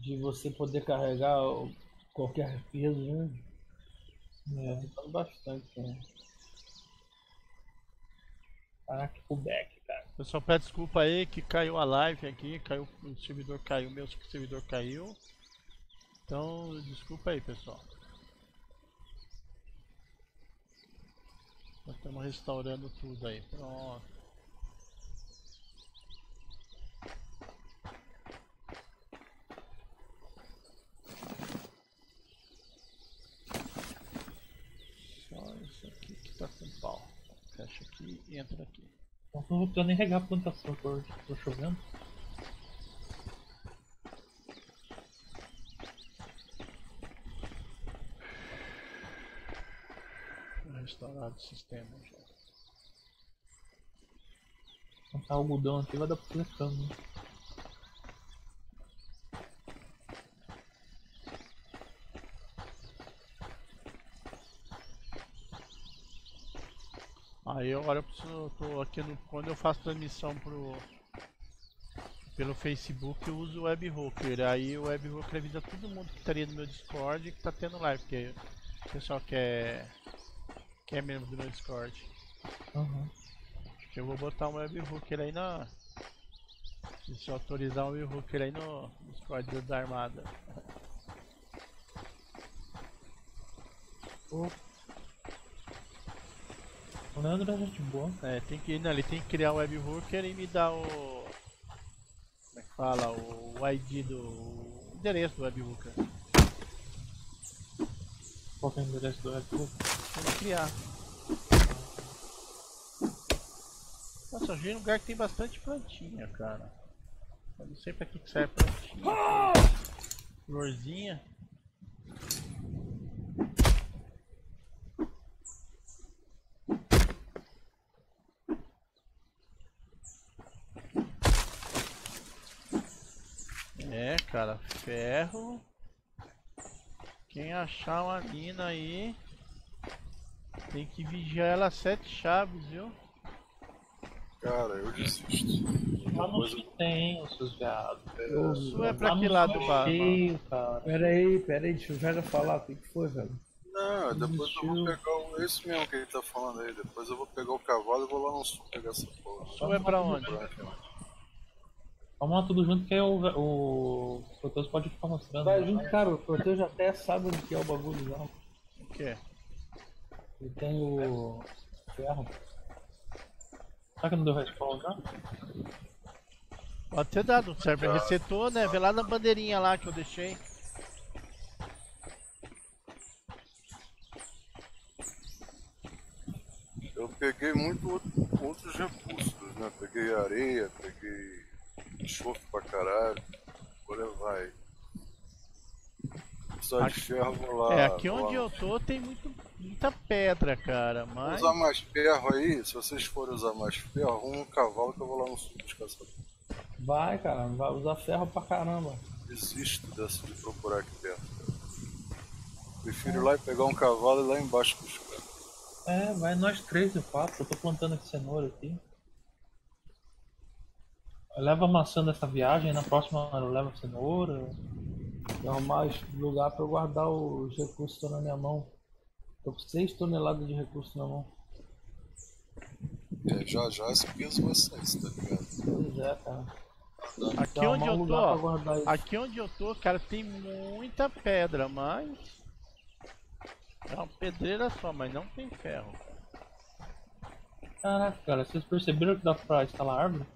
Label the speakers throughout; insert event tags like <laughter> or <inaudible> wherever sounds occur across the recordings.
Speaker 1: de você poder carregar qualquer peso, né? É, ajudando bastante, né? Caraca, o back, cara.
Speaker 2: Pessoal, peço desculpa aí que caiu a live aqui, caiu, o servidor caiu, meu servidor caiu. Então, desculpa aí, pessoal. Nós estamos restaurando tudo aí, pronto. Só isso aqui que tá com pau. Fecha aqui e entra aqui.
Speaker 1: Então não vou precisar nem regar a plantação, tô, tô chovendo.
Speaker 2: Restaurado o sistema já.
Speaker 1: Então tá algodão aqui, vai dar pra fazer cano, né?
Speaker 2: Aí agora eu preciso, aqui no, quando eu faço transmissão pro pelo Facebook eu uso o Webhooker, aí o Webhooker avisa todo mundo que estaria no meu Discord que tá tendo live, porque o pessoal quer quer membro do meu Discord.
Speaker 1: Uhum.
Speaker 2: Eu vou botar um Webhooker aí na se eu autorizar um Webhooker aí no Discord da Armada.
Speaker 1: Opa. O Leandro é gente boa.
Speaker 2: É, tem que, não, ele tem que criar um webhooker e me dar o. Como é que fala? O ID do. O endereço do webhooker.
Speaker 1: Qual que é o endereço do webhooker?
Speaker 2: Tem que criar. Nossa, eu vi um lugar que tem bastante plantinha, cara. Eu não sei pra que, que serve plantinha. Florzinha. É, cara, ferro. Quem achar uma mina aí tem que vigiar ela sete chaves, viu?
Speaker 3: Cara, eu desisto.
Speaker 1: Lá no sul tem os seus viados.
Speaker 2: Isso é pra que lado,
Speaker 1: sul é cheio, cara.
Speaker 4: Pera aí, pera aí, deixa o Jaga falar, o que que foi, velho?
Speaker 3: Não, depois eu vou pegar o. Esse mesmo que ele tá falando aí. Depois eu vou pegar o cavalo e vou lá no sul pegar essa porra.
Speaker 2: Sul é pra onde?
Speaker 1: Vamos lá tudo junto que aí o, o Proteus pode ficar mostrando.
Speaker 4: Vai
Speaker 1: né?
Speaker 4: junto, cara, o Proteus já até sabe onde que é o bagulho já.
Speaker 2: O que?
Speaker 1: Ele tem o ferro. Será que não deu respawn já?
Speaker 2: Pode ter dado, serve.
Speaker 3: Já.
Speaker 2: Resetou, né? Vê lá na bandeirinha lá que eu deixei.
Speaker 3: Eu peguei muito outro- outros recursos, né? Peguei areia, peguei enxofre pra caralho. Agora vai. Só de ferro vou lá.
Speaker 2: É, aqui onde
Speaker 3: lá.
Speaker 2: eu tô tem muito, muita pedra, cara. Mas.
Speaker 3: usar mais ferro aí, se vocês forem usar mais ferro, arruma um cavalo que eu vou lá no sul buscar essa porra.
Speaker 4: Vai, cara, vai usar ferro pra caramba.
Speaker 3: Desisto dessa de procurar aqui perto. cara. Prefiro ir lá e pegar um cavalo e ir lá embaixo buscar.
Speaker 1: É, vai nós três e quatro. Eu tô plantando aqui cenoura aqui. Leva a maçã dessa viagem, na próxima eu levo a cenoura.
Speaker 4: E arrumar lugar pra eu guardar os recursos que estão na minha mão. Tô com 6 toneladas de recursos na mão.
Speaker 3: É, já já esse peso vai sair, tá ligado?
Speaker 4: Pois é, cara.
Speaker 2: Aqui onde eu tô, aqui onde eu tô, cara, tem muita pedra, mas. É uma pedreira só, mas não tem ferro.
Speaker 1: Caraca, cara, vocês perceberam que dá pra instalar árvore?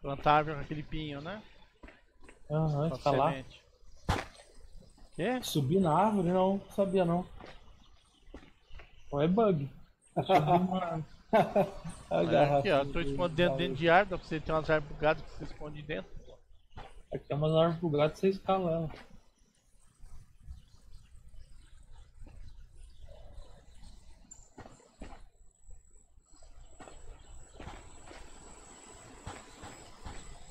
Speaker 2: Plantar árvore com aquele pinho, né?
Speaker 1: Aham,
Speaker 2: a
Speaker 1: instalar.
Speaker 2: semente. Quê?
Speaker 4: Subir na árvore? Não, não sabia não.
Speaker 1: Ou é bug. <laughs>
Speaker 4: Garrafa
Speaker 2: aqui, ó, tô escondendo dentro de árvore, dá pra você ter umas árvores bugadas que você esconde dentro.
Speaker 1: Aqui é umas árvores bugadas, você escala ela.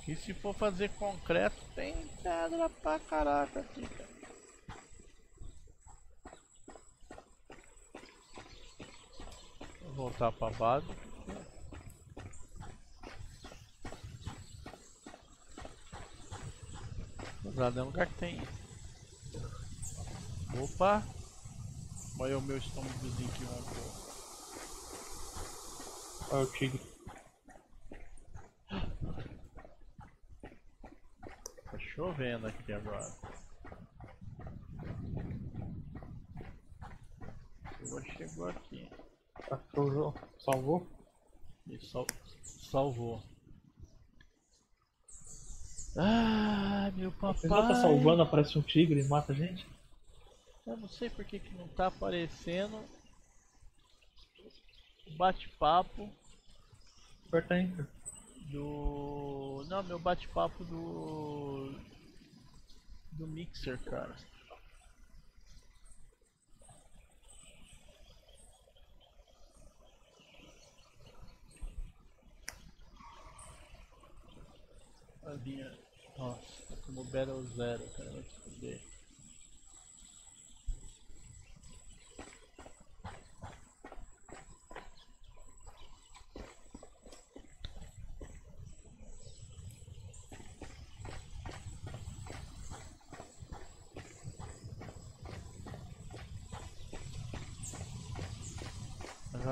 Speaker 2: E se for fazer concreto, tem pedra pra caraca aqui. Vou voltar pra base. Pousada é um lugar que tem. Opa! Olha o meu estômagozinho que rompeu.
Speaker 1: Olha o tigre.
Speaker 2: Chovendo aqui agora. Chuva chegou aqui.
Speaker 1: Cachorro salvou.
Speaker 2: E sal salvou. Ah, meu papai.
Speaker 1: Você tá salvando, aparece um tigre e mata a gente?
Speaker 2: Eu não sei por que, não tá aparecendo. Bate-papo
Speaker 1: Aperta aí.
Speaker 2: Do. Não, meu bate-papo do. Do Mixer, cara. A minha. Nossa, tá como Battle Zero, cara. Vai se fuder.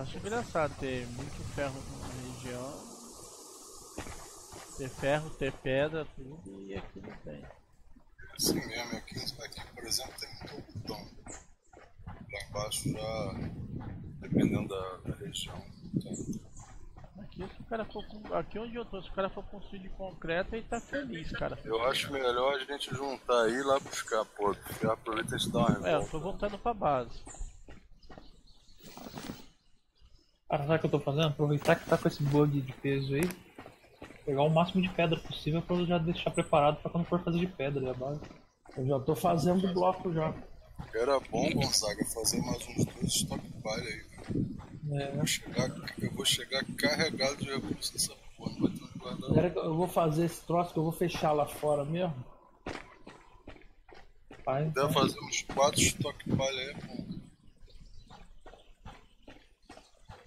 Speaker 2: Acho engraçado ter muito ferro na região. Ter ferro, ter pedra, tudo e aqui não tem.
Speaker 3: Assim mesmo, aqui, aqui por exemplo tem muito algodão. Lá embaixo já, dependendo da, da região, tem.
Speaker 2: Aqui se o cara for com... Aqui onde eu tô, se o cara for construir de concreto, ele tá feliz, cara.
Speaker 3: Eu acho melhor a gente juntar aí e lá buscar, pô. Aproveita e te dá uma
Speaker 2: É, eu tô voltando pra base.
Speaker 1: Cara, sabe o que eu tô fazendo? Aproveitar que tá com esse bug de peso aí. Pegar o máximo de pedra possível pra eu já deixar preparado pra quando for fazer de pedra a base.
Speaker 4: Eu já tô fazendo bloco já.
Speaker 3: Era bom, Gonzaga, fazer mais uns dois stockpile aí.
Speaker 1: É,
Speaker 3: Eu vou chegar, eu vou chegar carregado de recursos nessa porra, não vai ter onde guardar.
Speaker 4: Que eu vou fazer esse troço que eu vou fechar lá fora mesmo.
Speaker 1: pai.
Speaker 3: Deve fazer uns quatro stockpile aí, bom.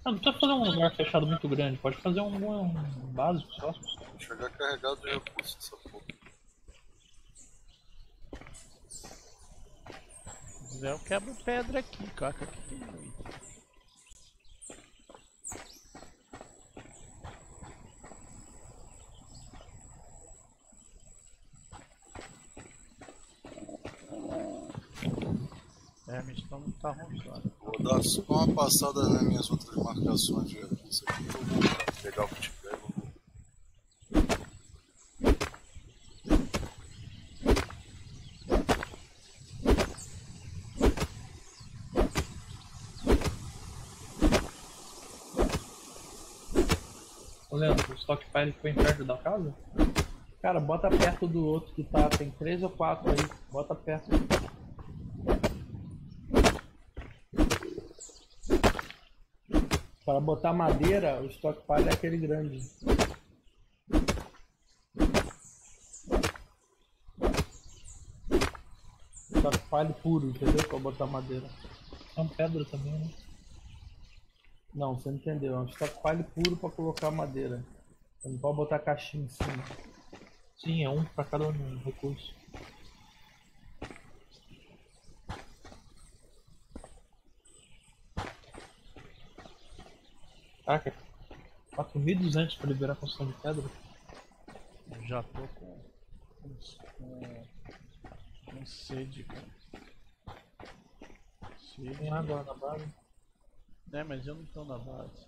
Speaker 1: Não, não precisa fazer um lugar fechado muito grande, pode fazer um, um básico só.
Speaker 3: Chegar carregado de recursos nessa porra.
Speaker 2: Se quiser, eu quebro pedra aqui, cara. que Aqui tem muito. É, meu estômago tá roncando.
Speaker 3: Vou dar só uma passada nas minhas outras marcações de aqui que eu vou pegar o que tiver.
Speaker 1: Ô Leandro, o stockpile foi perto da casa?
Speaker 4: Cara, bota perto do outro que tá. Tem três ou quatro aí. Bota perto. Para botar madeira, o stockpile é aquele grande. Stockpile puro, entendeu? Para botar madeira.
Speaker 1: São pedra também, né?
Speaker 4: Não, você não entendeu. É um stockpile puro para colocar madeira. Você não pode botar caixinha em cima.
Speaker 1: Sim, é um pra cada um recurso. Caraca, 4.200 pra liberar a construção de pedra.
Speaker 2: Eu já tô com. com, com, com sede, cara. Sede.
Speaker 1: Tem água na base.
Speaker 2: É, mas eu não tô na base.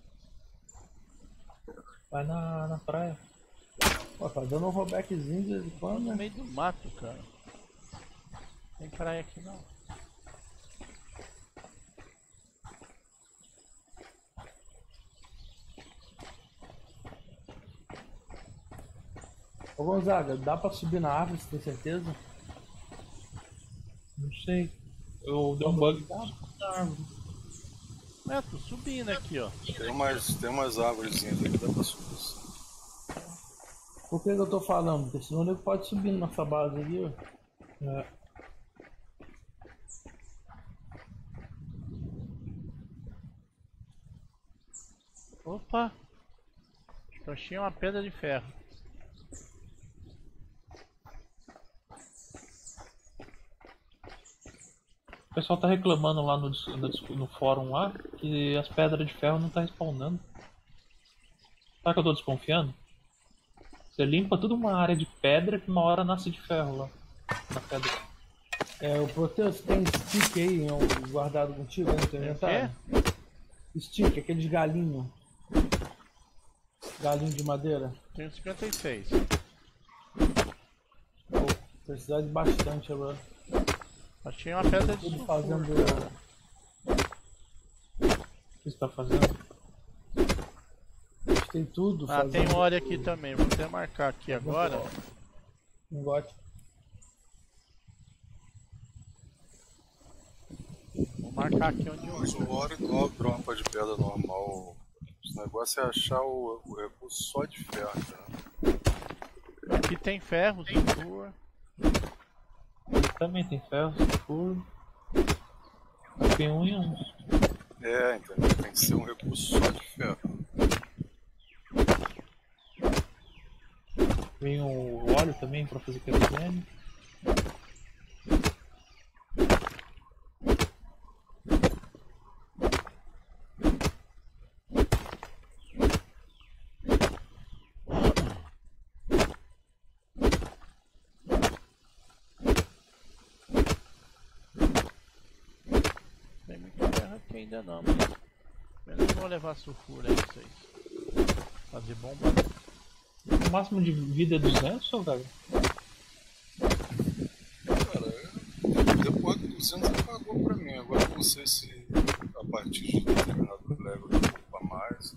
Speaker 1: Vai na, na praia.
Speaker 4: Pô, fazendo um robackzinho de vez em quando,
Speaker 2: no
Speaker 4: né?
Speaker 2: meio do mato, cara. Tem praia aqui não.
Speaker 4: Ô Gonzaga, dá pra subir na árvore, você tem certeza?
Speaker 1: Não sei. Eu dei um bug na árvore.
Speaker 2: É, tô subindo aqui, ó.
Speaker 3: Tem umas, tem umas árvorezinhas aqui, dá pra subir.
Speaker 4: Por que, que eu tô falando? Porque senão ele pode subir na nossa base aqui, ó.
Speaker 1: É,
Speaker 2: Opa! Acho que eu achei uma pedra de ferro.
Speaker 1: O pessoal tá reclamando lá no, no, no fórum lá que as pedras de ferro não tá respawnando. Sabe que eu tô desconfiando? Você limpa toda uma área de pedra que uma hora nasce de ferro lá. Na pedra.
Speaker 4: É, o Proteus tem stick aí guardado contigo aí no teu inventário? Stick, aqueles galinhos. Galinho de madeira.
Speaker 2: Tenho 56.
Speaker 4: Pô, precisar de bastante agora.
Speaker 2: Achei uma pedra de sulfuro.
Speaker 4: fazendo.
Speaker 1: O que você tá fazendo?
Speaker 4: Tem tudo
Speaker 2: Ah,
Speaker 4: fazendo.
Speaker 2: tem óleo aqui também. Vou até marcar aqui agora.
Speaker 4: Um gote.
Speaker 2: Vou marcar aqui onde eu
Speaker 3: Mas o óleo não é uma de pedra normal. Esse negócio é achar o, o recurso só de ferro, né?
Speaker 2: Aqui tem ferro, sulfuro.
Speaker 1: Também tem ferro, sulfuro. Tem um e um.
Speaker 3: É, entendeu? Tem que ser um recurso só de ferro.
Speaker 1: Vem o óleo também pra fazer querosene.
Speaker 2: Tem muita ferro aqui ainda não, mas. Eu não vou levar sulfuro aí pra vocês. Fazer bomba.
Speaker 1: O máximo de vida é 200, ou cara?
Speaker 3: Cara, depois do 200 apagou pra mim. Agora eu não sei se a partir de determinado level eu vou pra mais.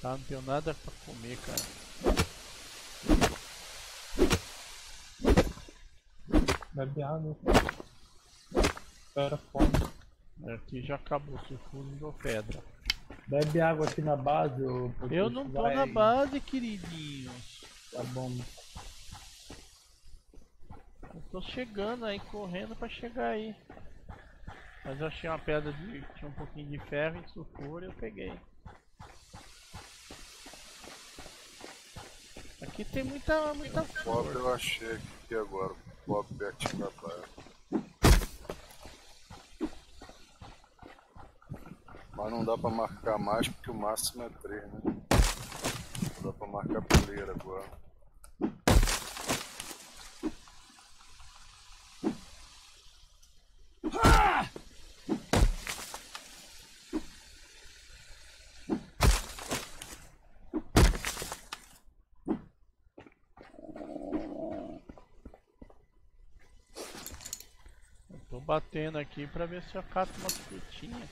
Speaker 2: Tá, não tenho nada pra comer, cara.
Speaker 1: Bebe água. Espera fome.
Speaker 2: Aqui já acabou sulfuro virou pedra.
Speaker 4: Bebe água aqui na base, ô
Speaker 2: Eu não tô
Speaker 4: vai-
Speaker 2: na base, queridinhos.
Speaker 4: Tá bom.
Speaker 2: Eu tô chegando aí, correndo pra chegar aí. Mas eu achei uma pedra de. tinha um pouquinho de ferro e sulfuro e eu peguei. Aqui tem muita, muita flor.
Speaker 3: eu achei aqui agora. Pobre pertinho da praia. Mas não dá pra marcar mais porque o máximo é 3, né? Não dá pra marcar poleira agora.
Speaker 2: Eu tô batendo aqui pra ver se eu cato uma frutinha.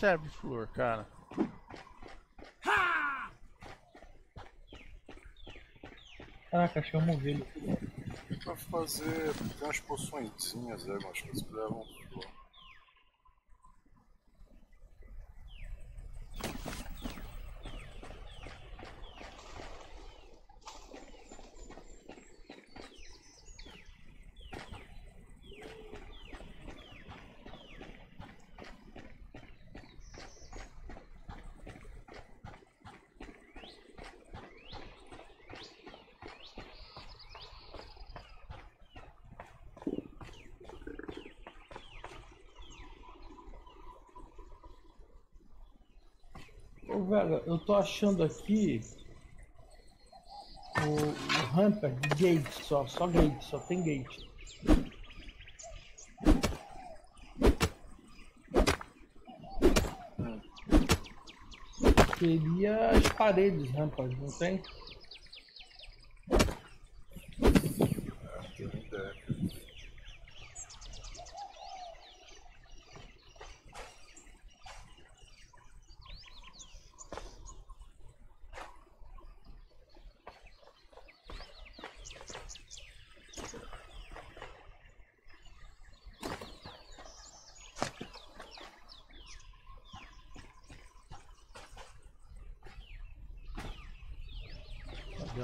Speaker 2: Serve flor, cara?
Speaker 1: Caraca, achei uma ovelha.
Speaker 3: Pra fazer. Tem umas poçõezinhas, é, algumas coisas que levam
Speaker 4: Ô, velho, eu tô achando aqui o, o hamper de gate só, só gate, só tem gate. Seria as paredes rampas, não tem?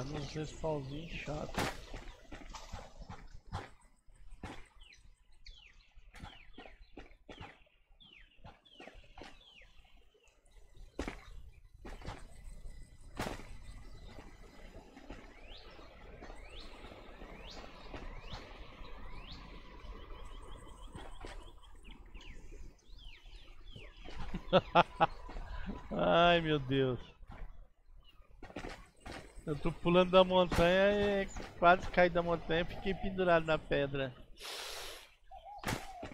Speaker 2: Dando uns respawnzinhos chato. <laughs> Ai meu Deus. Eu tô pulando da montanha e quase caí da montanha e fiquei pendurado na pedra.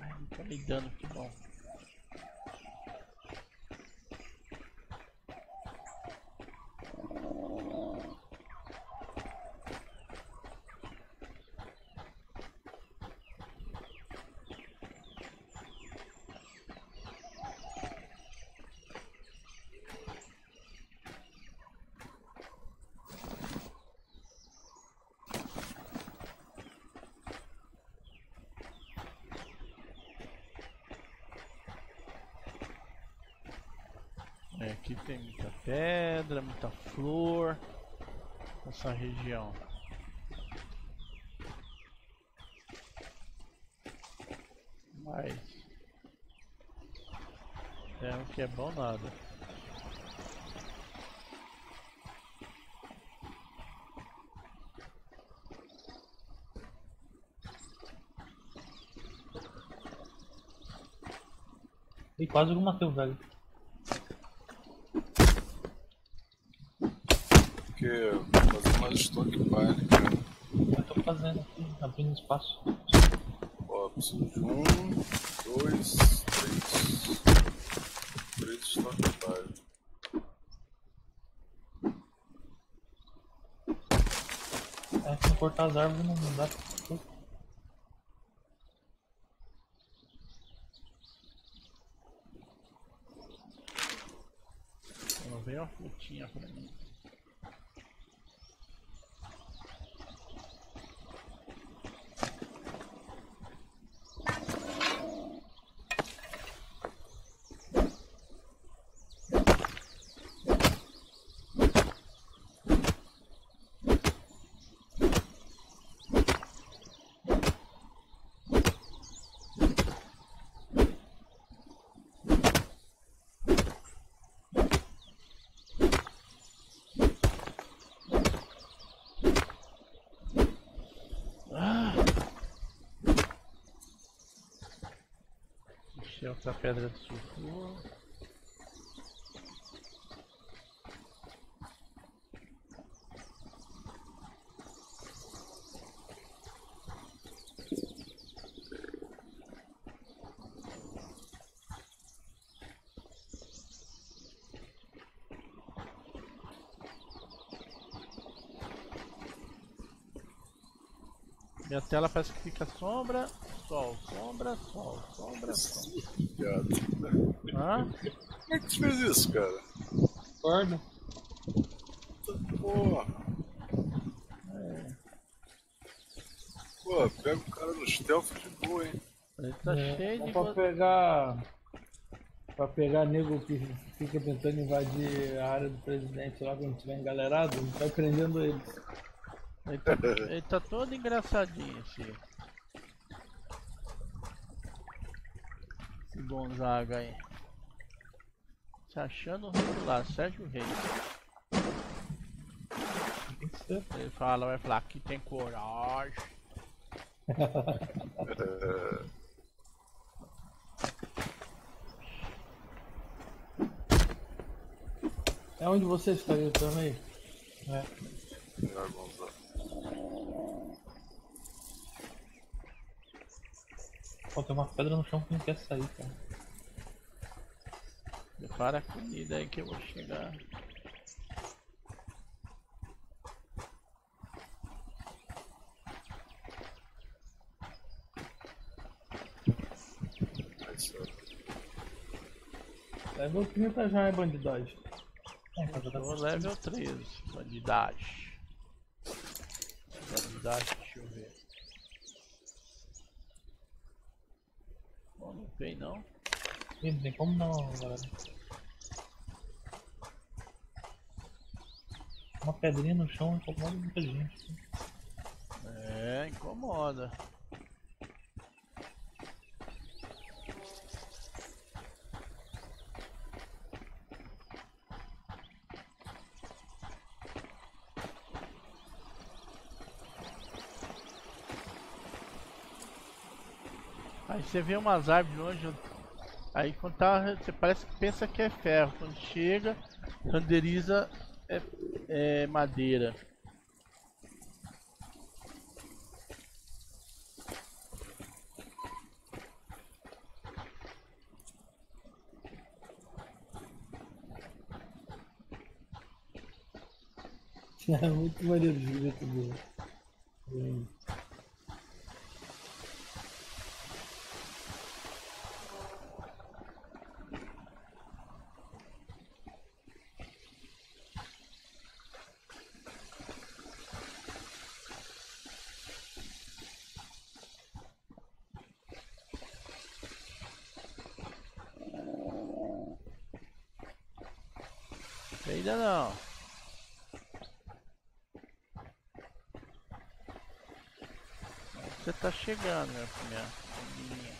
Speaker 2: Ai, não tá me dando, que bom. É, aqui tem muita pedra, muita flor nessa região. Mas é o que é bom nada.
Speaker 1: E quase eu matei velho.
Speaker 3: Porque fazer mais estoque pile, cara.
Speaker 1: Eu tô fazendo aqui, abrindo espaço.
Speaker 3: Ó, preciso de um, dois, três. Três pile.
Speaker 1: É, se não cortar as árvores não dá pra.
Speaker 2: Não veio uma frutinha pra mim. Achei outra pedra de sulfuro. Minha tela parece que fica sombra, sol, sombra, sol, sombra, sol.
Speaker 3: Obrigado.
Speaker 2: Hã?
Speaker 3: Como é que tu fez isso, cara?
Speaker 1: Corda.
Speaker 3: Porra. Pô, pega o cara no stealth de boa, hein?
Speaker 2: Ele tá
Speaker 4: É,
Speaker 2: cheio de.
Speaker 4: pra pegar. Pra pegar nego que fica tentando invadir a área do presidente lá quando tiver engalerado, ele vai prendendo eles.
Speaker 2: Ele tá, ele tá todo engraçadinho esse. Gonzaga aí. Se achando regular, Sérgio Reis. Ele fala, vai falar que tem coragem.
Speaker 4: É onde você estaria também?
Speaker 1: É.
Speaker 3: Melhor Gonzaga.
Speaker 1: Pô, tem uma pedra no chão que não quer sair, cara.
Speaker 2: Prepara a comida aí que eu vou chegar.
Speaker 4: O 30 já é bandidagem.
Speaker 1: É,
Speaker 2: level 13, bandidagem. Bandidagem, deixa eu ver. Bom, não tem não.
Speaker 1: Ih, não tem como não, galera. Uma pedrinha no chão incomoda muita gente.
Speaker 2: É, incomoda. Você vê umas árvores longe, aí quando tá, você parece que pensa que é ferro, quando chega, renderiza é, é madeira. <laughs>
Speaker 4: É muito maneiro de ver tudo. Hum.
Speaker 2: Ainda não. Você tá chegando, minha minha.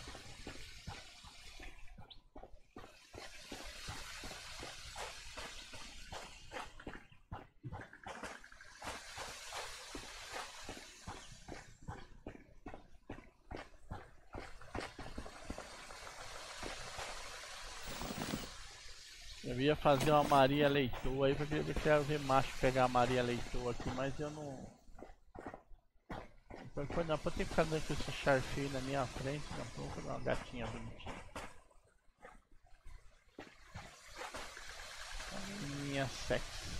Speaker 2: Eu ia fazer uma Maria Leitoa aí, porque eu quero ver macho pegar a Maria Leitoa aqui, mas eu não. Depois não, pode ter ficar dando com esse charfeio na minha frente, não, vou fazer uma gatinha bonitinha. Minha sexy.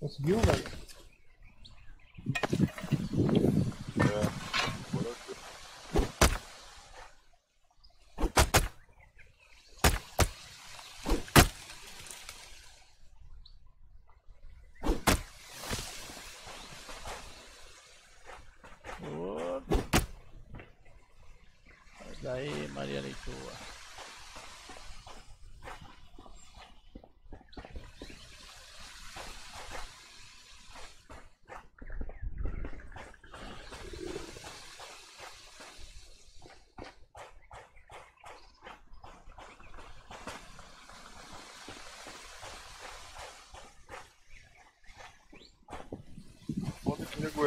Speaker 4: Conseguiu, velho?
Speaker 3: É, bora ver.
Speaker 2: Ô. Sai daí, Maria Leitoa.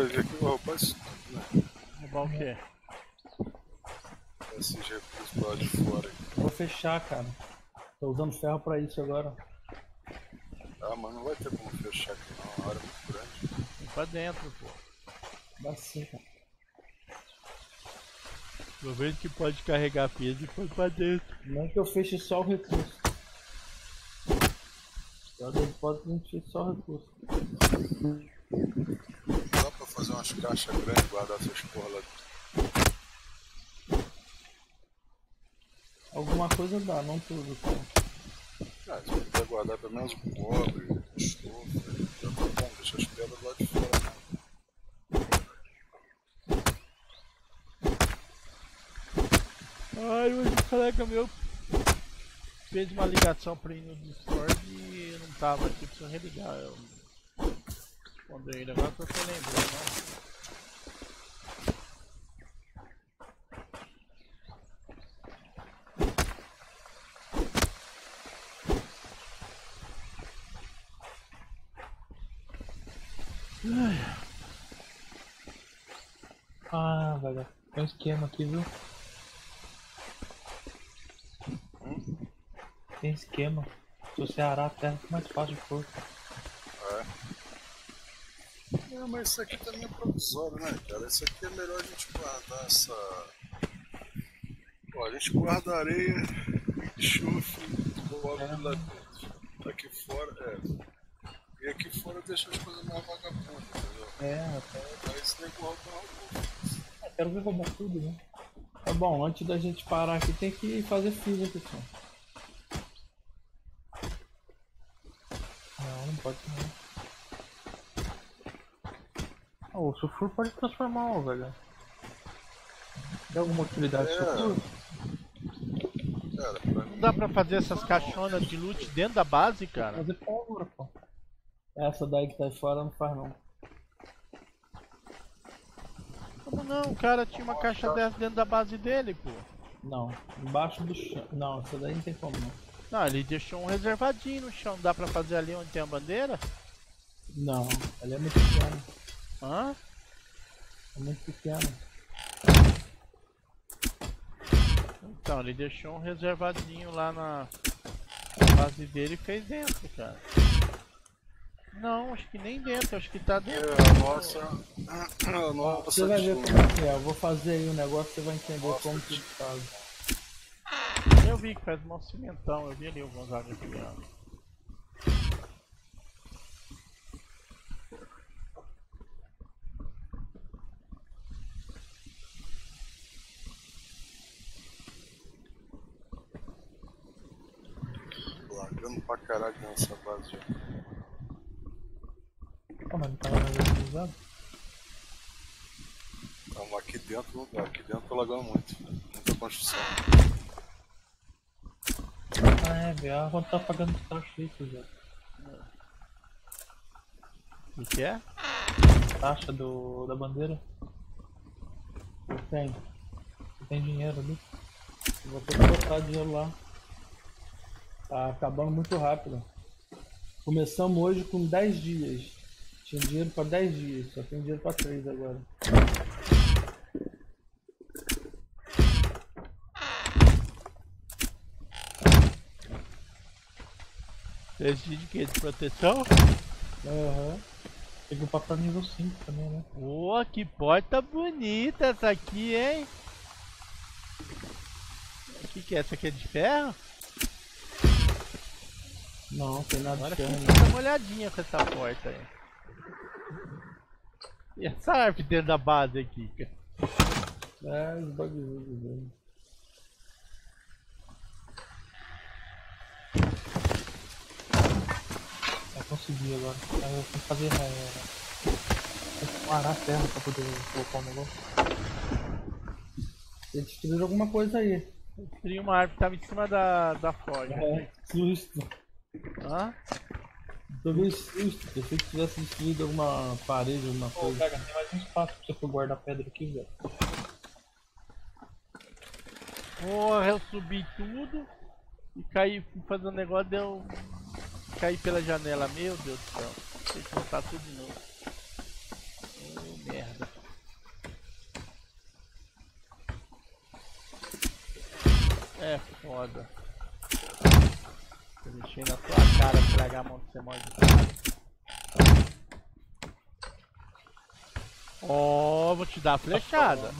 Speaker 3: Ver aqui, vai roubar isso tudo, né?
Speaker 2: Roubar o quê?
Speaker 3: Esses recursos pra lá de fora aí.
Speaker 4: Vou fechar, cara. Tô usando ferro pra isso agora.
Speaker 3: Ah, mas não vai ter como fechar aqui não, a área é muito grande.
Speaker 2: Vem pra dentro, pô.
Speaker 4: Dá sim, cara.
Speaker 2: Aproveita que pode carregar peso e põe pra dentro.
Speaker 4: Não que eu feche só o recurso. Só pode fecha só o recurso.
Speaker 3: Umas caixas grandes guardar essas porra lá
Speaker 4: Alguma coisa dá, não tudo, cara.
Speaker 3: Ah, se puder guardar pelo menos um cobre, estofo, já tá bom, deixa as pedras lá de fora. né?
Speaker 2: Ai, hoje um colega meu fez uma ligação pra ir no Discord e eu não tava aqui, preciso religar. Eu quando ele agora que eu tô lembrando, ó.
Speaker 1: Ah, velho. Tem um esquema aqui, viu? Tem esquema. Se você arar a terra, fica mais fácil de for.
Speaker 3: É, mas isso aqui também é provisório, né, cara? Isso aqui é melhor a gente guardar essa. Ó, a gente guarda areia, enxofre, cobre lá dentro. Aqui fora, é. E aqui fora deixa as coisas mais vagabundas, entendeu?
Speaker 4: É, até.
Speaker 3: Aí esse rouba rouba.
Speaker 4: Quero ver roubar tudo, né? Tá bom, antes da gente parar aqui tem que fazer fila, pessoal.
Speaker 1: Não, não pode não. Ah, o sulfuro pode transformar, ó, velho. Tem alguma utilidade
Speaker 3: É. mim.
Speaker 2: Não dá pra fazer essas caixonas de loot dentro da base, cara?
Speaker 1: Fazer pólvora, pô.
Speaker 4: Essa daí que tá aí fora não faz não.
Speaker 2: Como não? O cara tinha uma caixa dessa dentro da base dele, pô.
Speaker 4: Não. Embaixo do chão. Não, essa daí não tem como não.
Speaker 2: Não, ele deixou um reservadinho no chão. Dá pra fazer ali onde tem a bandeira?
Speaker 4: Não, ela é muito pequena.
Speaker 2: Hã?
Speaker 4: É muito pequena.
Speaker 2: Então, ele deixou um reservadinho lá na base dele e fez dentro, cara. Não, acho que nem dentro, acho que tá dentro.
Speaker 3: É, a nossa. A nossa.
Speaker 4: Você vai ver como é que é. Eu vou fazer aí o negócio, você vai entender como que faz.
Speaker 2: Eu vi que faz um cimentão, eu vi ali o Gonzaga criando.
Speaker 3: Largando pra caralho nessa base
Speaker 1: Ah, mas não tava mais utilizado?
Speaker 3: Então aqui dentro, aqui dentro tá lagando muito. Muita construção.
Speaker 1: Ah, é, velho. A tá pagando de taxa isso, já.
Speaker 2: O que é?
Speaker 1: Taxa do, da bandeira.
Speaker 4: Eu tenho.
Speaker 1: Você tem dinheiro ali.
Speaker 4: Eu vou ter que botar dinheiro lá. Tá acabando muito rápido. Começamos hoje com 10 dias. Tinha dinheiro pra 10 dias, só tem dinheiro pra 3 agora.
Speaker 2: Esse de quê? De proteção?
Speaker 4: Aham.
Speaker 1: Tem que upar pra nível 5 também, né?
Speaker 2: Boa, que porta bonita essa aqui, hein? O que, que é? Essa aqui é de ferro?
Speaker 4: Não, tem nada
Speaker 2: Agora
Speaker 4: de ferro.
Speaker 2: fica uma olhadinha com essa porta aí. E essa árvore dentro da base aqui, cara?
Speaker 4: É, os bugzinhos dele.
Speaker 1: É, consegui agora. Aí eu tenho que fazer. É, tem que parar a terra pra poder colocar o negócio.
Speaker 4: Eles destruíram alguma coisa aí.
Speaker 2: Teria uma árvore que tava em cima da, da forja.
Speaker 4: É, susto.
Speaker 2: Hã?
Speaker 4: Tô meio susto. Pensei que tivesse destruído alguma parede, alguma
Speaker 1: Ô,
Speaker 4: coisa.
Speaker 1: Gaga, tem mais um espaço pra você for guardar pedra aqui, velho.
Speaker 2: Porra, eu subi tudo e caí fui fazer um negócio, deu. Caí pela janela, meu Deus do céu. Tem que voltar tudo de novo. Ô merda. É foda. Eu deixei na tua cara estragar a mão que você morde. Ó, vou te dar a flechada.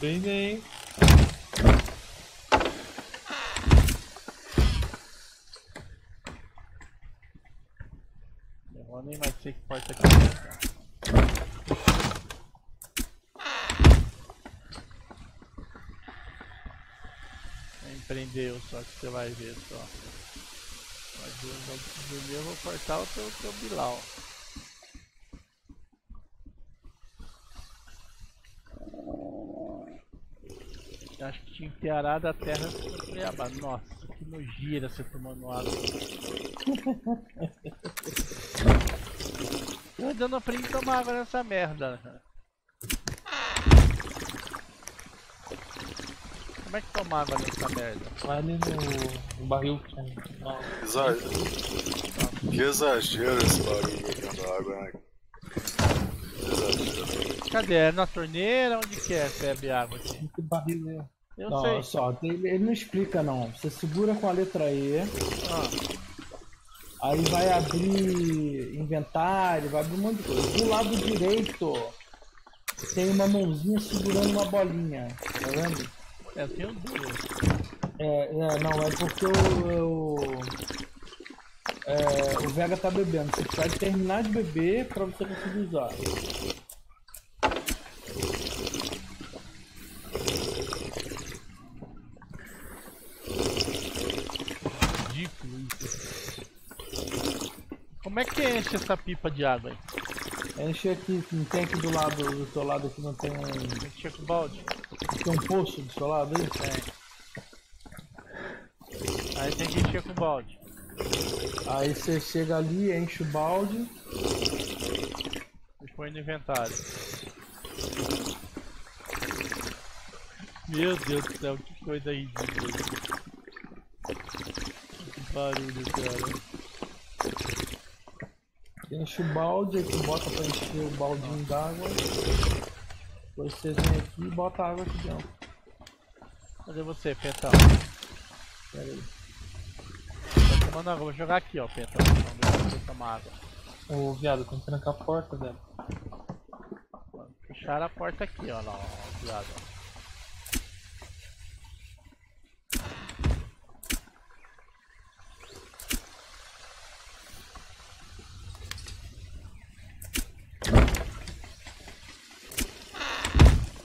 Speaker 1: Bem, bem.
Speaker 2: Eu vou nem mais sei que porta aqui é. cara. Empreendeu só que você vai ver só. Antes de dormir eu vou cortar o teu, teu bilau. Eu Acho que tinha que ter arado a terra. Nossa, que nojeira você tomando água. <laughs> Eu ainda não aprendi a tomar água nessa merda. né? Como é que toma água nessa merda?
Speaker 1: Vai ali no, no barril que. Não,
Speaker 3: Exagero. Que exagero esse barulho bebendo água, né? Exagero.
Speaker 2: Cadê? É na torneira? Onde que é que bebe água aqui?
Speaker 1: que barril é.
Speaker 2: Eu
Speaker 4: Não,
Speaker 2: sei.
Speaker 4: olha só, ele, ele não explica não. Você segura com a letra E,
Speaker 2: Ah,
Speaker 4: aí vai abrir inventário, vai abrir um monte de coisa. Do lado direito tem uma mãozinha segurando uma bolinha, tá vendo?
Speaker 2: É, eu tenho duas.
Speaker 4: É, é, não, é porque o, o, é, o Vega tá bebendo. Você precisa terminar de beber pra você conseguir usar.
Speaker 2: Ridículo isso. Como é que enche essa pipa de água aí?
Speaker 4: Enche aqui, não tem aqui do lado, do seu lado aqui não tem um.
Speaker 2: Encher com balde?
Speaker 4: Tem um poço do seu lado aí?
Speaker 2: Aí tem que encher com balde.
Speaker 4: Aí você chega ali, enche o balde.
Speaker 2: E põe no inventário. Meu Deus do céu, que coisa ridícula. Que barulho, cara.
Speaker 4: Enche o balde, aí tu bota pra encher o baldinho d'água. Depois você vem aqui e bota a água aqui dentro.
Speaker 2: Cadê você, Pentão?
Speaker 4: Pera aí.
Speaker 2: Tá tomando água, vou jogar aqui, ó, Pentão. Vamos ver tomar água.
Speaker 1: Ô, viado, tem que trancar a porta, velho.
Speaker 2: Fecharam a porta aqui, ó, lá, ó, viado.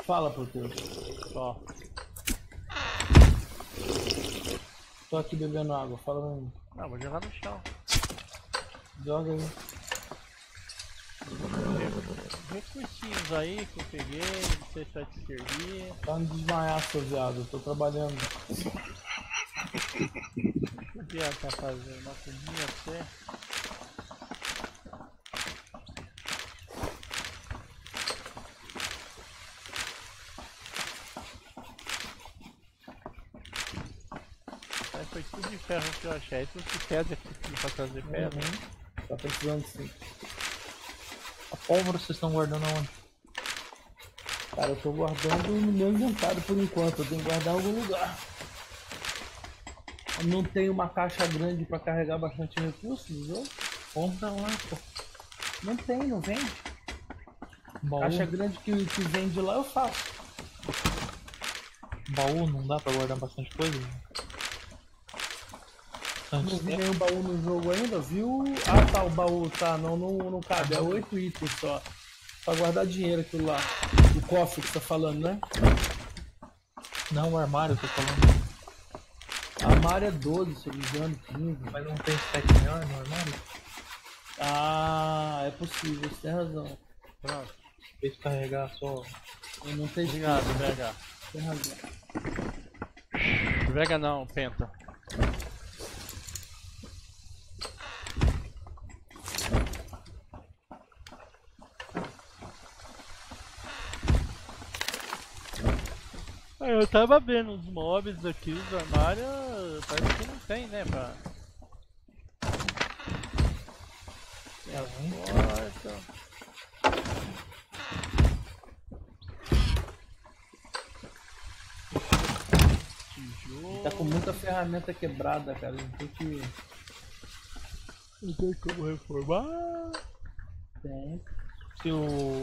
Speaker 4: Fala, Proteus.
Speaker 2: Ó,
Speaker 4: Tô aqui bebendo água, fala pra mim.
Speaker 2: não, vou jogar no chão.
Speaker 4: Joga aí.
Speaker 2: Recursinhos aí que eu peguei, não sei se vai te servir.
Speaker 4: Pra não desmaiar, seu viado. Eu tô trabalhando.
Speaker 2: O que o viado tá fazendo? Uma comidinha pra você? Aí foi tudo de ferro que eu achei. Aí trouxe pedra aqui pra trazer pedra.
Speaker 4: Uhum. Tá precisando sim.
Speaker 1: A pólvora vocês estão guardando aonde?
Speaker 4: Cara, eu tô guardando no meu inventário por enquanto. Eu tenho que guardar em algum lugar. Eu não tenho uma caixa grande pra carregar bastante recursos jogo.
Speaker 1: Compra lá, pô.
Speaker 4: Não tem, não vende.
Speaker 1: Baú,
Speaker 4: Caixa grande que, que vende lá eu faço.
Speaker 1: baú não dá pra guardar bastante coisa?
Speaker 4: Não vi nenhum baú no jogo ainda, viu? Ah tá, o baú, tá, não, não, não cabe, é oito itens só. Pra guardar dinheiro aquilo lá. O cofre que você tá falando, né?
Speaker 1: Não, o armário, eu tô falando.
Speaker 4: A Mari é 12, se eu não me engano, 15.
Speaker 1: Mas não tem stack maior no armário?
Speaker 4: Ah, é possível, você tem razão.
Speaker 2: Pronto.
Speaker 1: Fez carregar só.
Speaker 4: Eu não tenho
Speaker 2: Obrigado, Vega.
Speaker 4: Tem razão.
Speaker 2: Vega não, Penta. Eu tava vendo os mobs aqui, os armários, parece que não tem, né, pra... Tem a porta... Tijolo...
Speaker 4: Tá com muita ferramenta quebrada, cara. Não tem que.
Speaker 2: Não tem como reformar...
Speaker 4: Tem.
Speaker 1: Se o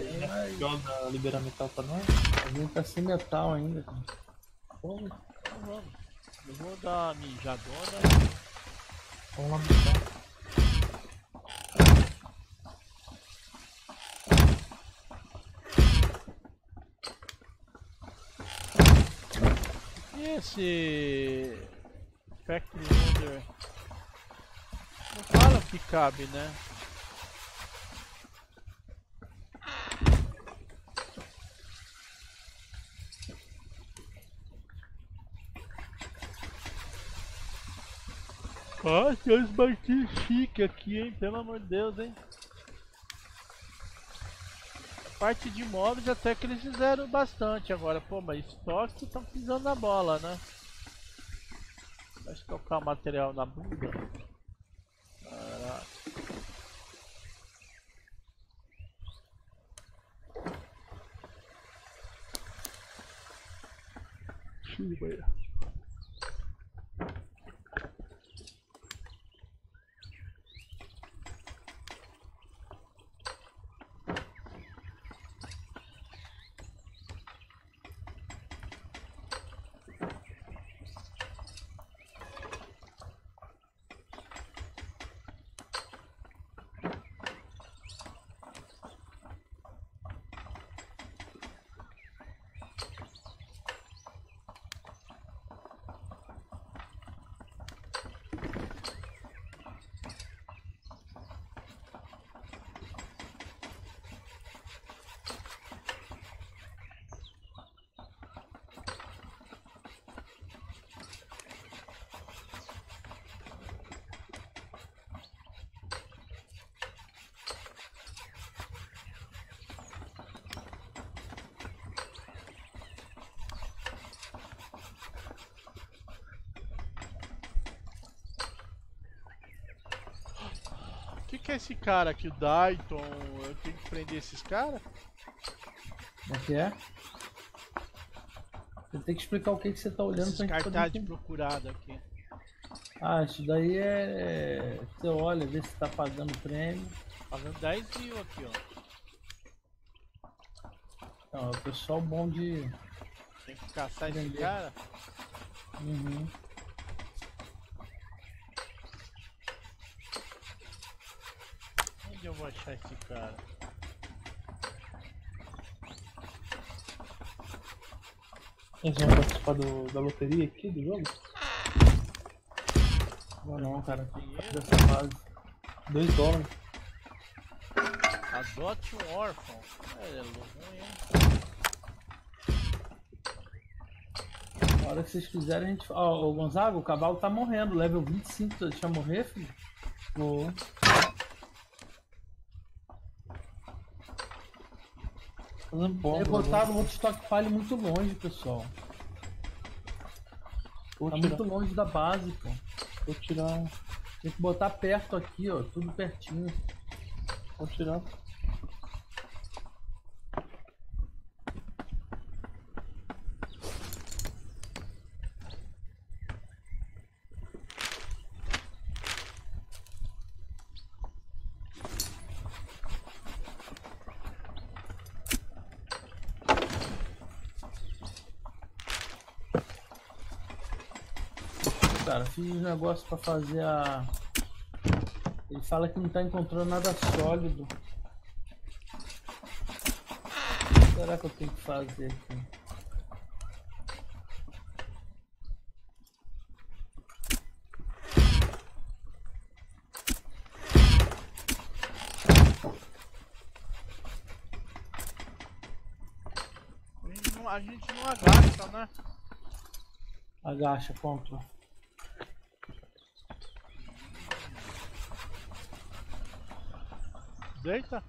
Speaker 1: joga liberar metal pra nós,
Speaker 4: A gente tá sem metal ainda, cara. Pô,
Speaker 2: Então vamos. Eu vou dar uma mijadona.
Speaker 1: vamos lá buscar.
Speaker 2: E esse Factory Wonder não fala que cabe, né? Ah, tem uns barquinhos chique aqui, hein? Pelo amor de Deus, hein? Parte de móveis até que eles fizeram bastante agora. Pô, mas estoque estão pisando na bola, né? Vai estocar o material na bunda. Caraca. Chuva. Esse cara aqui, o Dayton? Eu tenho que prender esses caras?
Speaker 4: Como é que é? Você tem que explicar o que, que você tá olhando
Speaker 2: Esses
Speaker 4: pra gente poder entender.
Speaker 2: procurado aqui.
Speaker 4: Ah, isso daí é. Você olha, vê se tá pagando prêmio.
Speaker 2: Pagando 10 mil aqui, ó.
Speaker 4: Não, é o pessoal bom de.
Speaker 2: Tem que caçar esse cara.
Speaker 4: Uhum.
Speaker 2: Onde eu vou achar esse cara?
Speaker 1: Eles vão participar do, da loteria aqui do jogo?
Speaker 4: Não, não, cara. Dessa fase.
Speaker 1: 2 dólares.
Speaker 2: Adote um órfão. É, é ruim, hein?
Speaker 4: Na hora que vocês quiserem, a gente. Ó, ô Gonzaga, o cavalo tá morrendo. Level 25, você deixa morrer, filho?
Speaker 1: Vou. Bomba.
Speaker 4: Eles botaram outro stockpile muito longe, pessoal.
Speaker 1: Vou
Speaker 4: Tá
Speaker 1: tirar.
Speaker 4: muito longe da base, pô.
Speaker 1: Vou tirar.
Speaker 4: Tem que botar perto aqui, ó. Tudo pertinho.
Speaker 1: Vou tirar.
Speaker 4: Cara, fiz um negócio pra fazer a. Ele fala que não tá encontrando nada sólido. O que será que eu tenho que fazer aqui?
Speaker 2: A gente não, a gente não agacha, né?
Speaker 4: Agacha, ponto.
Speaker 2: Deita.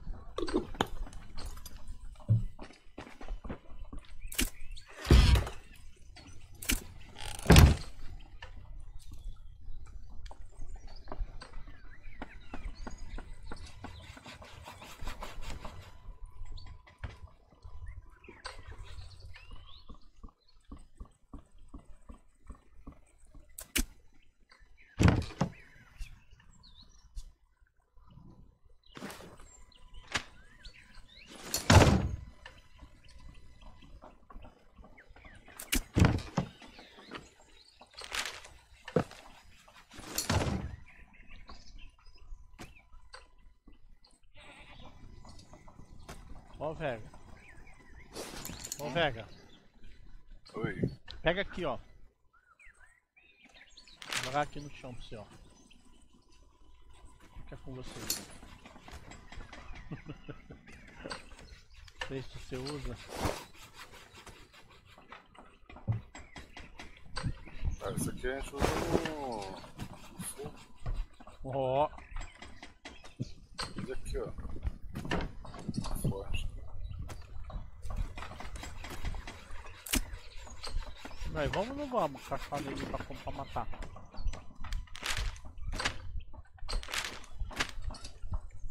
Speaker 2: Ó, Vega. Ó, Vega.
Speaker 3: Oi.
Speaker 2: Pega aqui, ó. Vou jogar aqui no chão pra você, ó. Fica com você. Sei <laughs> se você usa.
Speaker 3: Ah, isso aqui a gente usa no.
Speaker 2: Ó,
Speaker 3: Esse aqui, ó. Forte.
Speaker 2: Vamos ou não vamos caçar nele pra, pra matar?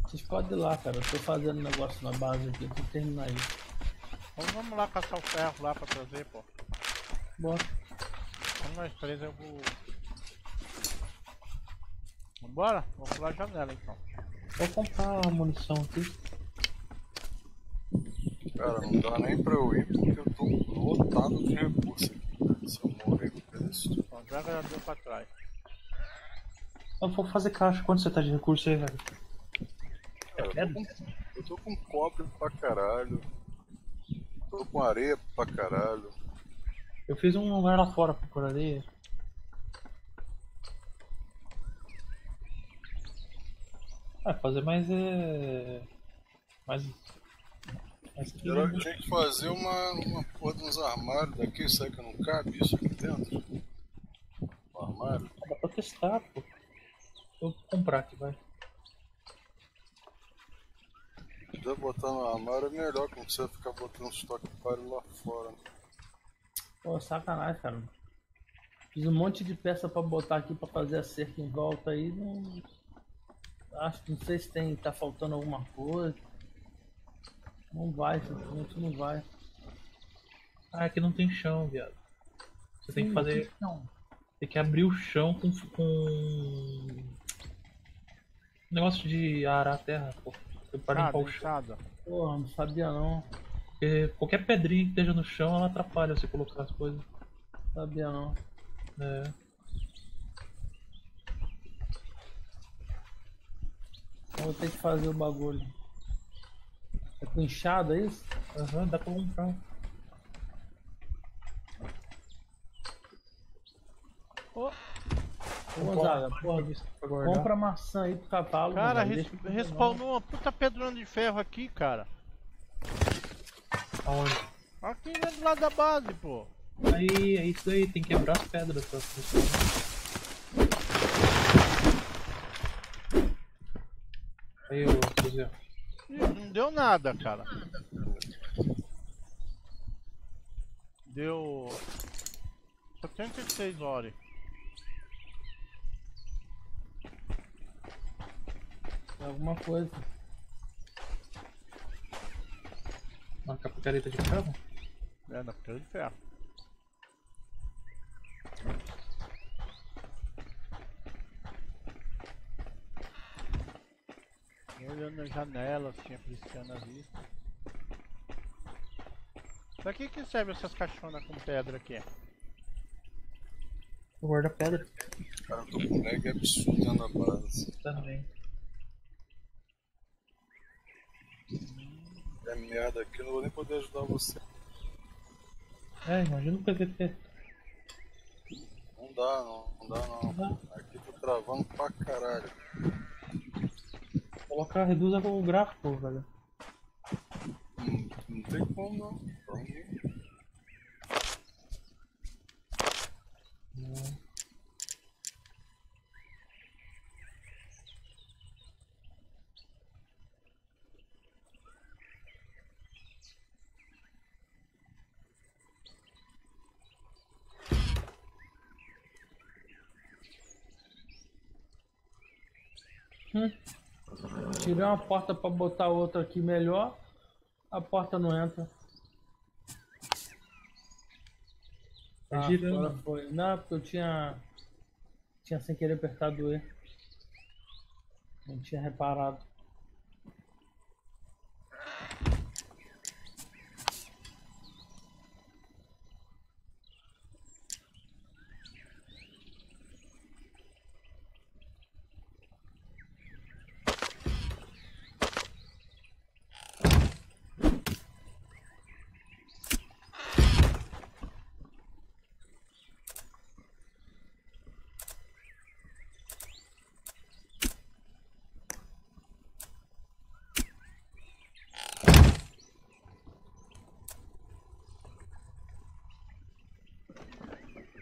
Speaker 4: Vocês podem ir lá, cara. Eu tô fazendo negócio na base aqui. Tem que terminar isso.
Speaker 2: Vamos, vamos lá caçar o ferro lá pra trazer, pô.
Speaker 4: Bora.
Speaker 2: Vamos nós três, eu vou. Vambora? Vou pular a janela então.
Speaker 1: Vou comprar a munição aqui.
Speaker 3: Cara, não dá nem pra eu ir porque eu tô lotado de recurso aqui. cara. Se eu morrer, eu
Speaker 2: joga já deu pra trás.
Speaker 1: Eu vou fazer caixa. Quanto você tá de recurso aí, velho?
Speaker 3: Eu tô, com, eu tô com cobre pra caralho. Tô com areia pra caralho.
Speaker 1: Eu fiz um lugar lá fora pra por areia. Ah, fazer mais é. Mais. mais
Speaker 3: Eu tinha que fazer uma, uma porra de uns armários daqui, sabe que não cabe isso aqui dentro? Armário?
Speaker 1: Dá pra testar, pô. Vou comprar aqui, vai.
Speaker 3: Se quiser botar no armário é melhor, que não precisa ficar botando estoque páreo lá fora.
Speaker 4: Pô, sacanagem, cara. Fiz um monte de peça pra botar aqui pra fazer a cerca em volta aí. Não... Acho que não sei se tem. tá faltando alguma coisa. Não vai, simplesmente não vai.
Speaker 1: Ah, aqui não tem chão, viado. Você tem que
Speaker 4: Sim,
Speaker 1: fazer.
Speaker 4: Não.
Speaker 1: Tem que abrir o chão com. com... negócio de arar a terra, pô.
Speaker 2: Ah,
Speaker 1: limpar o chão.
Speaker 4: Porra, não sabia não.
Speaker 1: Porque qualquer pedrinha que esteja no chão, ela atrapalha você colocar as coisas.
Speaker 4: Sabia não.
Speaker 1: É.
Speaker 4: Eu vou ter que fazer o bagulho. É com enxada é isso?
Speaker 1: Aham, dá pra comprar.
Speaker 2: Ô,
Speaker 4: Ô, Gonzaga, porra, compra maçã aí pro cavalo.
Speaker 2: cara, res respawnou uma puta pedrona de ferro aqui, cara.
Speaker 1: Aonde?
Speaker 2: Aqui né, do lado da base, pô.
Speaker 1: Aí, é isso aí, tem que quebrar as pedras pra funcionar. Aí, ô, José.
Speaker 2: Não deu nada, cara. Deu 76 horas.
Speaker 4: Alguma coisa.
Speaker 1: Uma capicareta de ferro?
Speaker 2: É, na pedra de ferro. Olhando na janela, tinha Cristiano à vista. Pra que que serve essas caixonas com pedra aqui?
Speaker 1: Guarda pedra
Speaker 3: Cara, eu tô com um lag absurdo da base.
Speaker 1: também.
Speaker 3: É merda aqui, eu não vou nem poder ajudar você.
Speaker 1: É, imagina o PVP.
Speaker 3: Não dá não, não dá não. Aqui tá travando pra caralho.
Speaker 1: Colocar, reduz o gráfico, velho.
Speaker 3: Não, não tem como não. Pra mim,
Speaker 4: Tirei uma porta pra botar outra aqui melhor. A porta não entra.
Speaker 1: Tá
Speaker 4: Ah,
Speaker 1: girando.
Speaker 4: agora foi. Não, porque eu tinha. Tinha sem querer apertado E. Não tinha reparado.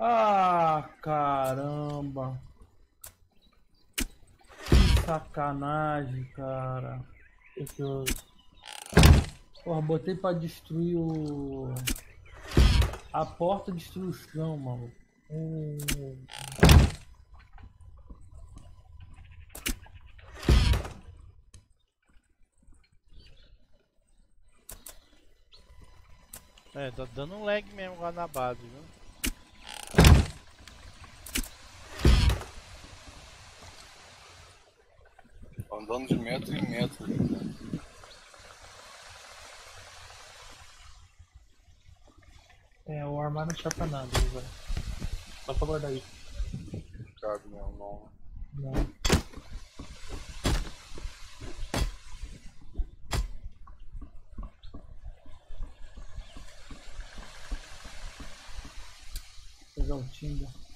Speaker 4: Ah, caramba. Que sacanagem, cara. Porra, botei pra destruir o. A porta destruiu o chão, mano.
Speaker 1: Hum,
Speaker 2: É, tá dando um lag mesmo lá na base, viu?
Speaker 3: Andando de metro em metro.
Speaker 1: É, o armário não serve pra nada, velho. Só pra guardar isso.
Speaker 3: Cabe mesmo, não.
Speaker 1: Não.
Speaker 4: Pegar o Tinder.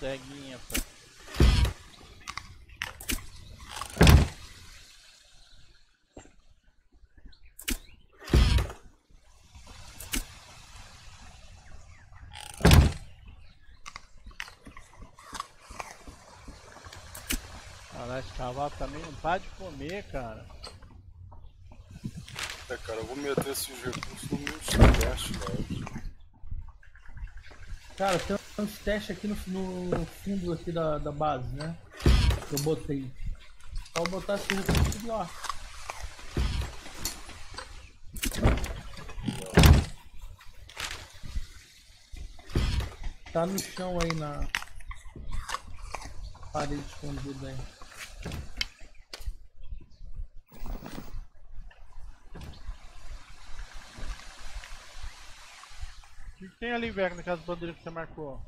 Speaker 2: Bodeguinha, pô. Caralho, esse cavalo também não para de comer, cara.
Speaker 3: É, cara, eu vou meter esses recursos no meu sudeste, cara.
Speaker 4: Cara, tem uns testes aqui no, no fundo aqui da, da base, né? Que eu botei. Só botar esse recurso lá. Tá no chão aí na parede escondida aí.
Speaker 2: O que que tem ali, velho, naquelas bandeiras que você marcou?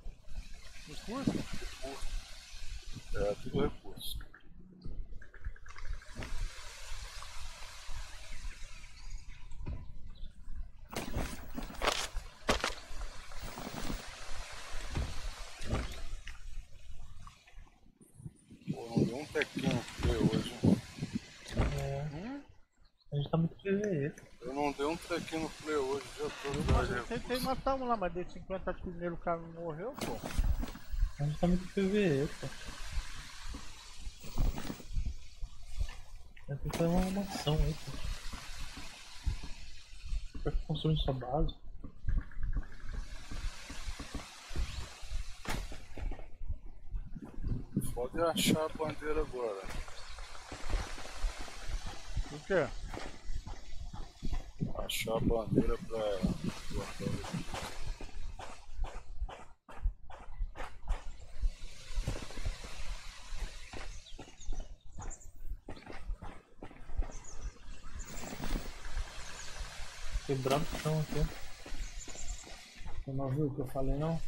Speaker 2: Recurso?
Speaker 3: É, tudo recurso. Pô, não deu um tequinho pra eu hoje. hein?
Speaker 2: Hum?
Speaker 1: A gente tá muito PVE.
Speaker 3: Eu não dei um trequinho no play hoje, já tô
Speaker 2: Eu
Speaker 3: atrás de
Speaker 2: tentei
Speaker 3: recurso.
Speaker 2: matar um lá, mas dei 50 tiros nele, o cara não morreu, pô.
Speaker 1: A gente tá muito PVE, pô. Tem que fazer uma armação aí, pô. Pra construir sua base.
Speaker 3: Pode achar a bandeira agora.
Speaker 2: O quê?
Speaker 3: Achar a bandeira pra
Speaker 1: Quebrando o chão aqui.
Speaker 4: Você não viu o que eu falei não?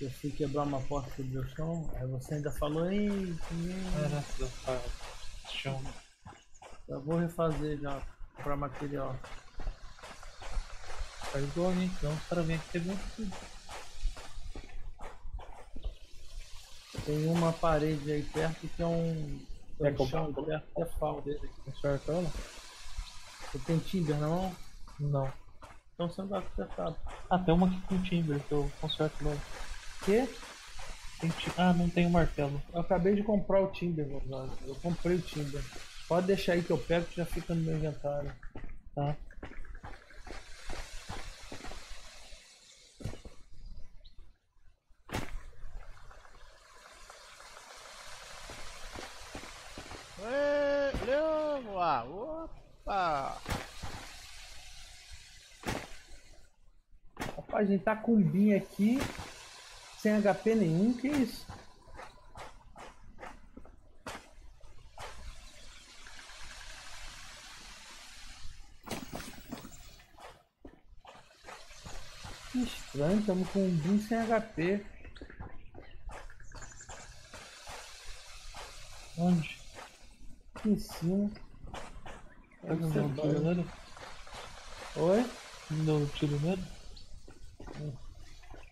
Speaker 4: Eu fui quebrar uma porta do chão, aí você ainda falou, ei,
Speaker 1: Era essa chão.
Speaker 4: eu vou refazer já, comprar material.
Speaker 1: Faz igual a gente, então os caras vêm aqui quebrando tudo.
Speaker 4: Tem uma parede aí perto que é um.
Speaker 1: Comprar
Speaker 4: chão perto que é falta.
Speaker 1: Conserta ela?
Speaker 4: Você tem Tinder na mão?
Speaker 1: Não.
Speaker 4: Então você não vai consertado.
Speaker 1: Ah, tem uma aqui com timber que eu conserto logo.
Speaker 4: Quê?
Speaker 1: Tem ti- Ah, não tem o martelo.
Speaker 4: Eu acabei de comprar o Timber, Gonzalo. Eu comprei o Timber. Pode deixar aí que eu pego que já fica no meu inventário.
Speaker 1: Tá.
Speaker 2: Ê, Leão, ah, opa!
Speaker 4: Gente tá com um bin aqui, sem HP nenhum, que isso? Que estranho, estamos com um bin sem HP.
Speaker 1: Onde?
Speaker 4: Aqui em cima.
Speaker 1: Um tiro nele?
Speaker 4: Oi?
Speaker 1: Não deu um tiro nele?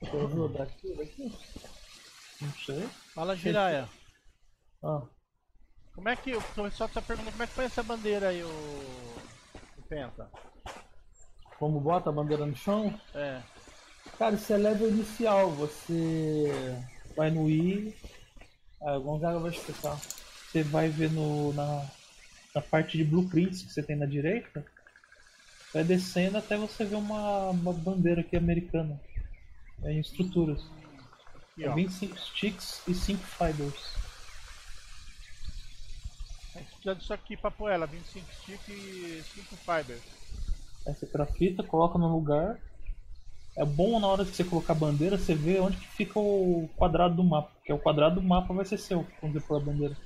Speaker 4: Deixa eu ajudar aqui, daqui.
Speaker 1: Não sei.
Speaker 2: Fala, Jiraya.
Speaker 4: Ah,
Speaker 2: Como é que o pessoal tá perguntando como é que foi essa bandeira aí, o, o Penta?
Speaker 4: como bota a bandeira no chão?
Speaker 2: É.
Speaker 4: Cara, isso é level inicial, você.
Speaker 1: Vai no I,
Speaker 4: o Gonzaga vai explicar.
Speaker 1: você vai ver no, na, na parte de blueprints que você tem na direita. Vai descendo até você ver uma, uma bandeira aqui americana. É em estruturas. É
Speaker 2: ó.
Speaker 1: 25 sticks e 5 fibers.
Speaker 2: A gente precisa disso aqui pra pôr ela, 25 stick e 5 fiber.
Speaker 1: Aí você grafita, coloca no lugar. É bom na hora que você colocar a bandeira, você vê onde que fica o quadrado do mapa. Porque o quadrado do mapa vai ser seu quando você pôr a bandeira.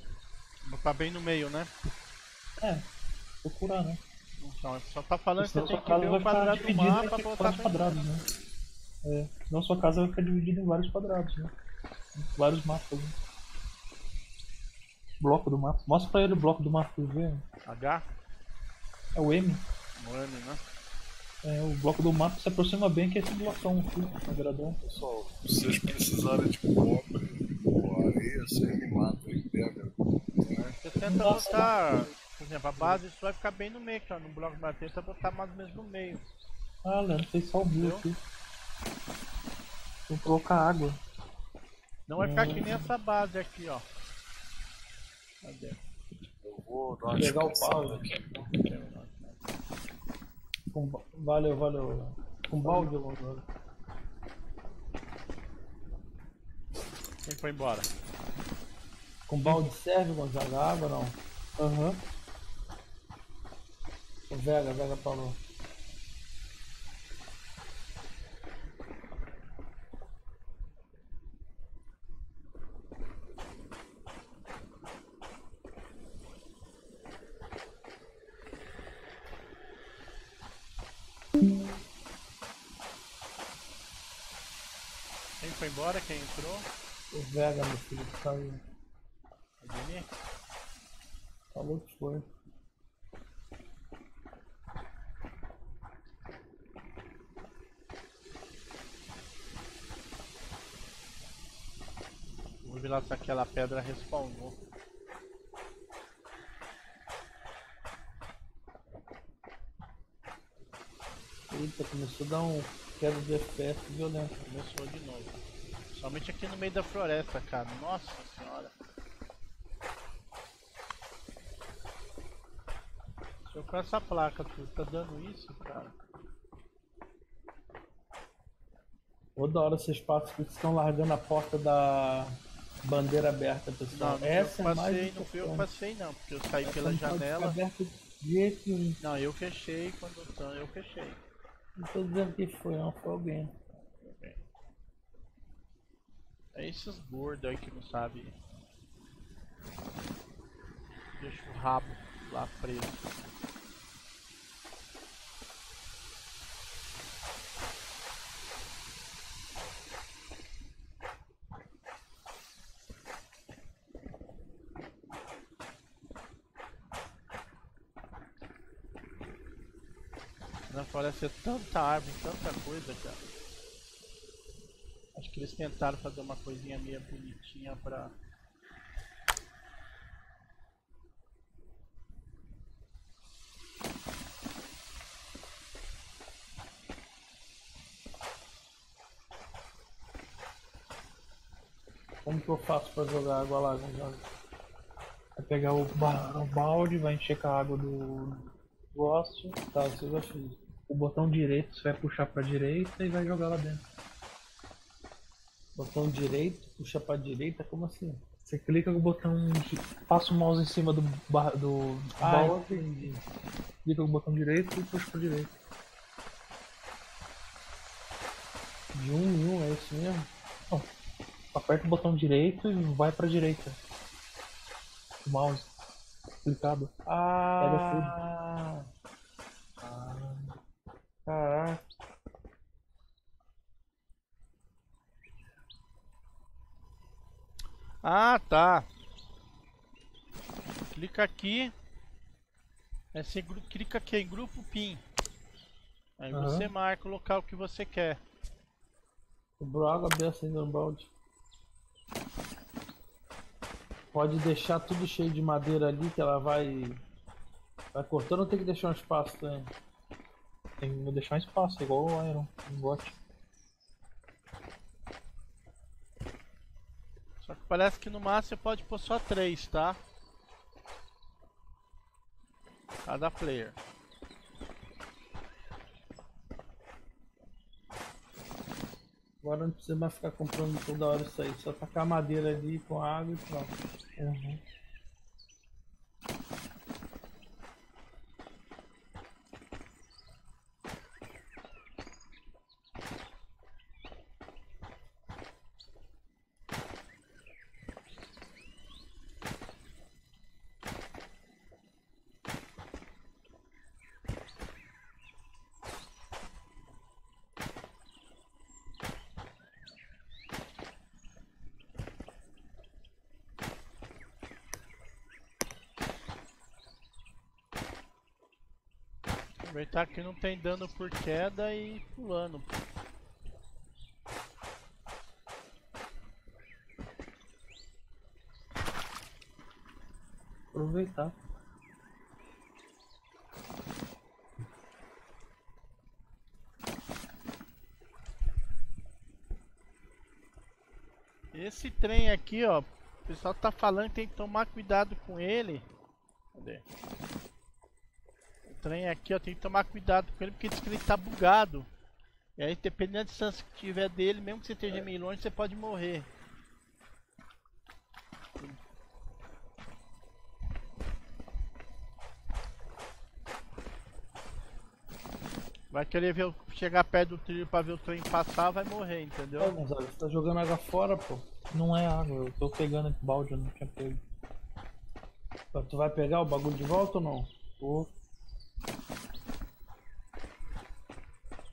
Speaker 2: Botar bem no meio, né?
Speaker 1: É, procurar, né?
Speaker 2: Então, só tá falando que você tem que ver o quadrado do mapa pra botar
Speaker 1: quadrados, né? É, senão sua casa vai ficar dividida em vários quadrados, né? Em vários mapas, né? Bloco do mapa. Mostra pra ele o bloco do mapa pra ver.
Speaker 2: H?
Speaker 1: É o M.
Speaker 2: Mano, né?
Speaker 1: É, o bloco do mato se aproxima bem que esse blocão aqui, agradão.
Speaker 3: Pessoal, se vocês precisarem de cobre ou areia, vocês me matam e pega. Né?
Speaker 2: Você tenta
Speaker 1: Nossa.
Speaker 2: botar, por exemplo, a base isso vai ficar bem no meio, ó. No bloco de madeira, tenta botar mais ou menos no meio.
Speaker 1: Ah, Leandro, fez só o aqui. Vou colocar água.
Speaker 2: Não vai ficar que nem essa base aqui, ó. Cadê?
Speaker 3: Eu vou dar uma
Speaker 4: Pegar o pau,
Speaker 3: aqui.
Speaker 4: Com ba- Valeu, valeu. Com balde, Gonzalo.
Speaker 2: Quem foi embora?
Speaker 4: Com balde serve, Gonzaga? Água não?
Speaker 1: Aham.
Speaker 4: O Vega, Vega falou.
Speaker 2: Foi embora? Quem entrou?
Speaker 4: O Vega, meu filho, que saiu.
Speaker 2: Ademir?
Speaker 4: Falou que foi.
Speaker 2: Vou ver lá se aquela pedra respawnou.
Speaker 4: Eita, começou a dar um queda de FPS violento.
Speaker 2: Começou de novo. Somente aqui no meio da floresta, cara. Nossa senhora. Se eu com essa placa, tu tá dando isso, cara?
Speaker 4: Toda hora vocês passam que estão largando a porta da bandeira aberta, pessoal.
Speaker 2: Não,
Speaker 4: Essa
Speaker 2: eu
Speaker 4: é mais
Speaker 2: passei, não fui eu passei não, porque eu saí
Speaker 4: Essa
Speaker 2: pela janela. Não, eu fechei quando então eu fechei.
Speaker 4: Não tô dizendo que foi, não, foi alguém.
Speaker 2: É esses gordos aí que não sabem. Deixa o rabo lá preso. É tanta árvore, tanta coisa, cara. Acho que eles tentaram fazer uma coisinha meio bonitinha pra.
Speaker 4: Como que eu faço pra jogar água lá, Gonzalo?
Speaker 1: Vai pegar o, ba- o balde, vai encher com a água do Ghost.
Speaker 4: Tá, isso eu.
Speaker 1: O botão direito você vai puxar pra direita e vai jogar lá dentro.
Speaker 4: Botão direito, puxa pra direita, como assim?
Speaker 1: Você clica com o botão. Passa o mouse em cima do, ba- do
Speaker 4: Ah,
Speaker 1: balde,
Speaker 4: entendi.
Speaker 1: clica com o botão direito e puxa pra direita.
Speaker 4: De um em um, é isso mesmo?
Speaker 1: Aperta o botão direito e vai pra direita. O mouse. Clicado.
Speaker 4: Ah! ah. Caraca.
Speaker 2: Ah, tá. Clica aqui. Aí você gru- clica aqui em grupo PIN. Aí
Speaker 1: Aham.
Speaker 2: você marca o local que você quer.
Speaker 4: Sobrou água bem acendendo no balde. Pode deixar tudo cheio de madeira ali que ela vai. Vai cortando ou tem que deixar um espaço também?
Speaker 1: Tem que deixar um espaço, igual o Iron, um bot.
Speaker 2: Só que parece que no máximo você pode pôr só três, tá? Cada player.
Speaker 4: Agora não precisa mais ficar comprando toda hora isso aí. Só tacar madeira ali com água e pronto.
Speaker 1: Uhum.
Speaker 2: Aproveitar que não tem dano por queda e pulando.
Speaker 1: Aproveitar.
Speaker 2: Esse trem aqui, ó, o pessoal tá falando que tem que tomar cuidado com ele. Cadê? Trem aqui, ó, tem que tomar cuidado com ele porque diz que ele tá bugado. E aí, dependendo da distância que tiver dele, mesmo que você esteja meio longe, você pode morrer. Vai querer ver, chegar perto do trilho pra ver o trem passar, vai morrer, entendeu?
Speaker 4: Ô, Gonzalo, você tá jogando água fora, pô.
Speaker 1: Não é água, eu tô pegando esse balde, eu não tinha pego.
Speaker 4: Tu vai pegar o bagulho de volta ou não?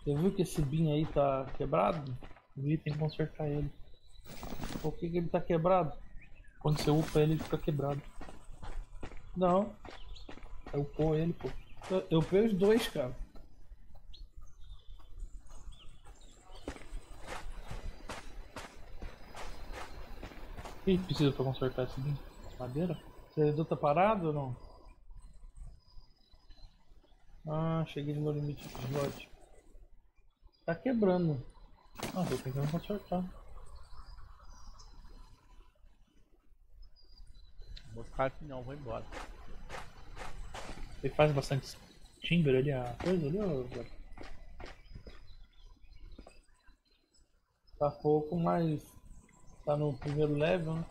Speaker 4: Você viu que esse bin aí tá quebrado?
Speaker 1: vi, tem que consertar ele.
Speaker 4: Por que, que ele tá quebrado?
Speaker 1: Quando você upa ele, ele fica quebrado.
Speaker 4: Não,
Speaker 1: Eu upou ele, pô.
Speaker 4: eu, eu peguei os dois, cara.
Speaker 1: O que precisa pra consertar esse bem? Madeira?
Speaker 4: Servidor tá parado ou não? Ah, cheguei no meu limite de slot. Tá quebrando.
Speaker 1: Ah, tô tentando consertar.
Speaker 2: Vou ficar aqui não, vou embora.
Speaker 1: Ele faz bastante timber ali, a coisa ali, Zé?
Speaker 4: Tá pouco, mas tá no primeiro level, né?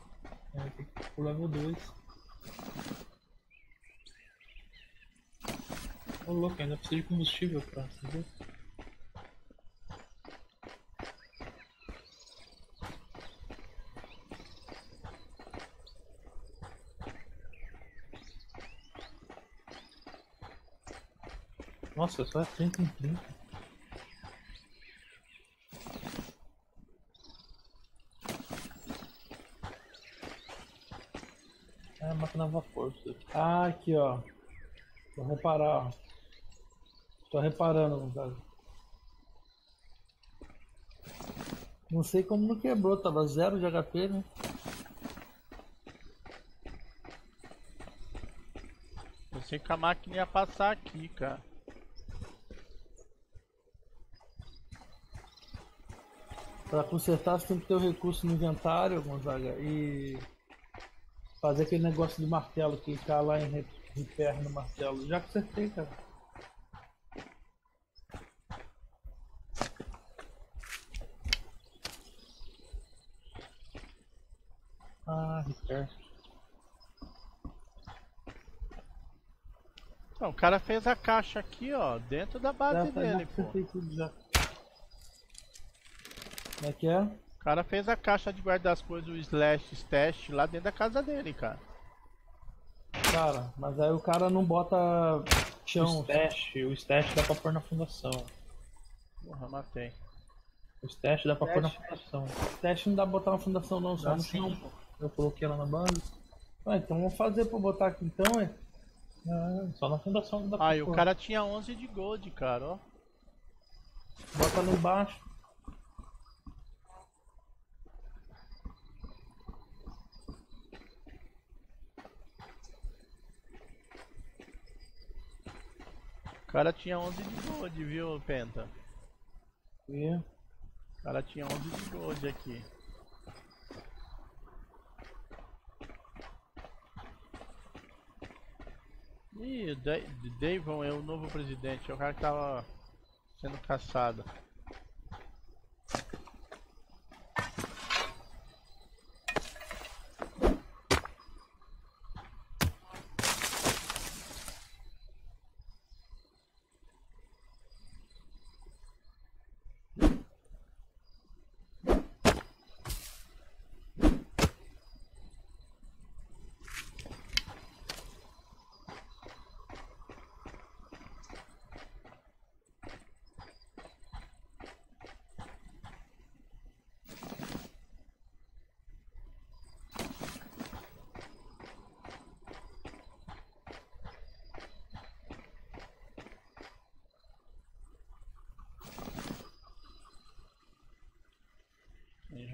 Speaker 1: É, tem que pro level 2. Ô louco, ainda precisa de combustível pra acender. Nossa, só é 30 em 30. É a máquina a vapor.
Speaker 4: Ah, aqui, ó. Vou reparar, ó. Tô reparando, Gonzalo. Não sei como não quebrou, tava zero de HP, né?
Speaker 2: Eu sei que a máquina ia passar aqui, cara.
Speaker 4: Pra consertar você tem que ter o recurso no inventário, Gonzaga, e fazer aquele negócio do martelo, clicar lá em re- repair no martelo. Já consertei, cara.
Speaker 1: Ah, repair.
Speaker 2: Não, o cara fez a caixa aqui, ó, dentro da base
Speaker 4: Já, tá-
Speaker 2: dele,
Speaker 4: já
Speaker 2: pô.
Speaker 4: consertei tudo já. Como é que é?
Speaker 2: O cara fez a caixa de guardar as coisas, o slash stash lá dentro da casa dele, cara.
Speaker 4: Cara, mas aí o cara não bota
Speaker 1: O
Speaker 4: chão.
Speaker 1: stash, o stash dá pra pôr na fundação.
Speaker 2: Porra, matei.
Speaker 1: O stash dá pra pôr na
Speaker 4: Stash.
Speaker 1: fundação.
Speaker 4: Teste não dá pra botar na fundação não, só
Speaker 1: Dá
Speaker 4: no
Speaker 1: sim.
Speaker 4: chão.
Speaker 1: Eu coloquei ela na base.
Speaker 4: Ué, então vamos fazer pra botar aqui então, é?
Speaker 1: Ah, só na fundação que dá
Speaker 2: Ah,
Speaker 1: pra
Speaker 2: e o cara tinha 11 de gold, cara, ó.
Speaker 4: Bota lá embaixo.
Speaker 2: O cara tinha 11 de gold, viu, Penta?
Speaker 4: E
Speaker 2: O cara tinha 11 de gold aqui. Ih, o Da- Davon é o novo presidente, é o cara que tava sendo caçado.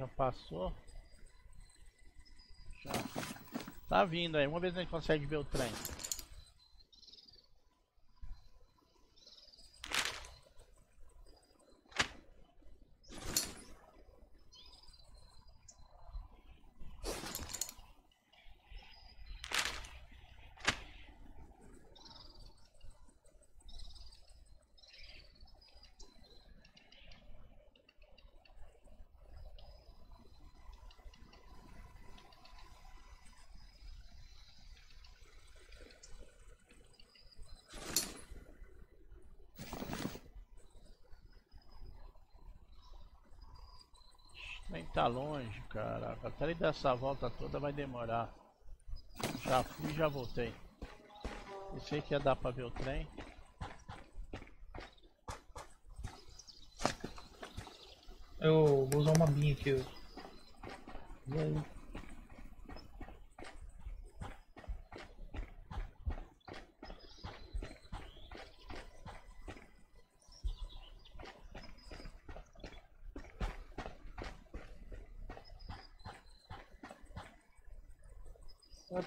Speaker 2: Já passou. Já. Tá vindo aí. Uma vez a gente consegue ver o trem. Nem tá longe, caraca. Até ele dar essa volta toda vai demorar. Já fui já voltei. Pensei que ia dar pra ver o trem.
Speaker 1: Eu vou usar uma binha aqui.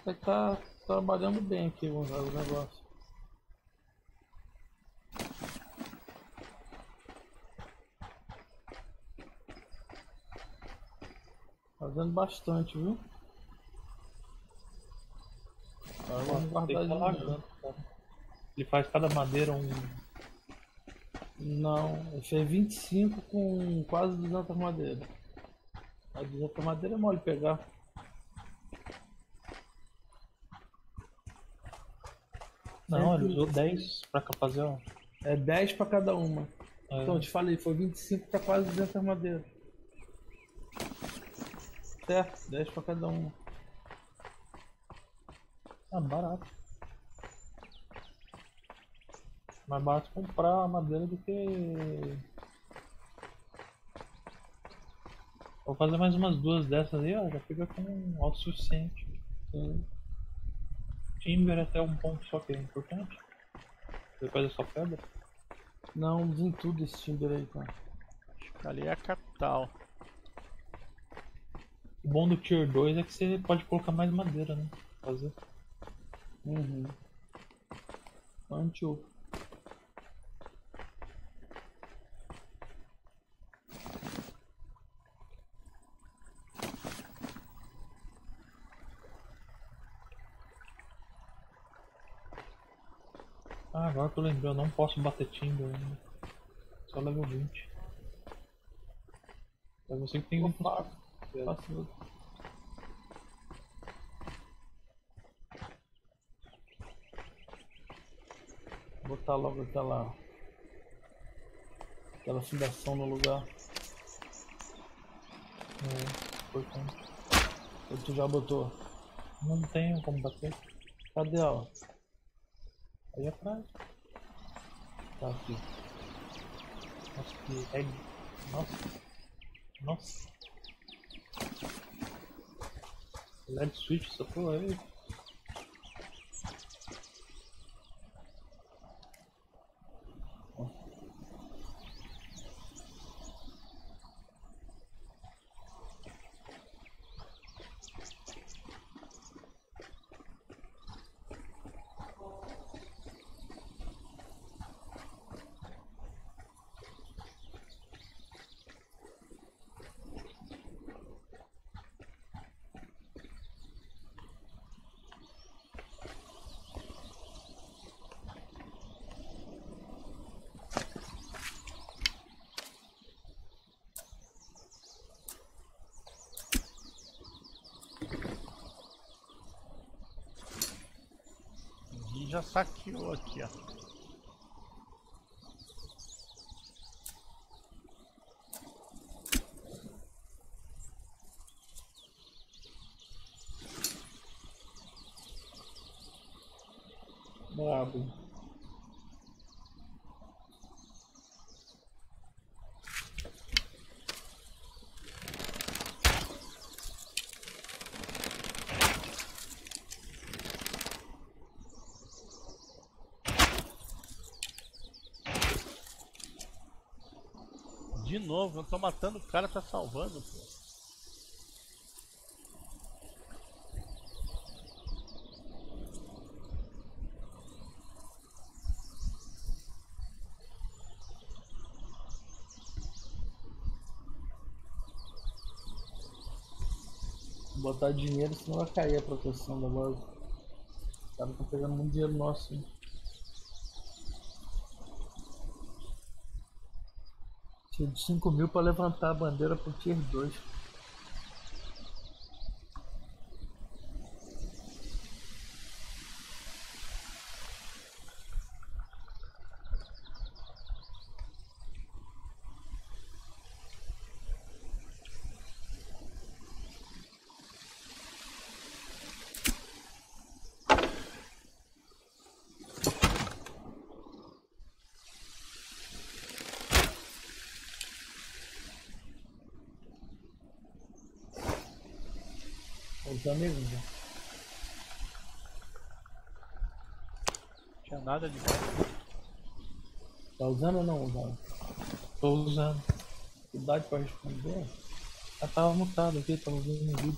Speaker 4: Até que tá trabalhando bem aqui o negócio. Fazendo bastante, viu? Tá, vamos guardar
Speaker 1: tá
Speaker 4: ele.
Speaker 1: cara. Ele faz cada madeira um.
Speaker 4: Não, ele fez 25 com quase 200 madeiras. A 200 madeira é mole pegar.
Speaker 1: Não, ele usou 10 pra ó.
Speaker 4: É 10 pra cada uma.
Speaker 1: É.
Speaker 4: Então, eu te falei, foi 25 pra quase 200 madeiras. Certo, 10 pra cada uma.
Speaker 1: Ah, barato. Mais barato comprar madeira do que. Vou fazer mais umas duas dessas aí, ó. Já fica com autossuficiente.
Speaker 4: Sim.
Speaker 1: Timber até um ponto só que é importante. Depois é só pedra.
Speaker 4: Não, em tudo esse timber aí, cara.
Speaker 2: Acho que ali é a capital.
Speaker 1: O bom do Tier 2 é que você pode colocar mais madeira, né? Fazer.
Speaker 4: Uhum. Antiu.
Speaker 1: Ah, agora que eu lembrei, eu não posso bater timber ainda. Só level 20. É você que tem que
Speaker 4: Opa, Faço. Botar logo aquela. Aquela fundação no lugar.
Speaker 1: É, importante.
Speaker 4: Ou tu já botou?
Speaker 1: Não tenho como bater.
Speaker 4: Cadê ela?
Speaker 1: Aí atrás.
Speaker 4: Tá aqui.
Speaker 1: Nossa, que egg. Nossa. Nossa. LED switch essa porra aí.
Speaker 2: O Gui já saqueou novo, eu tô matando o cara, tá salvando, pô.
Speaker 4: Botar dinheiro, senão vai cair a proteção da base Os caras estão tá pegando muito dinheiro nosso. Hein? De 5 mil pra levantar a bandeira pro Tier 2. Os amigos, né?
Speaker 2: Tinha nada de.
Speaker 4: Tá usando ou não usando?
Speaker 1: Tô usando.
Speaker 4: Cuidado pra responder.
Speaker 1: Eu tava mutado aqui, tava ouvindo um vídeo.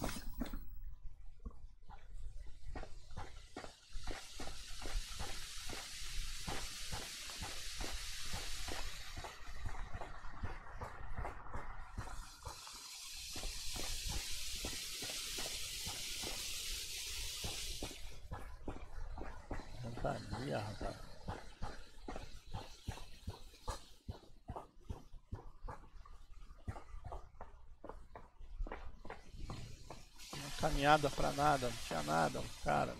Speaker 2: Ventania, rapaz. Uma caminhada pra nada, não tinha nada, cara.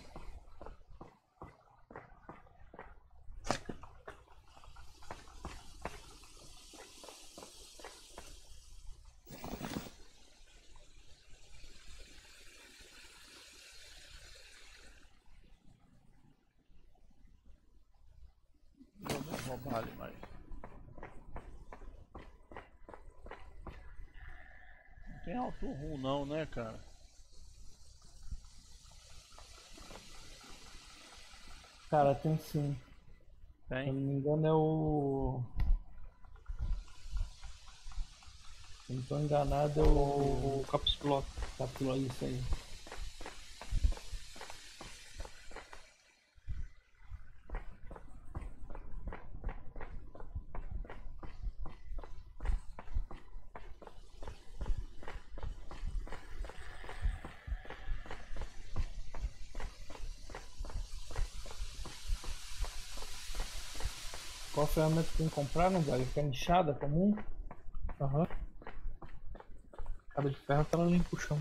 Speaker 2: Vamos roubar mais. Não tem alto rum não, né, cara?
Speaker 4: Cara, tem sim. Se eu
Speaker 2: Tem?
Speaker 4: não me engano é o. Se não tô enganado é o.
Speaker 1: O Caps Block.
Speaker 4: Isso aí. Ferramenta que tem que comprar, não velho? Que enxada comum?
Speaker 1: Aham. Cada de ferro que ela limpa chão.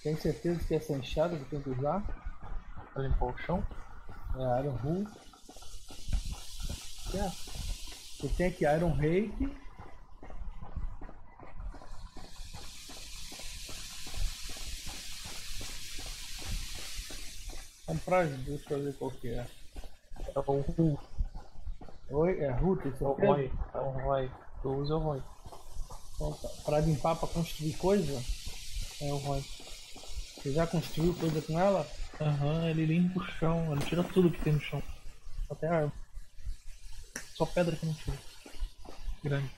Speaker 4: Tem certeza que essa enxada que tem que usar?
Speaker 1: Pra limpar o chão.
Speaker 4: É Iron Hull. É. Você tem aqui Iron Rake. Comprar as duas pra ver qual que é.
Speaker 1: É o Ru.
Speaker 4: Oi, é Ruth,
Speaker 1: É o Roy. É o Roy. Eu uso o Roy.
Speaker 4: Então. Pra limpar, pra construir coisa?
Speaker 1: É o Roy.
Speaker 4: Você já construiu coisa com ela?
Speaker 1: Aham, ele limpa o chão, ele tira tudo que tem no chão. Até a árvore. Só pedra que não tira. Grande.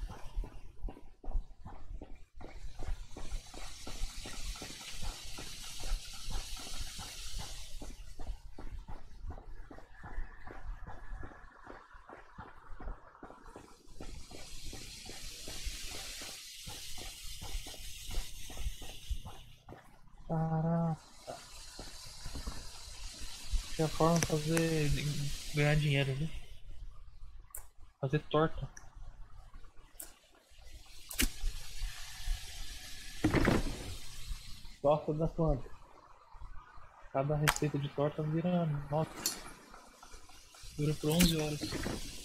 Speaker 1: Forma de fazer. ganhar dinheiro, viu? Fazer torta.
Speaker 4: Torta da planta.
Speaker 1: Cada receita de torta vira nota. Dura por 11 horas.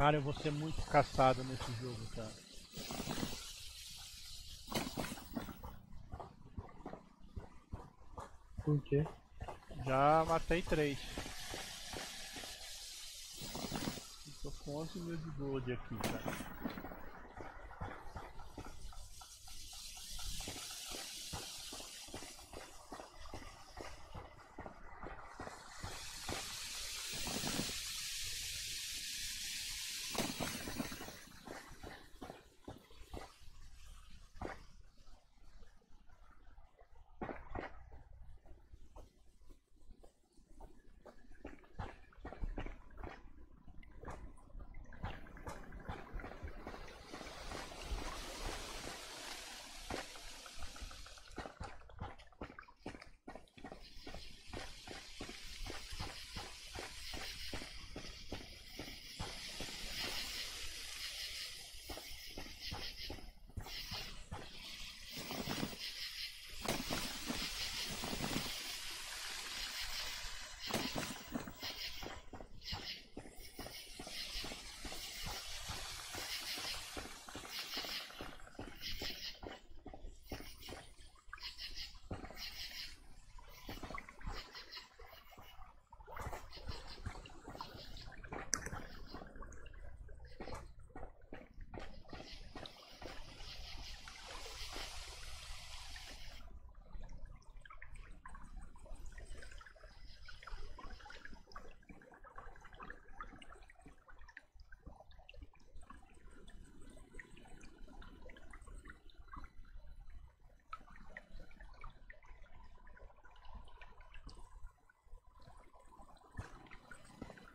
Speaker 2: Cara, eu vou ser muito caçado nesse jogo, cara.
Speaker 4: Por quê?
Speaker 2: Já matei três. Tô com 11 mil de gold aqui, cara.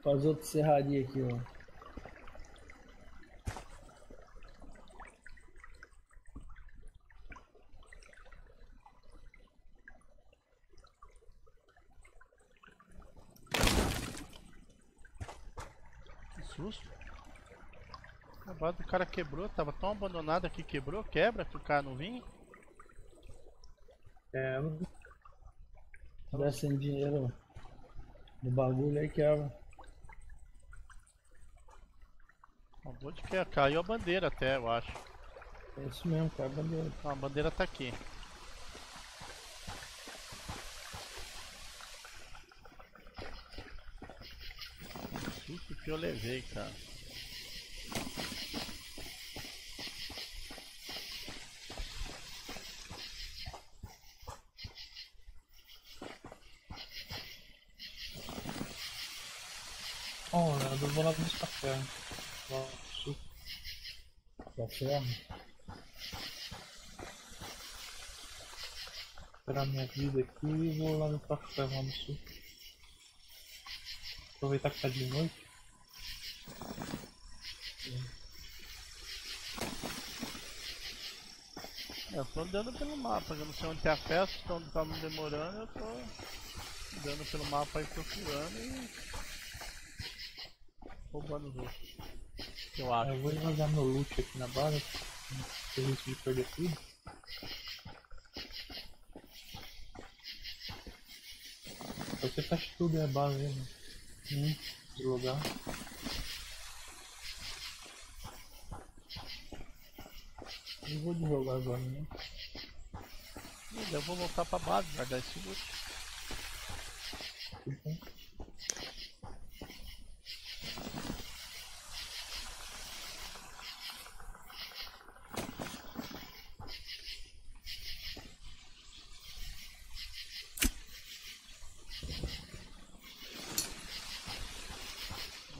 Speaker 4: Faz outra serraria aqui, ó.
Speaker 2: Que susto. Do cara quebrou, tava tão abandonado aqui, quebrou, quebra, que o cara não vinha.
Speaker 1: É,
Speaker 4: Se tivesse sem dinheiro no bagulho aí quebra.
Speaker 2: Acabou de que caiu a bandeira até, eu acho.
Speaker 4: É isso mesmo, cara, bandeira.
Speaker 2: Não, a bandeira tá aqui. Susto que eu levei, cara.
Speaker 1: Ó, eu vou lá buscar café. Ó, suco.
Speaker 4: Da ferro.
Speaker 1: Esperar minha vida aqui e vou lá no lá no sul. Aproveitar que tá de noite.
Speaker 2: É, eu tô andando pelo mapa, eu não sei onde tem a festa, então tá me demorando, eu tô andando pelo mapa aí procurando e roubando os outros. Eu acho.
Speaker 1: Eu vou esvaziar meu loot aqui na base. Tem risco de perder tudo. Você fecha tudo é base, né? Hum, deslogar.
Speaker 4: Não vou jogar agora, né?
Speaker 2: Eu vou voltar pra base, guardar esse loot.
Speaker 1: Tudo bem.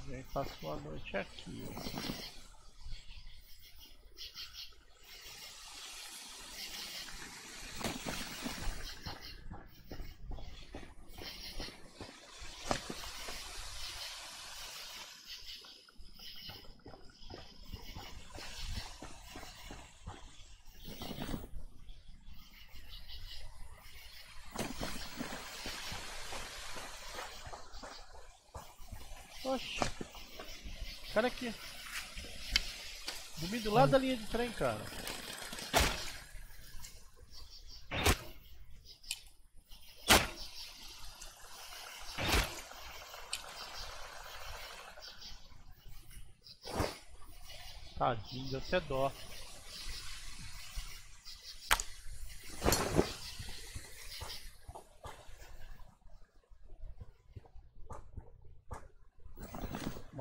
Speaker 2: E aí passou a Cara aqui. Dormi do lado da linha de trem, cara. Tadinho, deu até dó.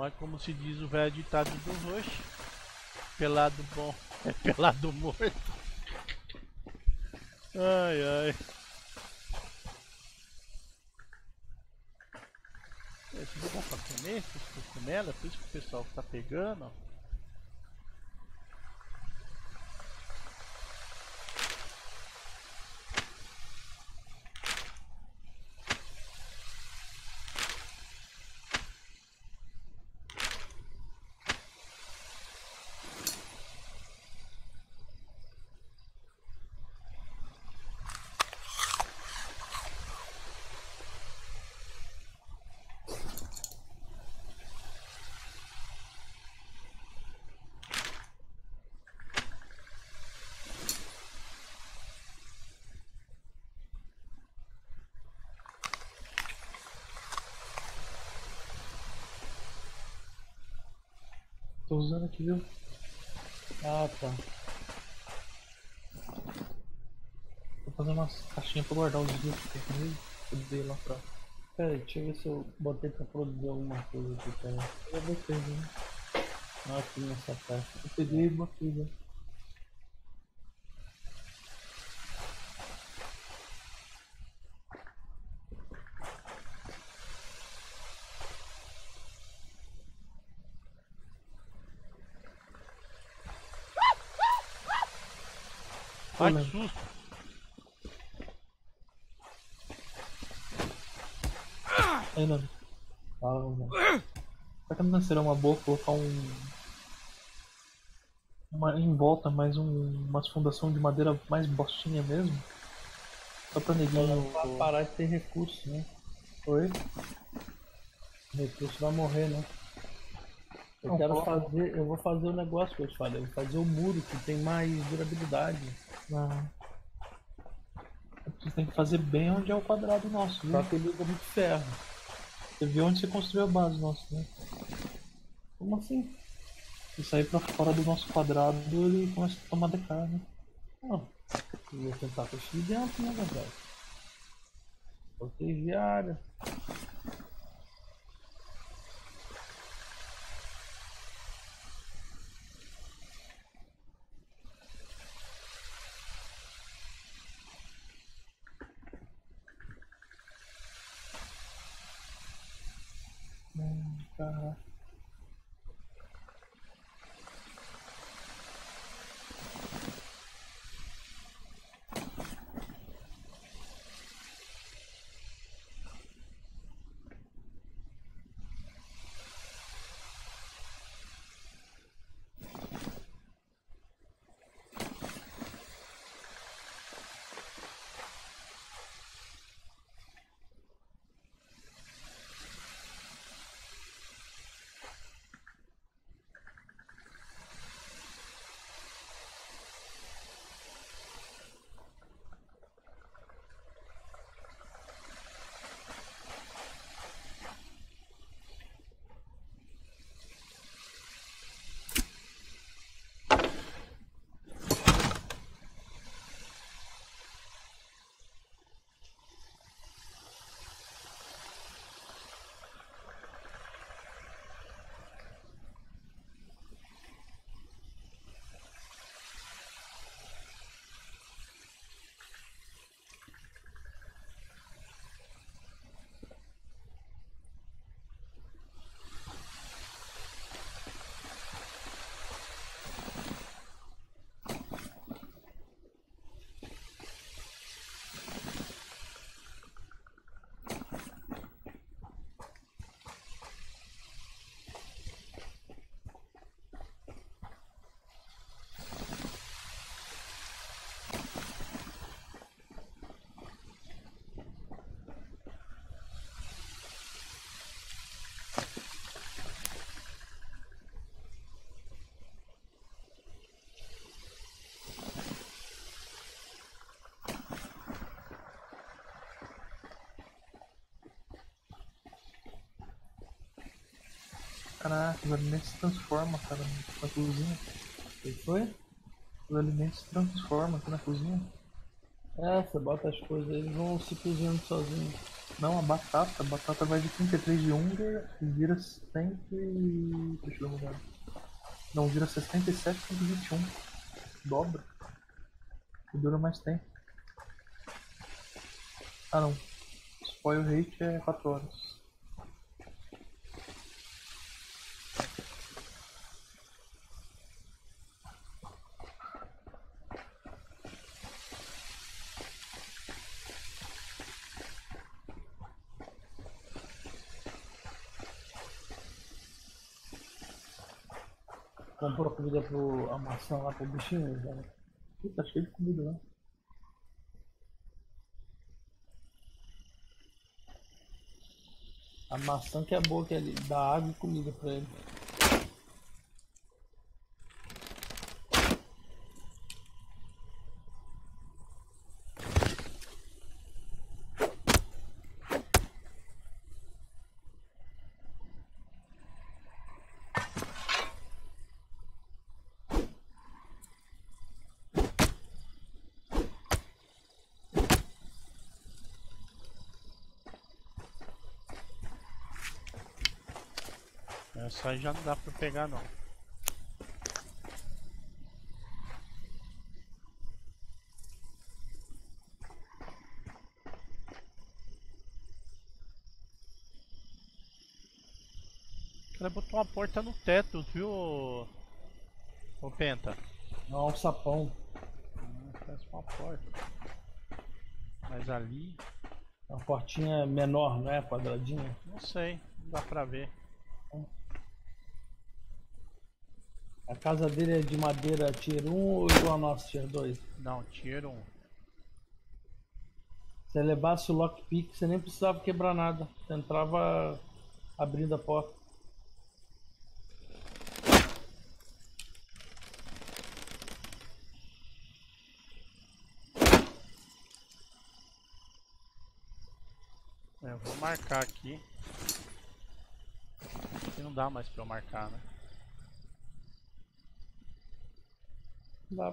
Speaker 2: Mas como se diz o velho ditado do roxo, pelado bom é pelado morto. Ai ai. Esse dá pra comer esses cogumelos, é por isso que o pessoal tá pegando. ó.
Speaker 1: Tô usando aqui, viu?
Speaker 4: Ah, tá.
Speaker 1: Vou fazer umas caixinhas pra guardar os livros que. Eu dei lá pra.
Speaker 4: Pera aí, deixa eu ver se eu botei pra produzir alguma coisa aqui, pera.
Speaker 1: Eu botei, né?
Speaker 4: Ah, aqui nessa caixa.
Speaker 1: Eu peguei e botei, né?
Speaker 2: Ai que
Speaker 1: Olha.
Speaker 2: susto!
Speaker 1: Aí, não. Fala, mano. Será uma boa colocar um. Uma, em volta mais um, umas fundação de madeira mais bostinha mesmo? Só pra neguinho.
Speaker 4: Pra parar de ter recurso, né?
Speaker 1: Oi?
Speaker 4: O recurso vai morrer, né? Eu
Speaker 1: Não,
Speaker 4: quero fazer, eu vou fazer o negócio que eu te falei, eu vou fazer o muro que tem mais durabilidade.
Speaker 1: Não. Você tem que fazer bem onde é o quadrado nosso, viu?
Speaker 4: Só que ele muito ferro.
Speaker 1: Você viu onde você construiu a base nossa, né?
Speaker 4: Como assim?
Speaker 1: Se sair pra fora do nosso quadrado, ele começa a tomar DK, né?
Speaker 4: Não. Eu ia tentar construir dentro, na verdade. Proteger a área.
Speaker 1: Caraca, os alimentos se transformam, cara, na cozinha.
Speaker 4: O que foi?
Speaker 1: Os alimentos se transformam aqui na cozinha.
Speaker 4: É, você bota as coisas aí, eles vão se cozinhando sozinhos.
Speaker 1: Não, a batata. A batata vai de 33 de Unger e vira 100 e... Deixa eu dar uma olhada. Não, vira 67.21. Dobra. E dura mais tempo. Ah não. Spoil rate é 4 horas.
Speaker 4: Comprou comida pro a maçã lá pro bichinho, já.
Speaker 1: Ih, tá cheio de comida lá.
Speaker 4: A maçã que é boa, que ele dá água e comida pra ele.
Speaker 2: Aí já não dá pra pegar não. O cara botou uma porta no teto, viu? ô- Penta?
Speaker 4: É um alçapão.
Speaker 2: Hum, Parece uma porta. Mas ali,
Speaker 4: Uma portinha menor, não é? Quadradinha.
Speaker 2: não sei, não dá pra ver.
Speaker 4: Casa dele é de madeira tier 1 ou igual a nossa tier 2?
Speaker 2: Não, tiro um.
Speaker 4: Se ele levasse o lockpick, você nem precisava quebrar nada. Você entrava abrindo a porta.
Speaker 2: É, eu vou marcar aqui. Aqui não dá mais pra eu marcar, né?
Speaker 4: Dá.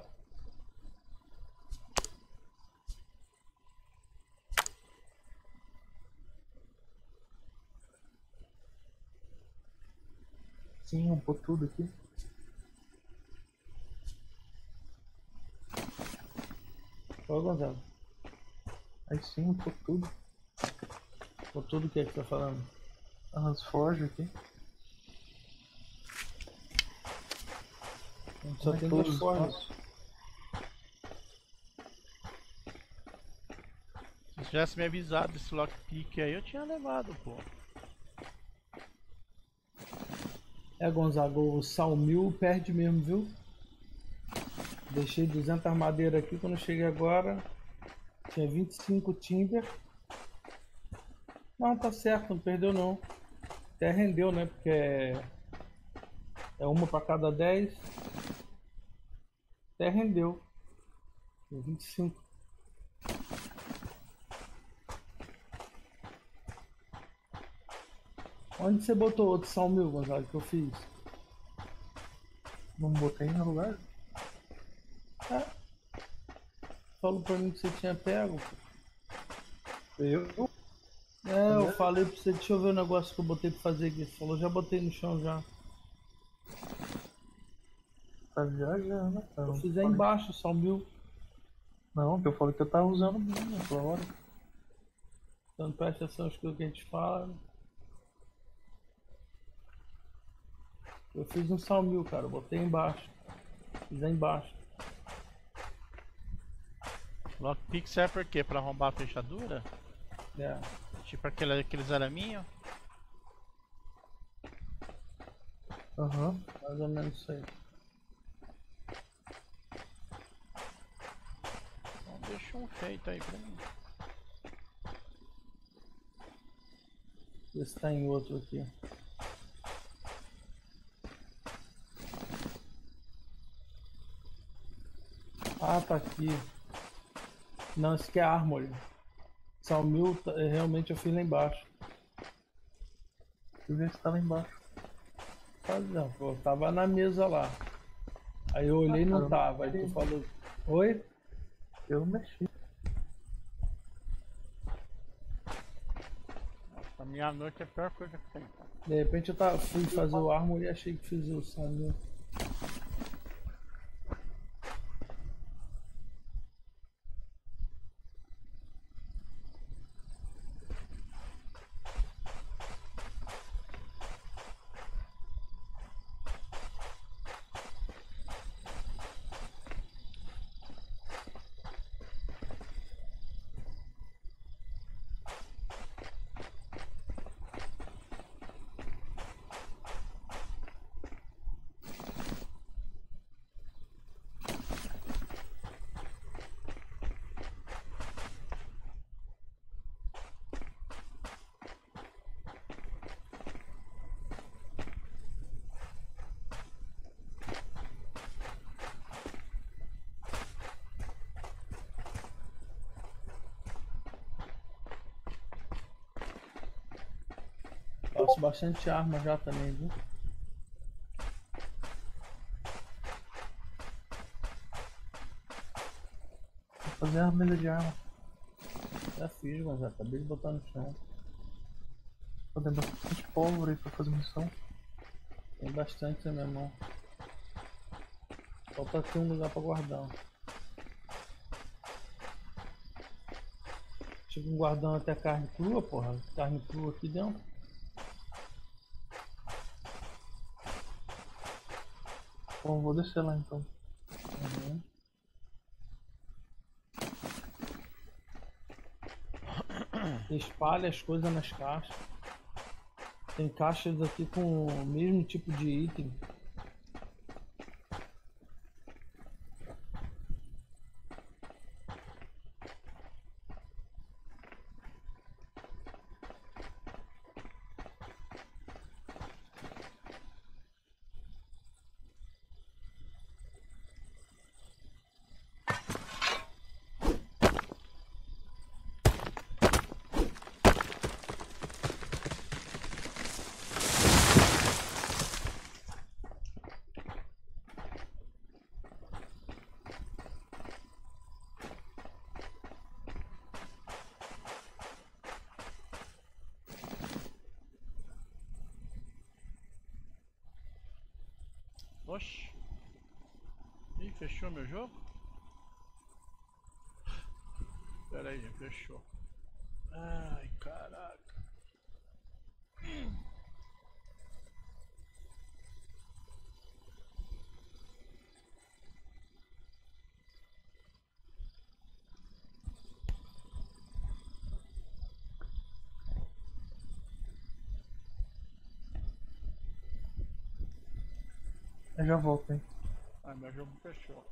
Speaker 1: Sim, um pouco tudo aqui.
Speaker 4: Ô, Gonzalo.
Speaker 1: Aí sim, um pouco tudo.
Speaker 4: Por tudo que é que tá falando.
Speaker 1: As forjas aqui.
Speaker 4: A gente só tem duas formas.
Speaker 2: Se tivesse me avisado desse lockpick aí, eu tinha levado, pô.
Speaker 4: É, Gonzago, o Salmil perde mesmo, viu? Deixei 200 madeiras aqui, quando eu cheguei agora, tinha 25 timber. Não, tá certo, não perdeu não. Até rendeu, né? Porque é, é uma para cada 10. Até rendeu. Tem 25. Onde você botou outro Salmil, Gonzago, que eu fiz?
Speaker 1: Não botei no lugar?
Speaker 4: É. Falou pra mim que você tinha pego.
Speaker 1: Eu?
Speaker 4: É, eu falei pra você, deixa eu ver o negócio que eu botei pra fazer aqui. Você falou, já botei no chão já.
Speaker 1: Tá viajando, cara.
Speaker 4: Eu fiz aí embaixo, só mil.
Speaker 1: Não, que eu falei que eu tava usando bem naquela hora.
Speaker 4: Então presta atenção às coisas que a gente fala. Eu fiz um salmil, cara. Eu botei embaixo. Fiz aí embaixo.
Speaker 2: Lockpick serve por quê? Pra arrombar a fechadura?
Speaker 4: É.
Speaker 2: Tipo aquele, aqueles araminhos?
Speaker 1: Aham.
Speaker 4: Mais ou menos isso aí.
Speaker 2: Deixa um feito aí pra mim.
Speaker 4: Vê se tá em outro aqui. Ah, tá aqui. Não, esse aqui é Armory. Salmil, tá- é, realmente eu fiz lá embaixo.
Speaker 1: Deixa eu ver se tá lá embaixo.
Speaker 4: fazendo. Pô, tava na mesa lá. Aí eu olhei e não tava. Aí tu falou. Oi?
Speaker 1: Eu mexi.
Speaker 2: Nossa, meia-noite é a pior coisa que tem.
Speaker 4: De repente eu tava, fui fazer o armor e achei que fiz o Samuel. Faço bastante arma já também, viu?
Speaker 1: Vou fazer a armadilha de arma.
Speaker 4: Já fiz, mas já acabei de botar no chão.
Speaker 1: Vou ter bastante pólvora aí pra fazer missão.
Speaker 4: Tem bastante na minha mão. Falta aqui um lugar pra guardar. Chega um guardando até carne crua, porra. Carne crua aqui dentro.
Speaker 1: Bom, vou descer lá então.
Speaker 4: Uhum. Espalha as coisas nas caixas. Tem caixas aqui com o mesmo tipo de item.
Speaker 2: Oxi. Ih, fechou meu jogo? Pera aí, fechou. Ai, caraca.
Speaker 1: Eu já volto, hein.
Speaker 2: Ai, meu jogo fechou.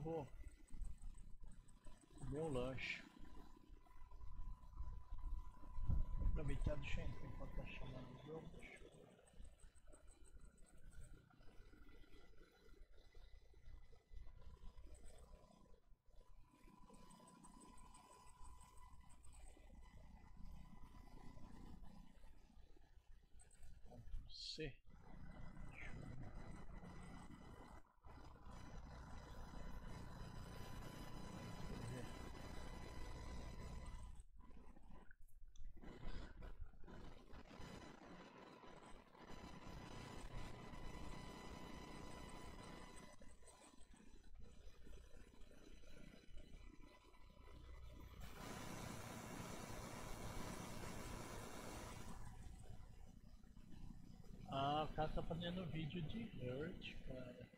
Speaker 2: Eu vou comer o lanche. Aproveitar eu entrar enquanto tá chamando os outros. C. cara tá fazendo vídeo de Hurt, cara.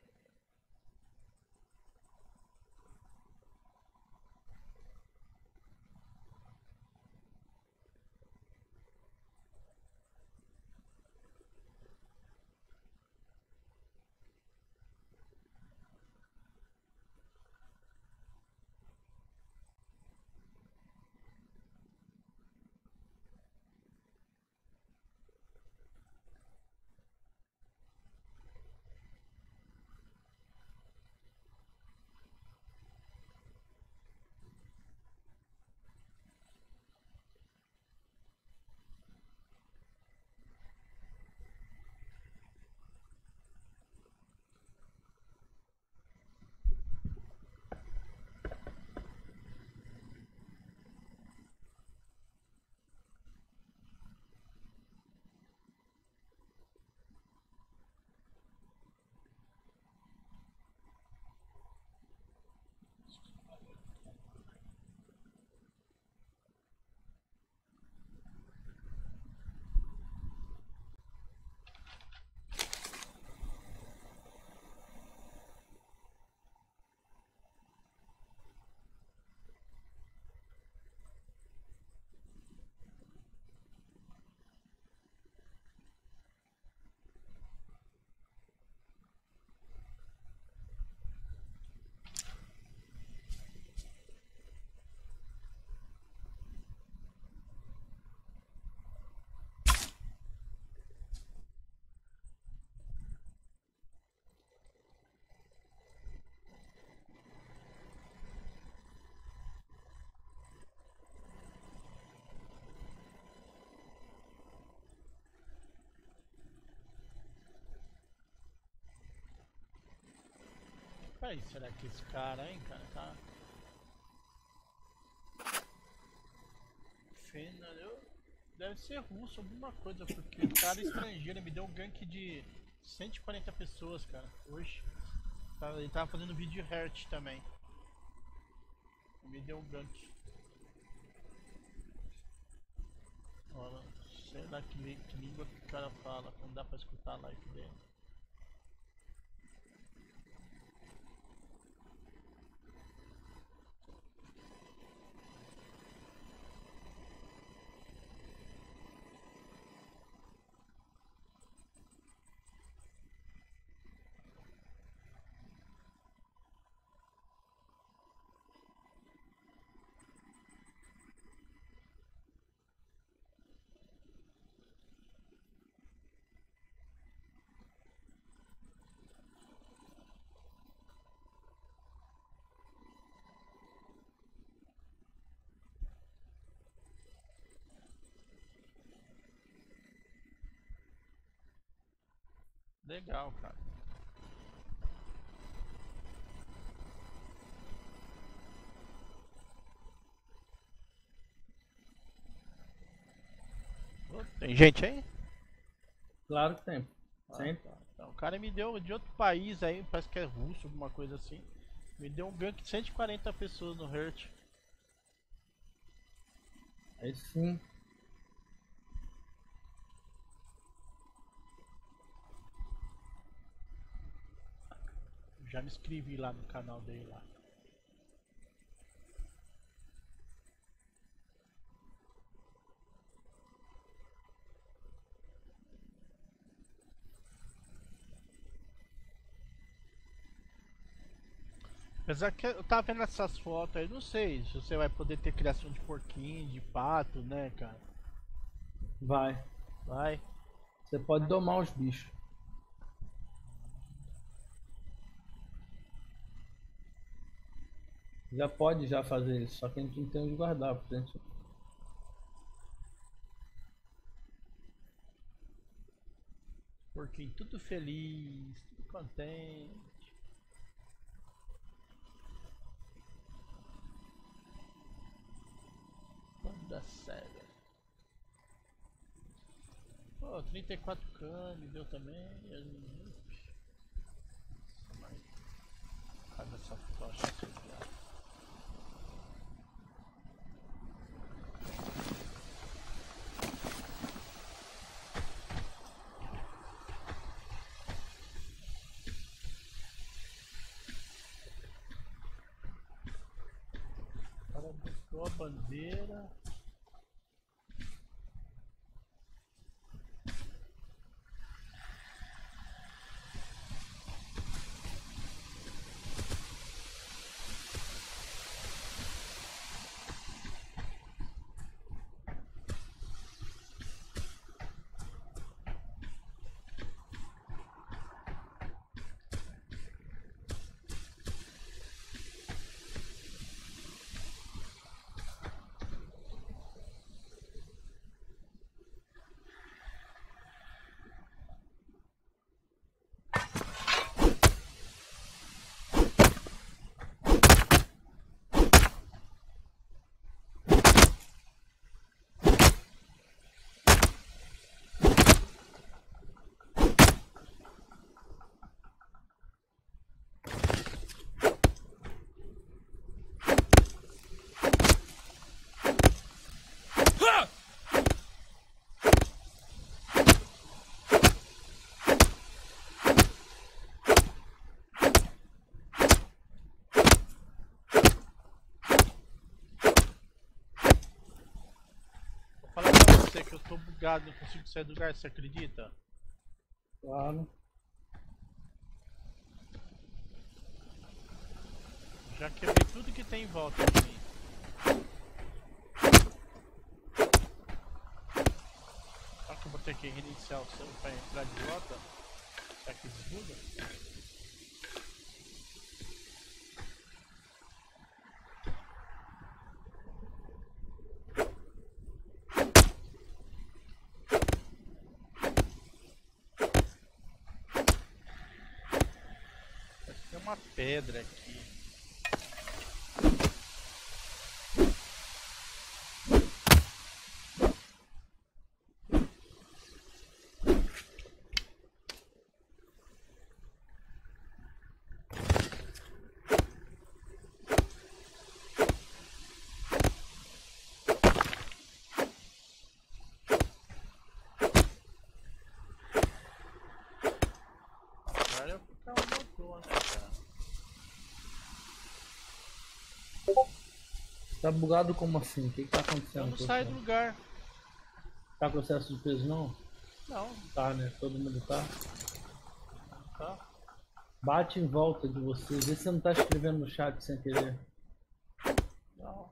Speaker 2: Aí, será que esse cara, hein, cara, tá. Fena, eu... Deve ser russo, alguma coisa, porque o cara é estrangeiro me deu um gank de 140 pessoas, cara, hoje. Tá- Ele tava fazendo vídeo de Hurt também. Me deu um gank. Olha, sei lá que, que língua que o cara fala, não dá pra escutar a live dele. Legal, cara. Tem gente aí?
Speaker 4: Claro que tem.
Speaker 2: Ah,
Speaker 4: Sempre.
Speaker 2: tá. Então, o cara me deu de outro país aí, parece que é russo, alguma coisa assim. Me deu um gank de 140 pessoas no Hurt.
Speaker 4: Aí sim.
Speaker 2: Já me inscrevi lá no canal dele lá. Apesar que eu tava vendo essas fotos aí, não sei se você vai poder ter criação de porquinho, de pato, né, cara?
Speaker 4: Vai.
Speaker 2: Vai.
Speaker 4: Você pode domar os bichos. Já pode já fazer isso, só que a gente não tem onde guardar, porque a gente...
Speaker 2: Porquinho tudo feliz, tudo contente. Banda séria. Pô, 34k me deu também. Cadê essa tocha aqui, viado? O cara buscou a bandeira. Vou falar pra você que eu tô bugado, não consigo sair do lugar, você acredita?
Speaker 4: Claro.
Speaker 2: Já quebrei tudo que tem em volta de mim. Só que eu vou ter que reiniciar o seu pra entrar de volta. Será que desbuga? Tem uma pedra aqui. Agora eu vou ficar um motor, né?
Speaker 4: Tá bugado como assim? O que, que tá acontecendo?
Speaker 2: Eu não
Speaker 4: com
Speaker 2: saio
Speaker 4: você?
Speaker 2: do lugar.
Speaker 4: Tá processo de peso não?
Speaker 2: Não,
Speaker 4: Tá, né? Todo mundo tá.
Speaker 2: tá.
Speaker 4: Bate em volta de você. Vê se você não tá escrevendo no chat sem querer.
Speaker 2: Não.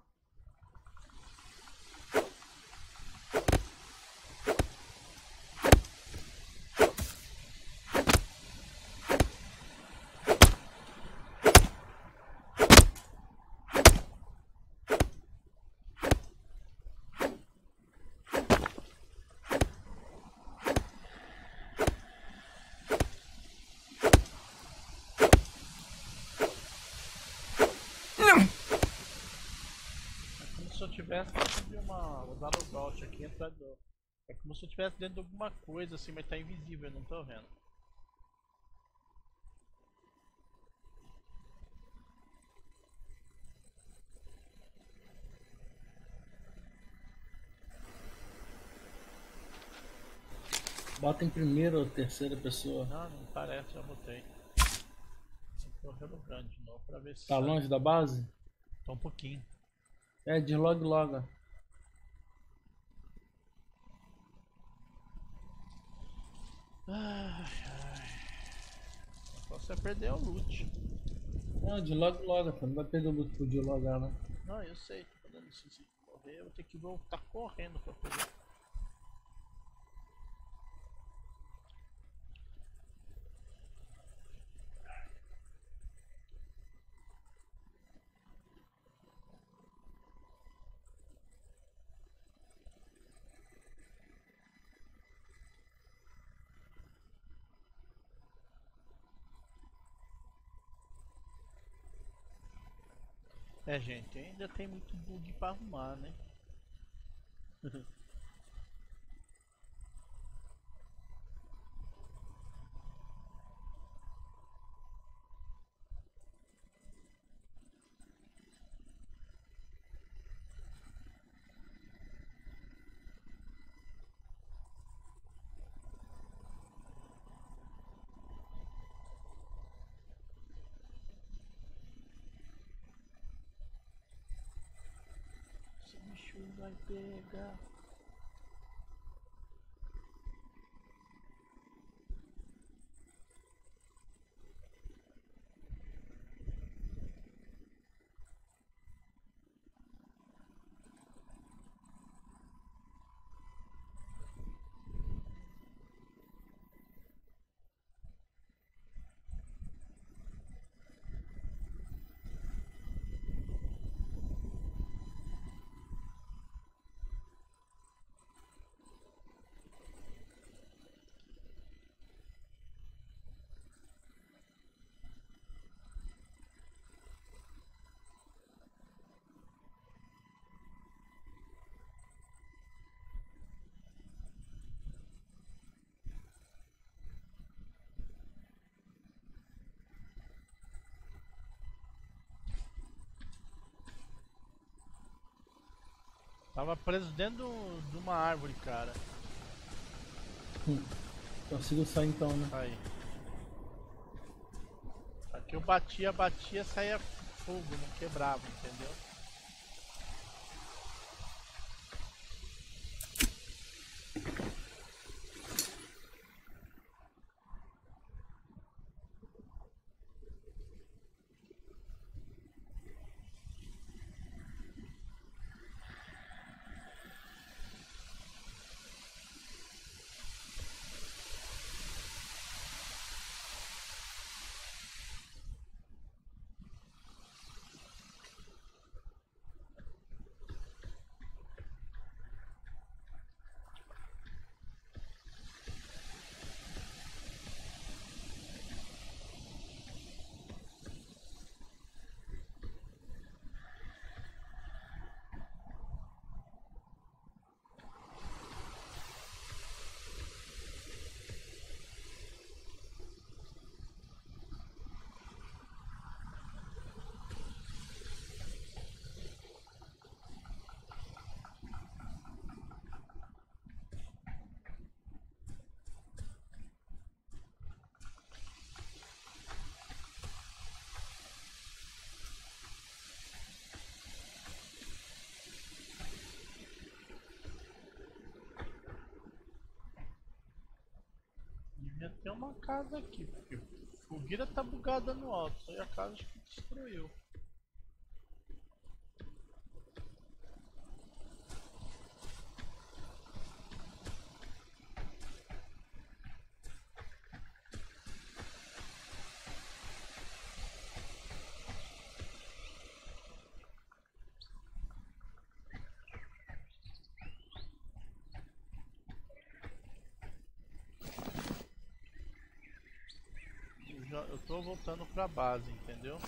Speaker 2: É como se eu tivesse dentro de uma. Vou dar no Gauch aqui entrar do. É como se eu tivesse dentro de alguma coisa assim, mas tá invisível, eu não tô vendo.
Speaker 4: Bota em primeira ou terceira pessoa.
Speaker 2: Não, não parece, já botei. Vou relogando de novo pra ver se.
Speaker 4: Tá
Speaker 2: sai.
Speaker 4: longe da base?
Speaker 2: Tá um pouquinho.
Speaker 4: É, deslog logo.
Speaker 2: Ai, ai. Você perder o loot.
Speaker 4: Não, de logo. Não vai perder o loot por de logar, né?
Speaker 2: Não, eu sei, tô falando se se morrer, eu vou ter que voltar correndo pra pegar. É, gente, ainda tem muito bug pra arrumar, né? <laughs> Esse bicho vai pegar. Tava preso dentro de uma árvore, cara.
Speaker 4: Consigo sair então, né?
Speaker 2: Aí. Aqui eu batia, batia, saía fogo, não quebrava, entendeu? Devia ter casa aqui, porque fogueira tá bugada no alto, só a casa que destruiu. Eu, já, eu tô voltando pra base, entendeu?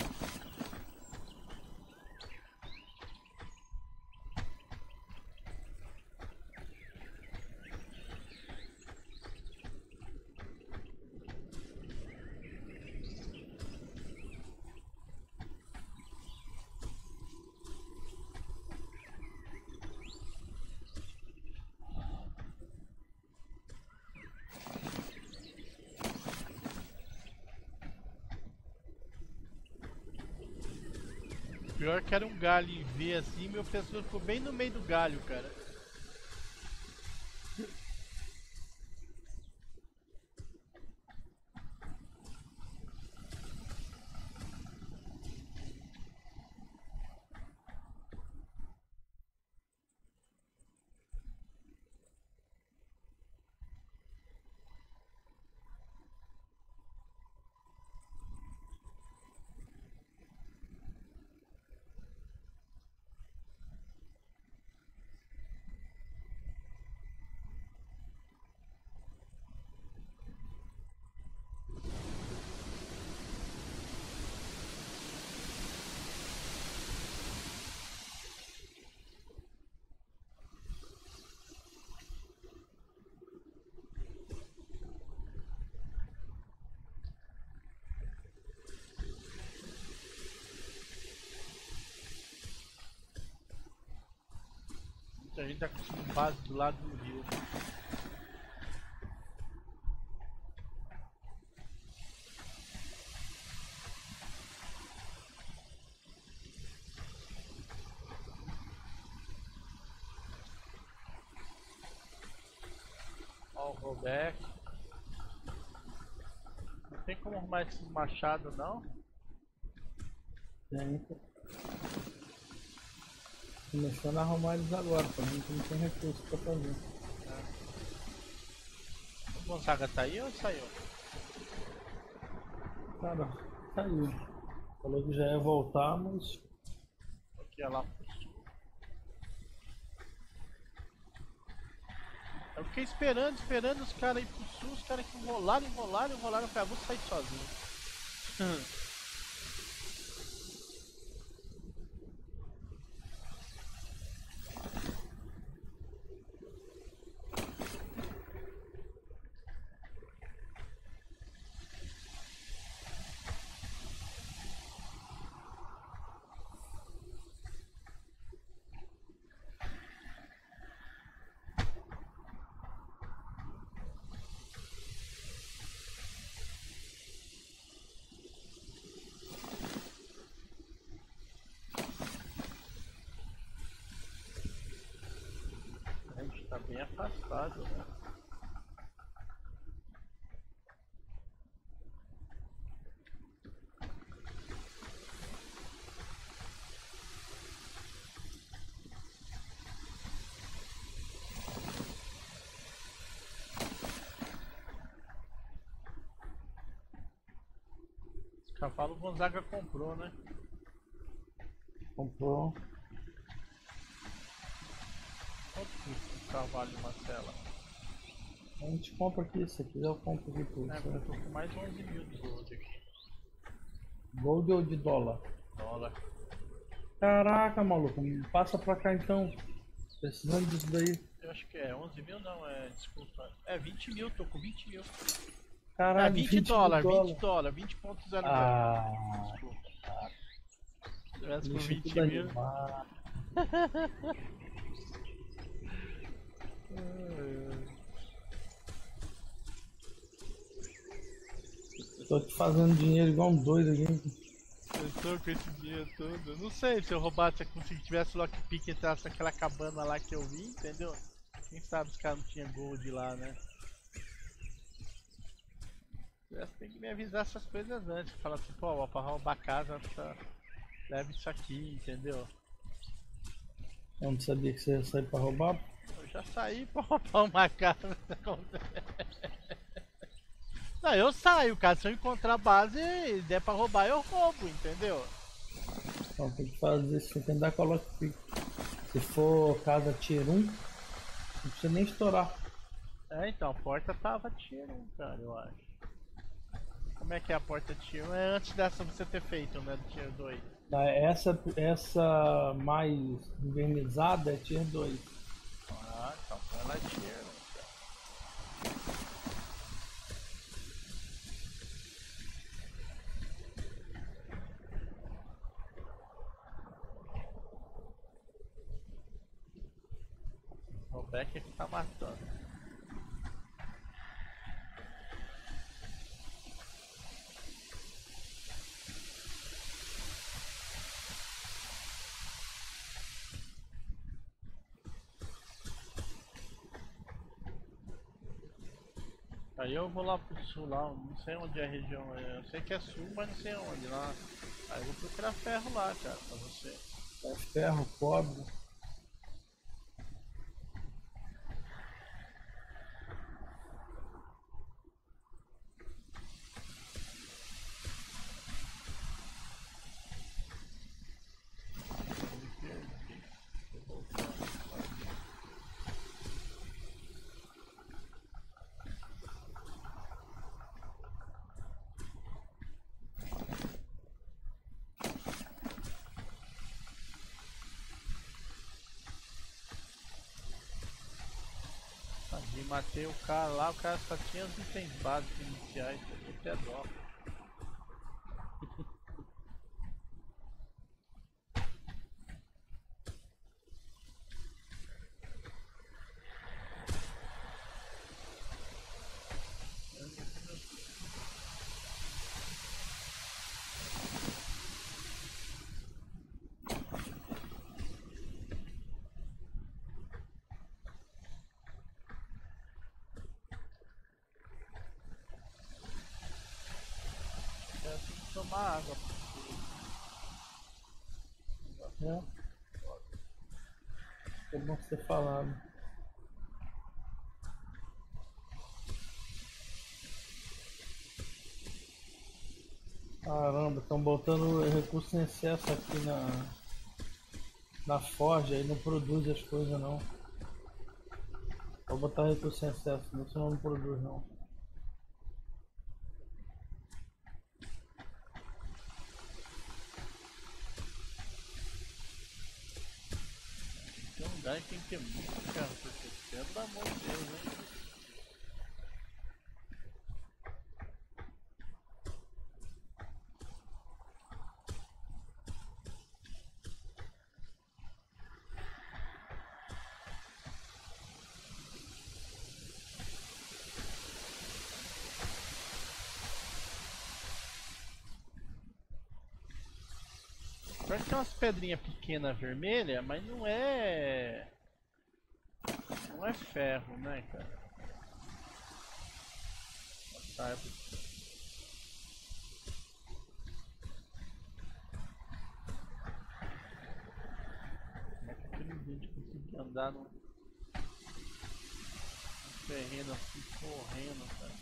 Speaker 2: Pior que era um galho em V assim, meu pessoa ficou bem no meio do galho, cara. A gente tá construindo base do lado do rio. Ó o. Não tem como arrumar esses machados não?
Speaker 4: Tem. Começando a arrumar eles agora, pra mim que não tem recurso pra fazer.
Speaker 2: O Gonzaga tá aí ou saiu?
Speaker 4: Cara, saiu. Falou que já ia voltar, mas
Speaker 2: Aqui, ó lá pro sul. Eu fiquei esperando, esperando os caras ir pro sul, os caras que enrolaram, enrolaram, enrolaram. Eu falei, ah, vou sair sozinho. <laughs> A gente tá bem afastado, né? Cavalo Gonzaga comprou, né?
Speaker 4: comprou.
Speaker 2: Quanto custa um cavalo e uma cela?
Speaker 4: A gente compra aqui, isso aqui eu compro aqui tudo.
Speaker 2: É, eu tô com mais 11 mil de gold aqui.
Speaker 4: Gold ou de dólar?
Speaker 2: Dólar.
Speaker 4: Caraca, maluco, passa pra cá então. Precisando disso daí.
Speaker 2: Eu acho que é 11 mil, não, é. Desculpa. É 20 mil, tô com 20 mil.
Speaker 4: Caralho,
Speaker 2: é 20, dólar,
Speaker 4: dólar.
Speaker 2: 20 dólar, 20.00.
Speaker 4: Ah,
Speaker 2: Desculpa. Se tivesse
Speaker 4: lixo
Speaker 2: 20
Speaker 4: tudo
Speaker 2: mil. <laughs>
Speaker 4: Tô te fazendo dinheiro igual um doido aqui.
Speaker 2: Eu tô com esse dinheiro todo. Eu Não sei se eu roubasse, se tivesse lockpick e entrasse naquela cabana lá que eu vi, entendeu? Quem sabe os caras não tinham gold lá, né? Você tem que me avisar essas coisas antes. Falar assim, pô, ó, pra roubar a casa, tá... leva isso aqui, entendeu?
Speaker 4: Eu não sabia que você ia sair pra roubar.
Speaker 2: Eu já saí pra roubar uma casa. <laughs> Não, eu saio, cara. Se eu encontrar base e der pra roubar, eu roubo, entendeu?
Speaker 4: Então tem que fazer isso, a lockpick. Se for casa tier 1, não precisa nem estourar.
Speaker 2: É, então, a porta tava tier 1, cara, eu acho. Como é que é a porta tier 1? É antes dessa você ter feito, né, do tier 2.
Speaker 4: Tá, Essa, essa mais invernizada é tier 2.
Speaker 2: Ah, então ela é tier 1, cara. É que tá matando. Aí eu vou lá pro sul lá, não sei onde é a região, eu sei que é sul, mas não sei onde lá. Aí eu vou procurar ferro lá, cara, pra você.
Speaker 4: É ferro, cobre.
Speaker 2: E matei o cara lá, o cara só tinha os itens básicos iniciais, eu até dó. tomar água.
Speaker 4: É. É bom ter falado. Caramba, estão botando recurso em excesso aqui na, na Forja e não produz as coisas não. Vou botar recurso em excesso, senão não produz não.
Speaker 2: Tem um lugar que tem que ter muito ferro, porque pelo amor de Deus, hein? Parece que tem umas pedrinhas pequenas vermelhas, mas não é. Não é ferro, né, cara? É conseguia andar no terreno assim, correndo, cara?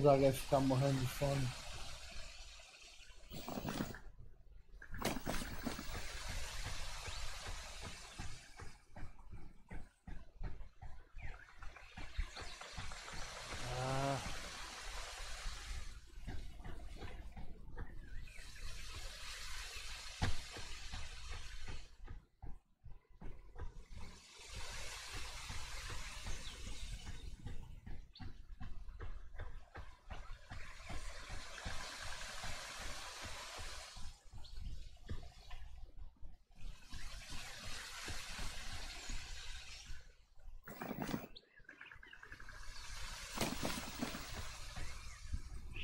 Speaker 4: O Zaga vai ficar morrendo de fome.
Speaker 2: Ah.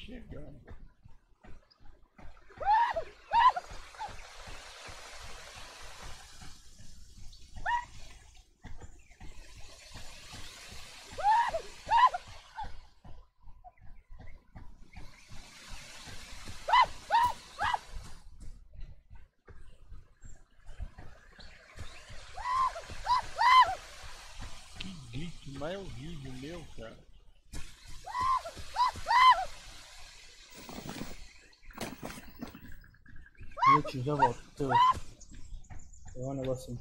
Speaker 2: Chegando. Que grito mais horrível meu, cara.
Speaker 4: Gente, já volto. Deixa eu pegar um negocinho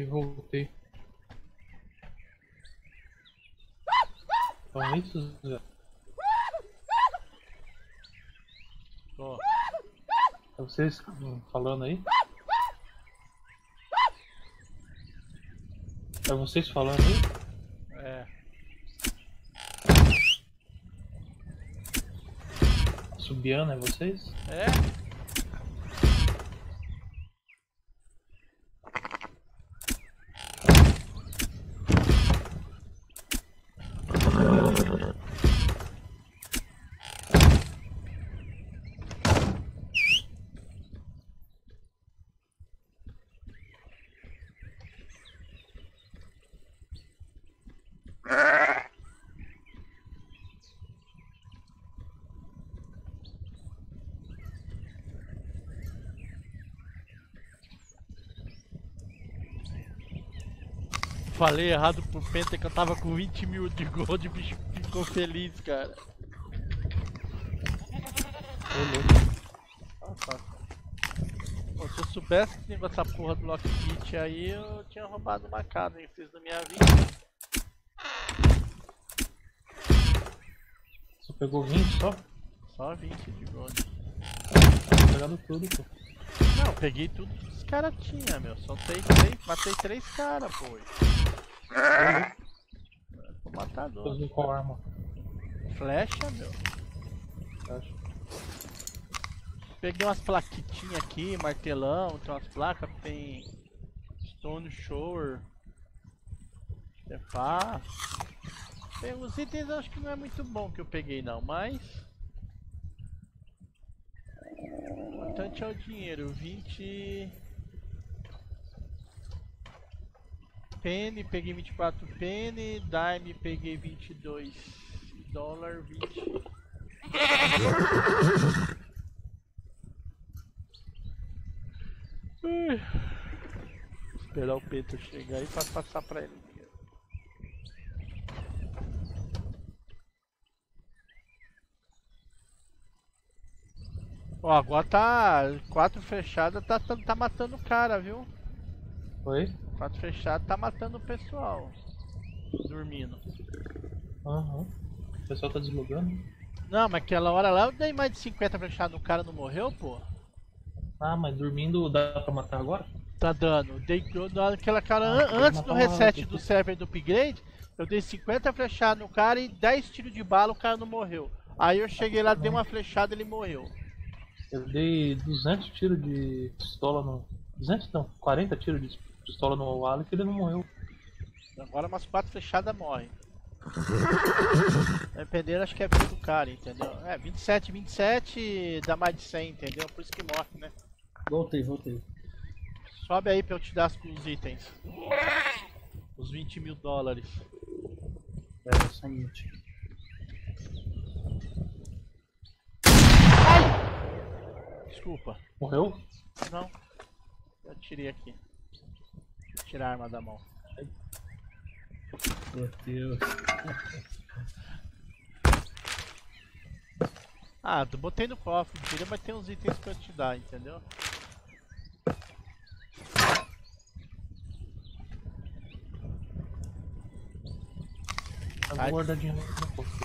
Speaker 1: Aí voltei. É isso, Zé.
Speaker 2: Ó,
Speaker 1: É vocês falando aí? É vocês falando aí?
Speaker 2: É.
Speaker 1: Subiano é vocês?
Speaker 2: É? Falei errado pro Penta que eu tava com 20 mil de gold e o bicho ficou feliz, cara. Ah, tá. Pô, se eu soubesse que tinha essa porra do Lockpit aí, eu tinha roubado uma casa, hein? Fiz na minha vida.
Speaker 1: Você pegou 20 só?
Speaker 2: Só 20 de gold.
Speaker 1: Tá pegando tudo, pô.
Speaker 2: Não, peguei tudo que os caras tinham, meu. Soltei três, matei três caras, pô. Vou matar dois.
Speaker 1: Usei qual arma?
Speaker 2: Flecha, meu.
Speaker 1: Acho.
Speaker 2: Peguei umas plaquitinhas aqui, martelão, tem umas placas, tem Stone Shore. É fácil. Tem, os itens acho que não é muito bom que eu peguei não, mas. O importante é o dinheiro, 20. Penny, peguei 24 penny, dime peguei 22 dólar, 20. Ai. Esperar o Pedro chegar e passar pra ele. Ó, agora tá. Quatro fechada tá, tá, tá matando o cara, viu?
Speaker 1: Foi?
Speaker 2: Quatro fechada tá matando o pessoal. Dormindo.
Speaker 1: Aham. O pessoal tá deslogando.
Speaker 2: Não, mas aquela hora lá eu dei mais de 50 fechado no cara não morreu, pô.
Speaker 1: Ah, mas dormindo dá pra matar agora?
Speaker 2: Tá dando. Dei eu aquela cara an-
Speaker 1: Ah, que
Speaker 2: antes do reset do server do upgrade, eu dei 50 flechadas no cara e 10 tiros de bala, o cara não morreu. Aí eu cheguei lá, dei uma flechada e ele morreu.
Speaker 1: Eu dei 200 tiros de pistola no. 200 não, 40 tiros de pistola no Alec e ele não morreu.
Speaker 2: Agora umas 4 flechadas morrem. <laughs> Dependendo, acho que é vida do cara, entendeu? É, 27, 27 dá mais de 100, entendeu? Por isso que morre, né?
Speaker 4: Voltei, voltei.
Speaker 2: Sobe aí pra eu te dar os itens. Os 20 mil dólares.
Speaker 4: Pera só um minutinho.
Speaker 2: Desculpa.
Speaker 1: Morreu?
Speaker 2: Não. Eu tirei aqui. Tirar a arma da mão.
Speaker 4: Meu Deus.
Speaker 2: Ah, eu botei no cofre, tira, mas tem uns itens pra te dar, entendeu?
Speaker 1: Tá guardadinho no posto.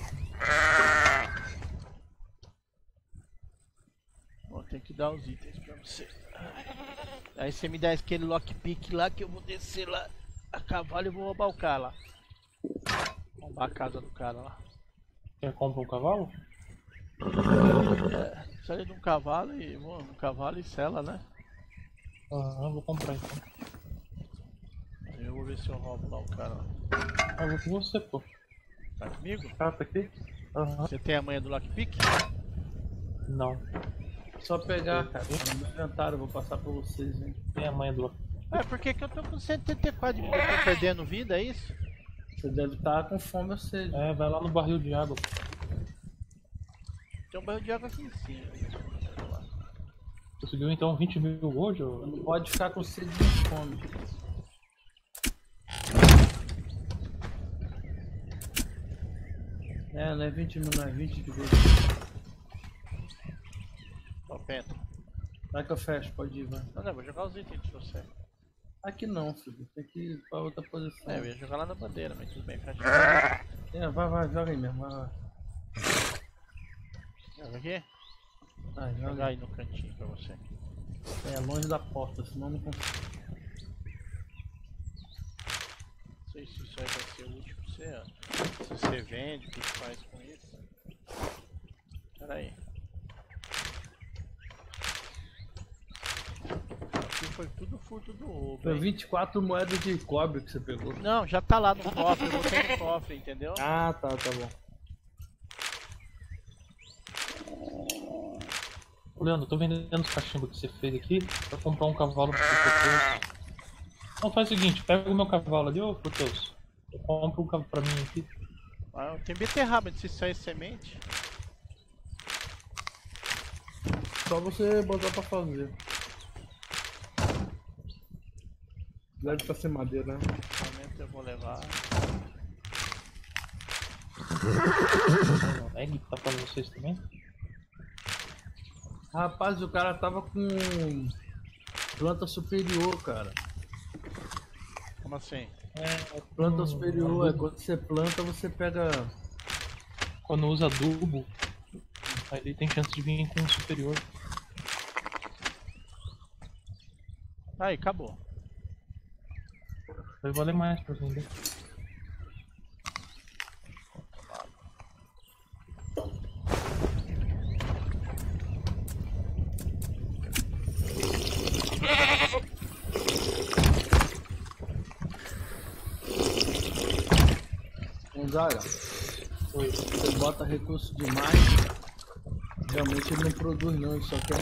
Speaker 2: Vou ter que dar os itens pra você. Aí você me dá aquele lockpick lá que eu vou descer lá a cavalo e vou roubar o cara lá. Roubar a casa do cara lá.
Speaker 1: Quer comprar um cavalo?
Speaker 2: Sai de um cavalo e. vou um cavalo e sela, né?
Speaker 1: Aham, vou comprar então.
Speaker 2: Aí eu vou ver se eu roubo lá o cara lá.
Speaker 1: Ah, vou com você, pô.
Speaker 2: Tá comigo?
Speaker 1: Ah, tá aqui? Aham.
Speaker 2: Você tem a manha do lockpick?
Speaker 1: Não.
Speaker 4: Só pegar, cara. Inventário, eu vou passar pra vocês, hein.
Speaker 1: Tem a mãe do.
Speaker 2: É, por que eu tô com 184 de vida? Tô perdendo vida, é isso?
Speaker 4: Você deve estar com fome ou sede.
Speaker 1: É, vai lá no barril de água.
Speaker 2: Tem um barril de água aqui em cima.
Speaker 1: Conseguiu então 20 mil gold?
Speaker 4: Não
Speaker 1: ou-
Speaker 4: pode ficar com sede nem fome. É, não é 20 mil, não é 20 de gold.
Speaker 2: Ó, penta.
Speaker 4: Vai que eu fecho, pode ir, vai.
Speaker 2: Não, não, vou jogar os itens pra você.
Speaker 4: Aqui não, filho. Tem que ir pra outra posição.
Speaker 2: É, eu ia jogar lá na bandeira, mas tudo bem, fecha.
Speaker 4: É, vai, vai, joga aí mesmo. Vai, vai.
Speaker 2: Joga aqui? Vou
Speaker 4: joga
Speaker 2: jogar
Speaker 4: aí.
Speaker 2: no cantinho pra você.
Speaker 4: É, longe da porta, senão não consigo.
Speaker 2: sei se isso aí vai ser útil pra você. ó. Se você vende, o que faz com isso. Pera aí. Aqui foi tudo furto do ovo.
Speaker 4: Foi
Speaker 2: hein?
Speaker 4: 24 moedas de cobre que você pegou.
Speaker 2: Não, já tá lá no cofre, eu botei no cofre, entendeu?
Speaker 4: Ah, tá, tá bom.
Speaker 1: Leandro, eu tô vendendo os cachimbos que você fez aqui pra comprar um cavalo pro Proteus. Então faz o seguinte, pega o meu cavalo ali, ô Proteus. Eu compro um cavalo pra mim aqui.
Speaker 2: Ah, tem beterraba de se sair semente.
Speaker 4: Só você botar pra fazer. Deve pra ser madeira, né?
Speaker 2: Momento eu vou levar.
Speaker 1: O egg tá pra vocês também?
Speaker 4: Rapaz, o cara tava com planta superior, cara.
Speaker 2: Como assim?
Speaker 1: É,
Speaker 4: Planta
Speaker 1: Hum,
Speaker 4: superior é quando você planta, você pega.
Speaker 1: quando usa adubo, aí ele tem chance de vir com um superior.
Speaker 2: Aí, acabou.
Speaker 1: Vai valer mais pra vender.
Speaker 4: Gonzaga,
Speaker 1: Oi.
Speaker 4: você bota recurso demais. Realmente ele não produz não, ele só quer um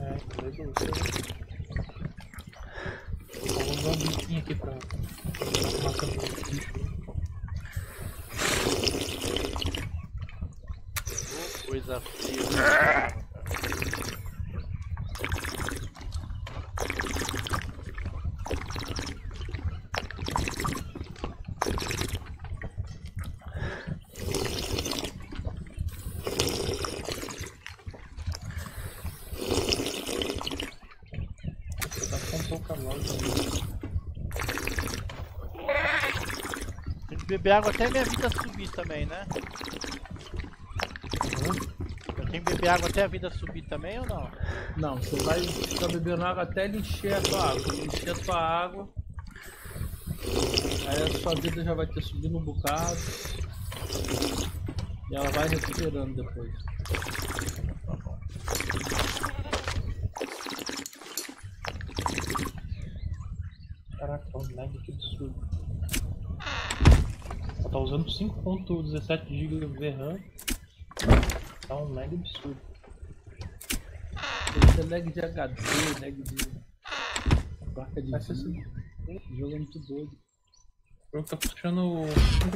Speaker 1: É, legal. Vou usar um biquinho aqui pra maçã do bicho.
Speaker 2: Ô, coisa fria.
Speaker 1: Dá pra comprar um cavalo também.
Speaker 2: Tem que beber água até minha vida subir também, né? Eu tenho que beber água até a vida subir também ou não?
Speaker 4: Não, você vai ficar bebendo água até ele encher a sua água. Quando encher a sua água, aí a sua vida já vai ter subido um bocado. E ela vai recuperando depois.
Speaker 1: Caraca, tá um lag que absurdo. Ela tá usando 5.17 GB VRAM. Tá um lag absurdo.
Speaker 4: Que ter lag de HD, lag de. placa de vídeo. O jogo é muito doido.
Speaker 1: O jogo tá puxando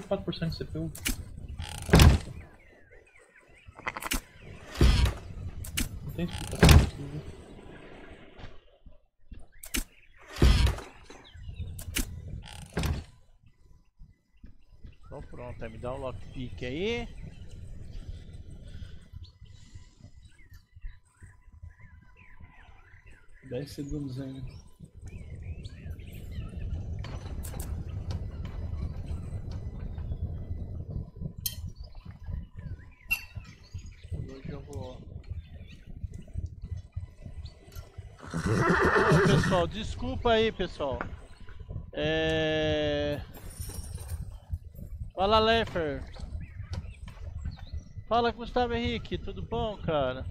Speaker 1: 34% de CPU. Não tem explicação
Speaker 2: aí me dá um lockpick aí.
Speaker 4: dez segundos ainda.
Speaker 2: Hoje eu vou. Ô, pessoal, desculpa aí, pessoal. É. Fala, Leffer. Fala, Gustavo Henrique, tudo bom, cara?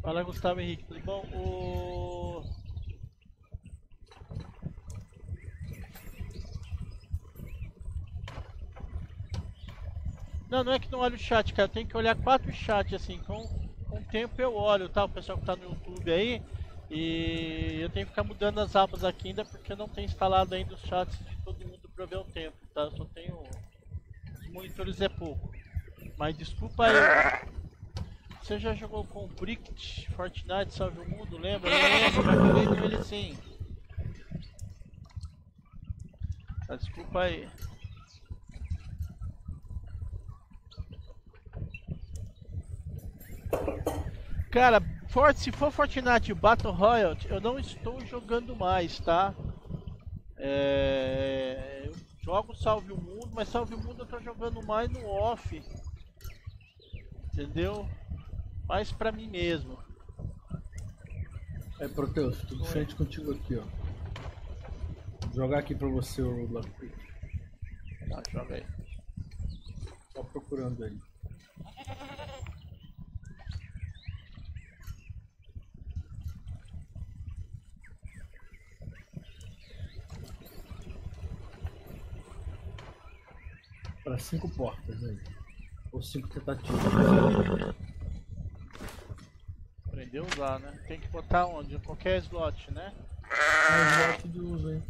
Speaker 2: Fala, Gustavo Henrique, tudo bom? O... Não, não é que não olho o chat, cara. Tem que olhar quatro chats assim. Com, com o tempo eu olho, tá? O pessoal que tá no YouTube aí. E eu tenho que ficar mudando as abas aqui ainda porque eu não tenho instalado ainda os chats de todo mundo pra ver o tempo, tá? Eu só tenho. Os monitores é pouco. Mas desculpa aí. Você já jogou com Bricked, Fortnite, Salve o Mundo, lembra? Lembro, já joguei com sim. Tá, desculpa aí. Cara, Fort, se for Fortnite Battle Royale, eu não estou jogando mais, tá? É, eu jogo Salve o Mundo, mas Salve o Mundo eu tô jogando mais no off. Entendeu? mais pra mim mesmo.
Speaker 4: É, Proteus, tudo
Speaker 2: Oi.
Speaker 4: frente contigo aqui, ó. Vou jogar aqui pra você o Lockpick.
Speaker 2: Tá, joga aí.
Speaker 4: Só procurando aí. Para cinco portas aí. Ou cinco tentativas.
Speaker 2: Aprendeu a usar, né? Tem que botar onde? Em qualquer slot, né?
Speaker 4: Mas gosto de uso, hein?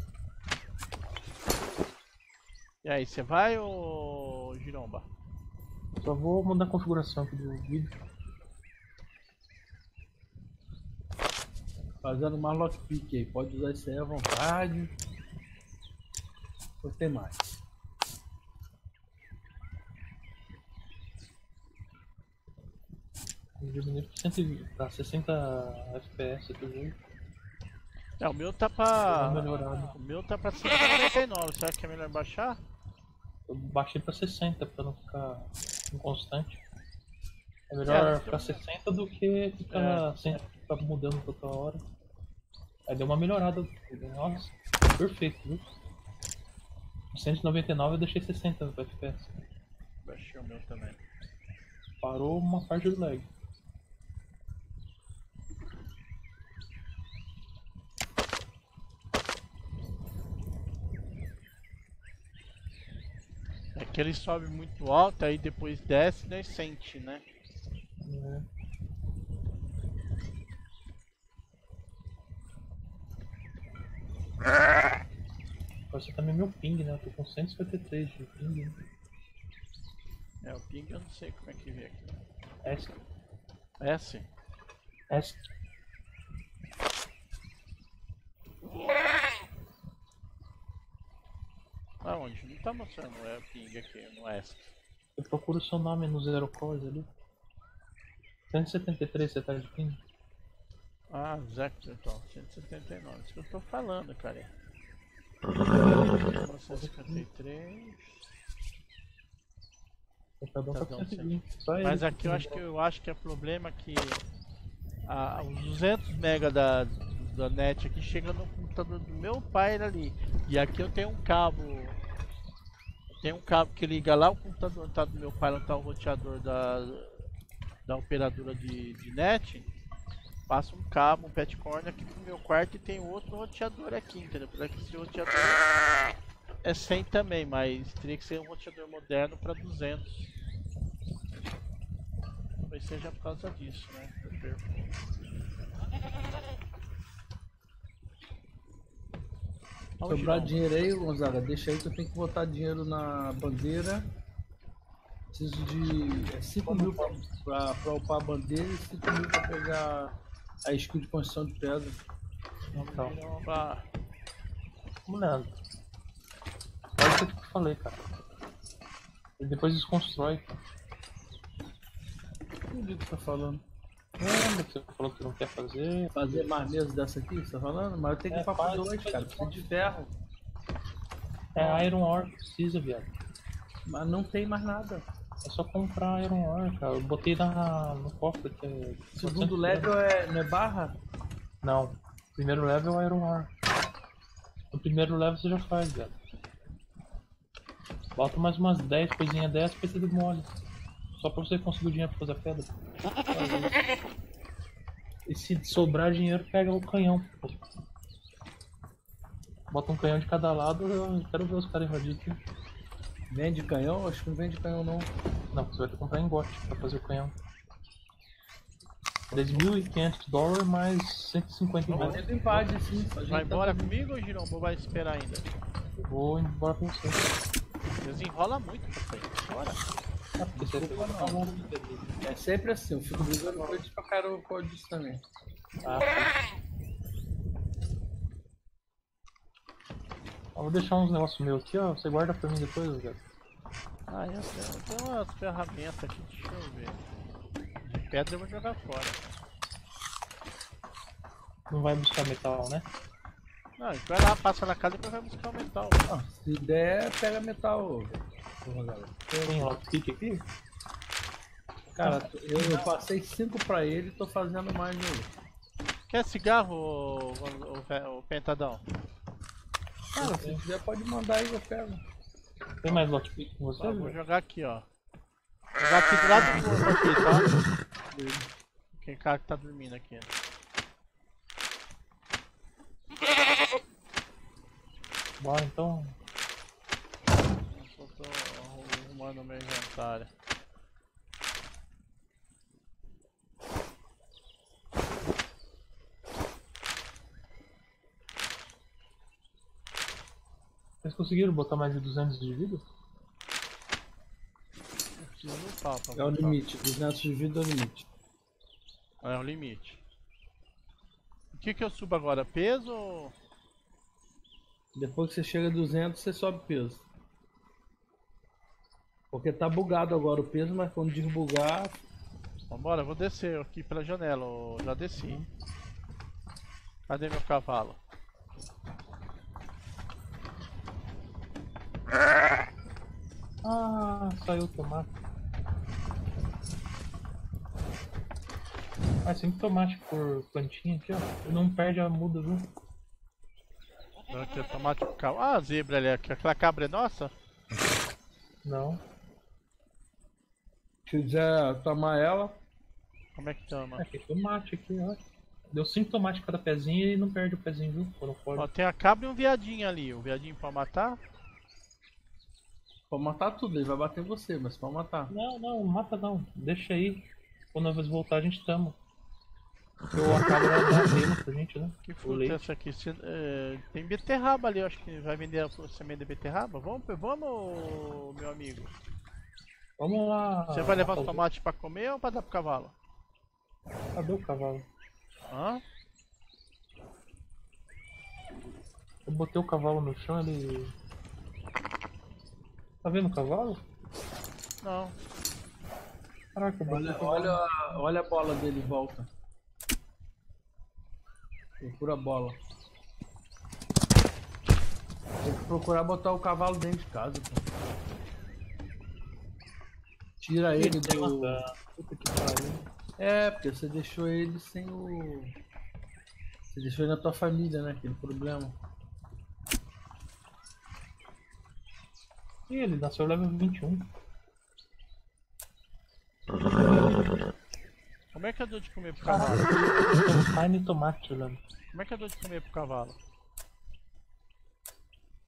Speaker 2: E aí, você vai ou Giromba?
Speaker 1: Só vou mudar a configuração aqui do vídeo.
Speaker 4: Fazendo mais lockpick aí. Pode usar isso aí à vontade. Ou tem mais?
Speaker 1: Diminuir pra 120, pra 60 FPS aqui o jogo.
Speaker 2: É, o meu tá pra.
Speaker 1: melhorada.
Speaker 2: O meu tá pra 199, será que é melhor baixar?
Speaker 1: Eu baixei pra 60 pra não ficar inconstante. É melhor
Speaker 2: É,
Speaker 1: ficar 60 do que ficar,
Speaker 2: É.
Speaker 1: sem, ficar mudando toda hora. Aí deu uma melhorada. Nossa, perfeito, viu? 199 eu deixei 60 no FPS.
Speaker 2: Baixei o meu também.
Speaker 1: Parou uma parte do lag.
Speaker 2: Que ele sobe muito alto, aí depois desce e nós sente, né?
Speaker 1: né? Você também é meu ping, né? Eu tô com 153 de ping. né?
Speaker 2: É, o ping eu não sei como é que vê aqui.
Speaker 1: S.
Speaker 2: S?
Speaker 1: S.
Speaker 2: Aonde? Não tá mostrando é o ping aqui no S.
Speaker 1: Eu procuro o seu nome no Zero Cores ali. 173 você tá de ping?
Speaker 2: Ah, Zector, então, 179. Isso que eu tô falando, cara. 153.
Speaker 1: O Cada um tá
Speaker 2: Cada
Speaker 1: com 120. Só ele
Speaker 2: Mas aqui eu acho que eu acho que é problema que a, os 200 mega da, da net aqui chega no computador do meu pai ali. E aqui eu tenho um cabo. Tem um cabo que liga lá o computador tá do meu pai, lá tá o roteador da, da operadora de, de net. Passa um cabo, um petcorn aqui pro meu quarto e tem outro roteador aqui, entendeu? Apesar que esse roteador é 100 também, mas teria que ser um roteador moderno para 200. Talvez seja por causa disso, né? do perfume. Ó o
Speaker 4: Sobrar dinheiro aí, Gonzaga, deixa aí que eu tenho que botar dinheiro na bandeira. Preciso de 5 mil pra, pra, pra upar a bandeira e 5 mil pra pegar a skill de construção de pedra.
Speaker 1: Então, vamos nada. Olha o que eu falei, cara. E depois desconstrói.
Speaker 4: Não digo o que tá falando.
Speaker 1: Que você falou que não quer fazer?
Speaker 4: Fazer mais mesas dessa aqui, você tá falando? Mas eu tenho que
Speaker 1: É,
Speaker 4: ir pra
Speaker 1: faz,
Speaker 4: dois, cara. Preciso de ferro.
Speaker 1: É Iron Ore, precisa, viado.
Speaker 4: Mas não tem mais nada.
Speaker 1: É só comprar Iron Ore, cara. Eu botei na, no cofre que é.
Speaker 4: Segundo
Speaker 1: 400
Speaker 4: level é, não é barra?
Speaker 1: Não. Primeiro level é Iron Ore. No primeiro level você já faz, viado. Bota mais umas 10 coisinhas dessas pra você demole. Só pra você conseguir o dinheiro pra fazer a pedra. <laughs> E se sobrar dinheiro, pega o canhão. pô. Bota um canhão de cada lado, eu quero ver os caras invadir aqui.
Speaker 4: Vende canhão? Acho que não vende canhão não.
Speaker 1: Não, você vai ter que comprar engote pra fazer o canhão. 3.500 dólares mais 150
Speaker 4: Mas
Speaker 1: engote.
Speaker 4: ele invade assim.
Speaker 2: Vai
Speaker 4: tá
Speaker 2: embora comigo ou Giromba ou vai esperar ainda?
Speaker 1: Vou embora com você.
Speaker 2: Desenrola muito, papai. Bora.
Speaker 4: Desculpa,
Speaker 1: tá
Speaker 4: não. É sempre assim, eu fico brigando com eles pra caramba por causa disso também.
Speaker 1: Ah, Eu vou deixar uns negócios meus aqui, ó. Você guarda pra mim depois, cara.
Speaker 2: Ah, eu tenho, eu tenho umas ferramentas aqui, deixa eu ver. De pedra eu vou jogar fora.
Speaker 1: Não vai buscar metal, né?
Speaker 2: Não, a gente vai lá, passa na casa e depois vai buscar o metal.
Speaker 4: Ah, se der, pega metal. Ô, Gonzaga.
Speaker 1: Tem lockpick aqui?
Speaker 4: Cara, eu, eu passei 5 pra ele e tô fazendo mais nele.
Speaker 2: Quer cigarro, ô, ô, ô Pentadão?
Speaker 4: Cara, se quiser pode mandar aí, eu pego.
Speaker 1: Tem mais lockpick com você?
Speaker 2: Tá, vou jogar aqui, ó. Vou jogar aqui do lado do corpo aqui, tá? Tem cara que tá dormindo aqui.
Speaker 1: Bora então.
Speaker 2: Arrumando meu inventário.
Speaker 1: Vocês conseguiram botar mais de 200 de vida?
Speaker 4: É o limite, 200 de vida é o limite.
Speaker 2: É o limite. O que que eu subo agora? Peso ou...
Speaker 4: Depois que você chega a 200, você sobe peso. Porque tá bugado agora o peso, mas quando desbugar,
Speaker 2: Vambora, eu vou descer aqui pela janela. Eu já desci. Cadê meu cavalo?
Speaker 1: Ah, saiu o tomate. Ah, sempre tomate por plantinha aqui, ó. Não perde a muda, viu?
Speaker 2: Aqui, tomate com cal... Ah, a zebra ali. Aquela cabra é nossa?
Speaker 1: Não.
Speaker 4: Se quiser tomar ela,
Speaker 2: Como é que chama?
Speaker 1: É, tem tomate aqui, ó. Deu 5 tomates cada pezinho e não perde o pezinho, viu? Quando pode.
Speaker 2: Ó, tem a cabra e um viadinho ali. O viadinho pode matar?
Speaker 4: pode matar tudo, ele vai bater em você, mas pode matar.
Speaker 1: Não, não, mata não. Deixa aí. Quando nós voltar a gente tama. Eu acabo de dar remo pra gente, né?
Speaker 2: Que
Speaker 1: O
Speaker 2: fruta é essa aqui? Se- é, tem beterraba ali, eu acho que vai vender a semente de beterraba. Vamos, vamos, meu amigo.
Speaker 1: Vamos lá.
Speaker 2: Você vai levar os tomates pra comer ou pra dar pro cavalo?
Speaker 1: Cadê o cavalo?
Speaker 2: Hã?
Speaker 1: Eu botei o cavalo no chão, ele. Tá vendo o cavalo?
Speaker 2: Não.
Speaker 1: Caraca,
Speaker 4: Olha,
Speaker 1: cavalo.
Speaker 4: olha, a- olha a bola dele em volta. Procura a bola. Tem que procurar botar o cavalo dentro de casa. pô. Tira ele do.
Speaker 1: Nossa, Puta que pariu.
Speaker 4: É, porque você deixou ele sem o. Você deixou ele na tua família, né? Aquele problema.
Speaker 1: Ih, ele nasceu level 21.
Speaker 2: Como é que eu dou de comer pro cavalo?
Speaker 1: Então, Tiny tomate, Leandro.
Speaker 2: Como é que eu dou de comer pro cavalo?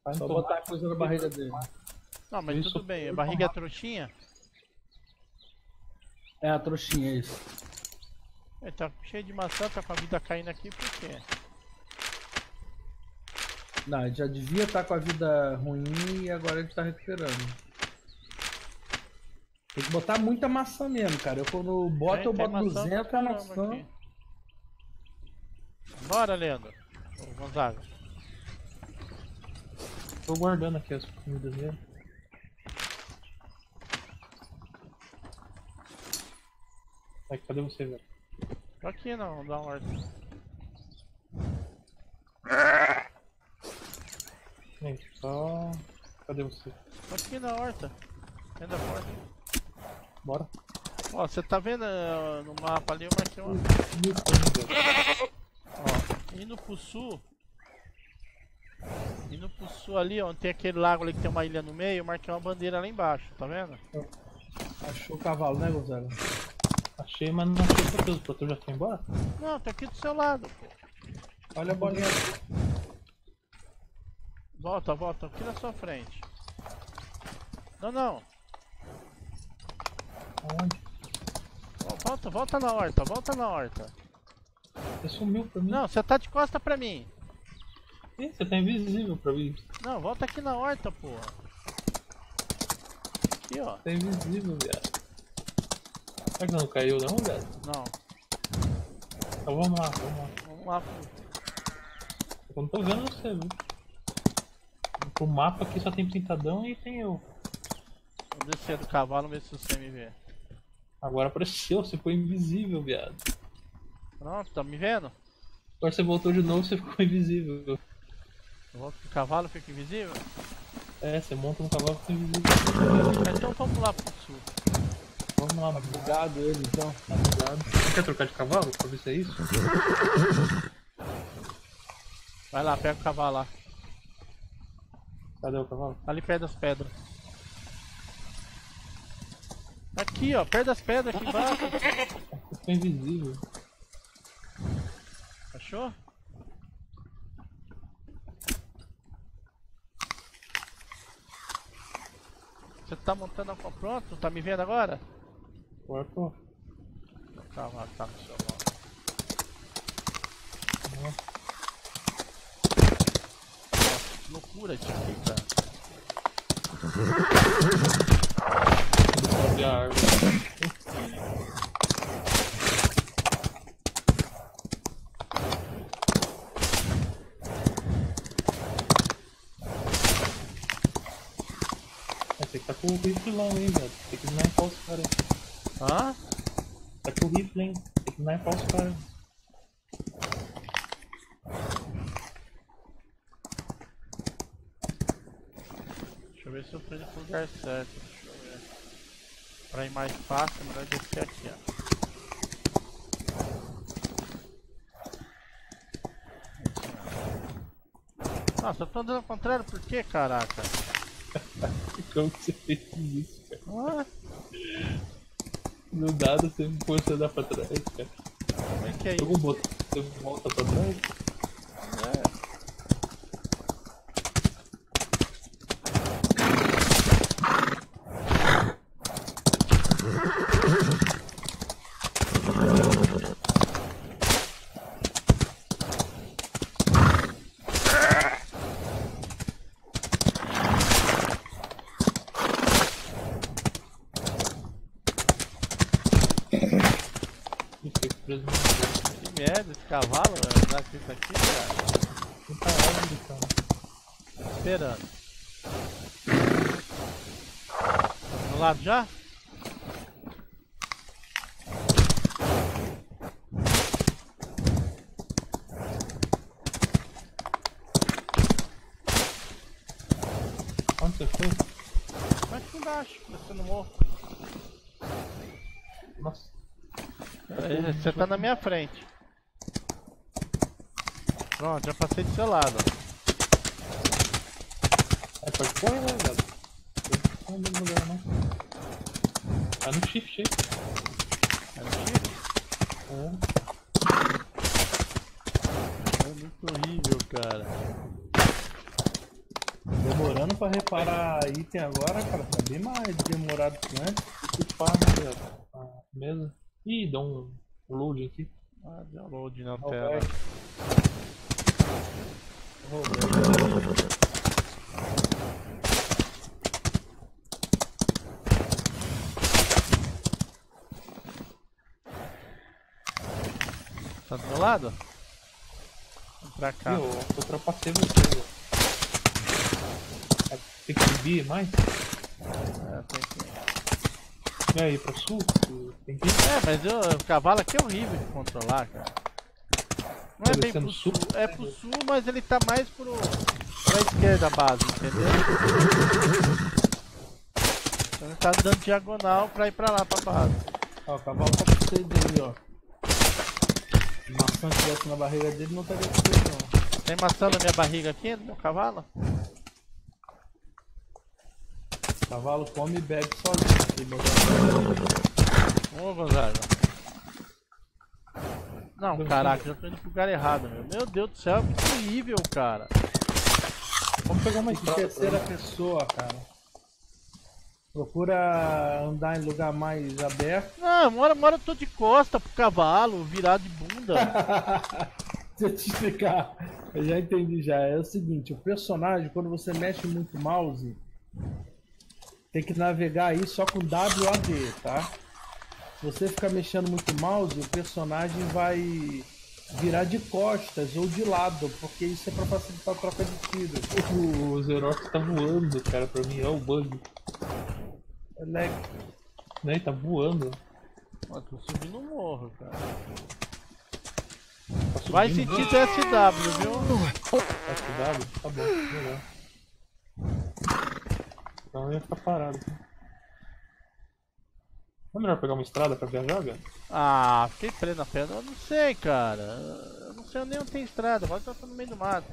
Speaker 4: Só
Speaker 1: tomate.
Speaker 4: botar a coisa na barriga dele.
Speaker 2: Não, mas
Speaker 1: Isso
Speaker 2: tudo bem. A barriga é trouxinha?
Speaker 4: É a trouxinha, é isso.
Speaker 2: Ele tá cheio de maçã, tá com a vida caindo aqui, por quê?
Speaker 4: Não, já devia estar com a vida ruim e agora ele tá recuperando. Tem que botar muita maçã mesmo, cara. Eu quando boto, eu boto
Speaker 2: maçã
Speaker 4: 200
Speaker 2: pra
Speaker 4: é
Speaker 2: caramba
Speaker 4: maçã.
Speaker 2: aqui. Bora, Leandro. Ô, Gonzaga.
Speaker 1: Tô guardando aqui as comidas dele. Aí, cadê você, velho?
Speaker 2: Tô aqui não, dá uma ordem.
Speaker 1: Só. Cadê você?
Speaker 2: Tô aqui na horta. Dentro da porta.
Speaker 1: Bora.
Speaker 2: Ó, você tá vendo eh, no mapa ali, eu marquei uma. Ó, indo pro sul. Indo pro sul ali, ó, tem aquele lago ali que tem uma ilha no meio, eu marquei uma bandeira lá embaixo, tá vendo?
Speaker 4: Achou o cavalo, né, Gonzaga?
Speaker 1: Achei, mas não achei o Proteus. O Proteus já foi embora?
Speaker 2: Não, tá aqui do seu lado.
Speaker 4: Olha a bolinha.
Speaker 2: Volta, volta, aqui na sua frente. Não, não.
Speaker 1: Aonde?
Speaker 2: Vol- Volta, volta na horta, volta na horta.
Speaker 1: Você sumiu pra mim.
Speaker 2: Não, você tá de costa pra mim.
Speaker 1: Ih, você tá invisível pra mim.
Speaker 2: Não, volta aqui na horta, porra. Aqui, ó.
Speaker 1: Tá invisível, viado. Será que não caiu não, viado?
Speaker 2: Não,
Speaker 1: Então vamos lá, vamos lá.
Speaker 2: vamos lá. pro-
Speaker 1: Eu não tô vendo você, viu? O mapa aqui só tem pintadão e tem eu.
Speaker 2: Vou descer do cavalo ver se você me vê.
Speaker 1: Agora apareceu, você foi invisível, viado.
Speaker 2: Pronto, tá me vendo?
Speaker 1: Agora você voltou de novo, você ficou <laughs> invisível.
Speaker 2: Eu volto pro cavalo, fica invisível?
Speaker 1: É, você monta no cavalo e fica invisível.
Speaker 2: Então vamos lá pro sul.
Speaker 1: Vamos lá,
Speaker 4: bugado ele então.
Speaker 1: tá bugado. Você quer trocar de cavalo pra ver se é isso?
Speaker 2: Vai lá, pega o cavalo lá.
Speaker 1: Cadê o cavalo?
Speaker 2: Ali perto das pedras. Aqui, ó, perto das pedras aqui embaixo.
Speaker 1: Ficou invisível.
Speaker 2: Achou? Você tá montando a pronto? Tá me vendo agora?
Speaker 1: Agora tô.
Speaker 2: O cavalo tá no seu mão.
Speaker 1: Nossa,
Speaker 2: que loucura isso aqui, cara.
Speaker 1: sobe a árvore. É, tem que tá com o riflão, hein, velho. Tem que sniper os caras.
Speaker 2: Hã?
Speaker 1: Tá com o rifle, hein. Tem que sniper os caras.
Speaker 2: Deixa eu ver se eu indo pro lugar certo. Deixa eu ver. Pra ir mais fácil, é melhor descer aqui, ó. Nossa, eu tô andando ao contrário, por que, caraca? <laughs>
Speaker 1: Como que você fez isso, cara?
Speaker 2: Ah,
Speaker 1: Do nada você me força a dar pra trás, cara.
Speaker 2: como é que é isso?
Speaker 1: Você volta pra trás?
Speaker 2: É.
Speaker 1: Ih, fiquei preso no chão.
Speaker 2: Que merda, esse cavalo, velho. Dá isso aqui, cara.
Speaker 1: Muita árvore, cara.
Speaker 2: Esperando. Do lado já?
Speaker 1: Onde você foi?
Speaker 2: Mas embaixo, você não morre.
Speaker 1: Nossa.
Speaker 2: É, Você tá na minha frente. Pronto, já passei do seu lado.
Speaker 1: Pôr, né, velho? Não no lugar, não. Tá no shift aí.
Speaker 2: É no shift?
Speaker 1: É.
Speaker 2: É muito horrível, cara.
Speaker 4: Demorando pra reparar item agora, cara, tá bem mais demorado que antes.
Speaker 1: Que farm, né, velho? A mesa. Ih, deu um load aqui.
Speaker 2: Ah, deu load na tela.
Speaker 4: vai.
Speaker 2: Tá do meu lado? Vem pra cá.
Speaker 1: Ih, eu ultrapassei você, velho. É, Subir mais?
Speaker 2: É, tem.
Speaker 1: E aí, pra sul? Tem que ir?
Speaker 2: é mas eu- o cavalo aqui é horrível de controlar, cara. Não é
Speaker 1: Tá
Speaker 2: bem pro sul,
Speaker 1: sul?
Speaker 2: é pro sul, mas ele tá mais pro pra esquerda a base, entendeu? Então ele tá dando diagonal pra ir pra lá, pra base.
Speaker 4: Ó, o cavalo tá com sede aí, ó. Se maçã tivesse na barriga dele, não estaria com não.
Speaker 2: Tem maçã na minha barriga aqui, no meu cavalo?
Speaker 4: O cavalo come e bebe sozinho.
Speaker 2: Ô, Gonzaga. Não, caraca, já tô indo pro lugar errado, meu. Meu Deus do céu, que horrível, cara.
Speaker 1: Vamos pegar uma estrada.
Speaker 4: terceira pessoa, cara. Procura andar em lugar mais aberto.
Speaker 2: Não, uma hora eu tô de costa pro cavalo, virado de bunda. <laughs>
Speaker 4: Deixa eu te explicar. Eu já entendi já. É o seguinte, o personagem, quando você mexe muito o mouse, tem que navegar aí só com WAD, tá? Se você ficar mexendo muito o mouse, o personagem vai virar de costas ou de lado, porque isso é pra facilitar a troca de tiro.
Speaker 1: O Xerox tá voando, cara, pra mim. É o bug.
Speaker 4: É lag.
Speaker 1: Né? Tá voando.
Speaker 2: Ó, tô subindo um morro, cara.
Speaker 1: Tá
Speaker 2: Vai
Speaker 1: subindo.
Speaker 2: sentido SW, viu?
Speaker 1: Tá cuidado? Tá bom, melhor. Então eu ia ficar parado. Não é melhor pegar uma estrada pra viajar, velho?
Speaker 2: Ah, fiquei preso na pedra. Eu não sei, cara. Eu não sei nem onde tem estrada. Agora eu tô no meio do mato.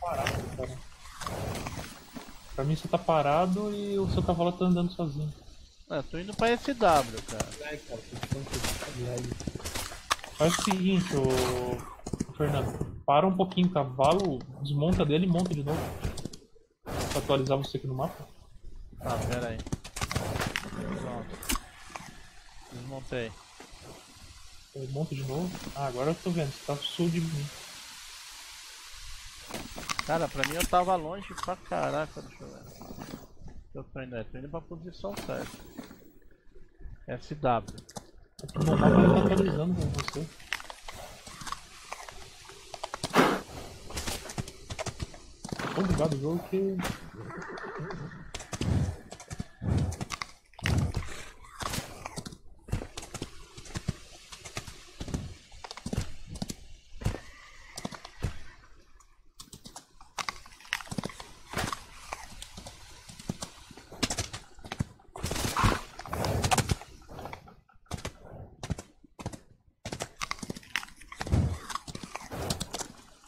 Speaker 1: Parado, cara. Pra mim você tá parado e o seu cavalo tá andando sozinho.
Speaker 2: Ah, tô indo pra SW, cara.
Speaker 4: Ai, cara.
Speaker 1: Faz o seguinte, ô... Fernando. Para um pouquinho o cavalo, desmonta dele e monta de novo. Pra atualizar você aqui no mapa.
Speaker 2: Tá, pera aí. Pronto. Desmontei.
Speaker 1: Eu monto de novo. Ah, agora eu tô vendo, você tá sul de mim.
Speaker 2: Cara, pra mim eu tava longe pra caraca, deixa eu ver. Eu tô indo, é, tô indo pra posição certa. SW.
Speaker 1: Ele tá atualizando com você. O jogo que.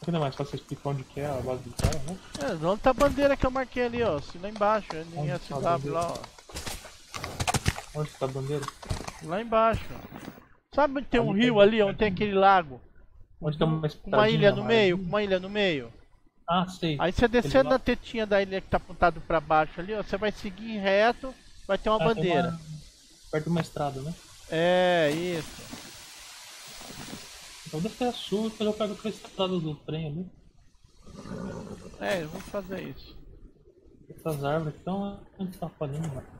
Speaker 1: Aqui não é mais fácil explicar onde que é a base do cara, né?
Speaker 2: É, onde tá a bandeira que eu marquei ali, ó? Lá embaixo, em
Speaker 1: tá
Speaker 2: SW
Speaker 1: bandeira?
Speaker 2: lá, ó.
Speaker 1: Onde tá a bandeira?
Speaker 2: Lá embaixo. Sabe onde tem um rio
Speaker 1: tem-
Speaker 2: ali, onde tem aquele lago?
Speaker 1: Onde tem uma
Speaker 2: uma ilha no
Speaker 1: mais-
Speaker 2: meio, com uma ilha no meio.
Speaker 1: Ah, sei.
Speaker 2: Aí você descendo na tetinha da ilha que tá apontado pra baixo ali, ó, você vai seguir reto, vai ter uma
Speaker 1: Ah,
Speaker 2: bandeira.
Speaker 1: uma- Perto de uma estrada, né?
Speaker 2: É, isso.
Speaker 1: Então deve ser a sua, depois eu pego pra estrada do trem ali.
Speaker 2: É, vamos fazer isso.
Speaker 1: Essas árvores estão atrapalhando, mano.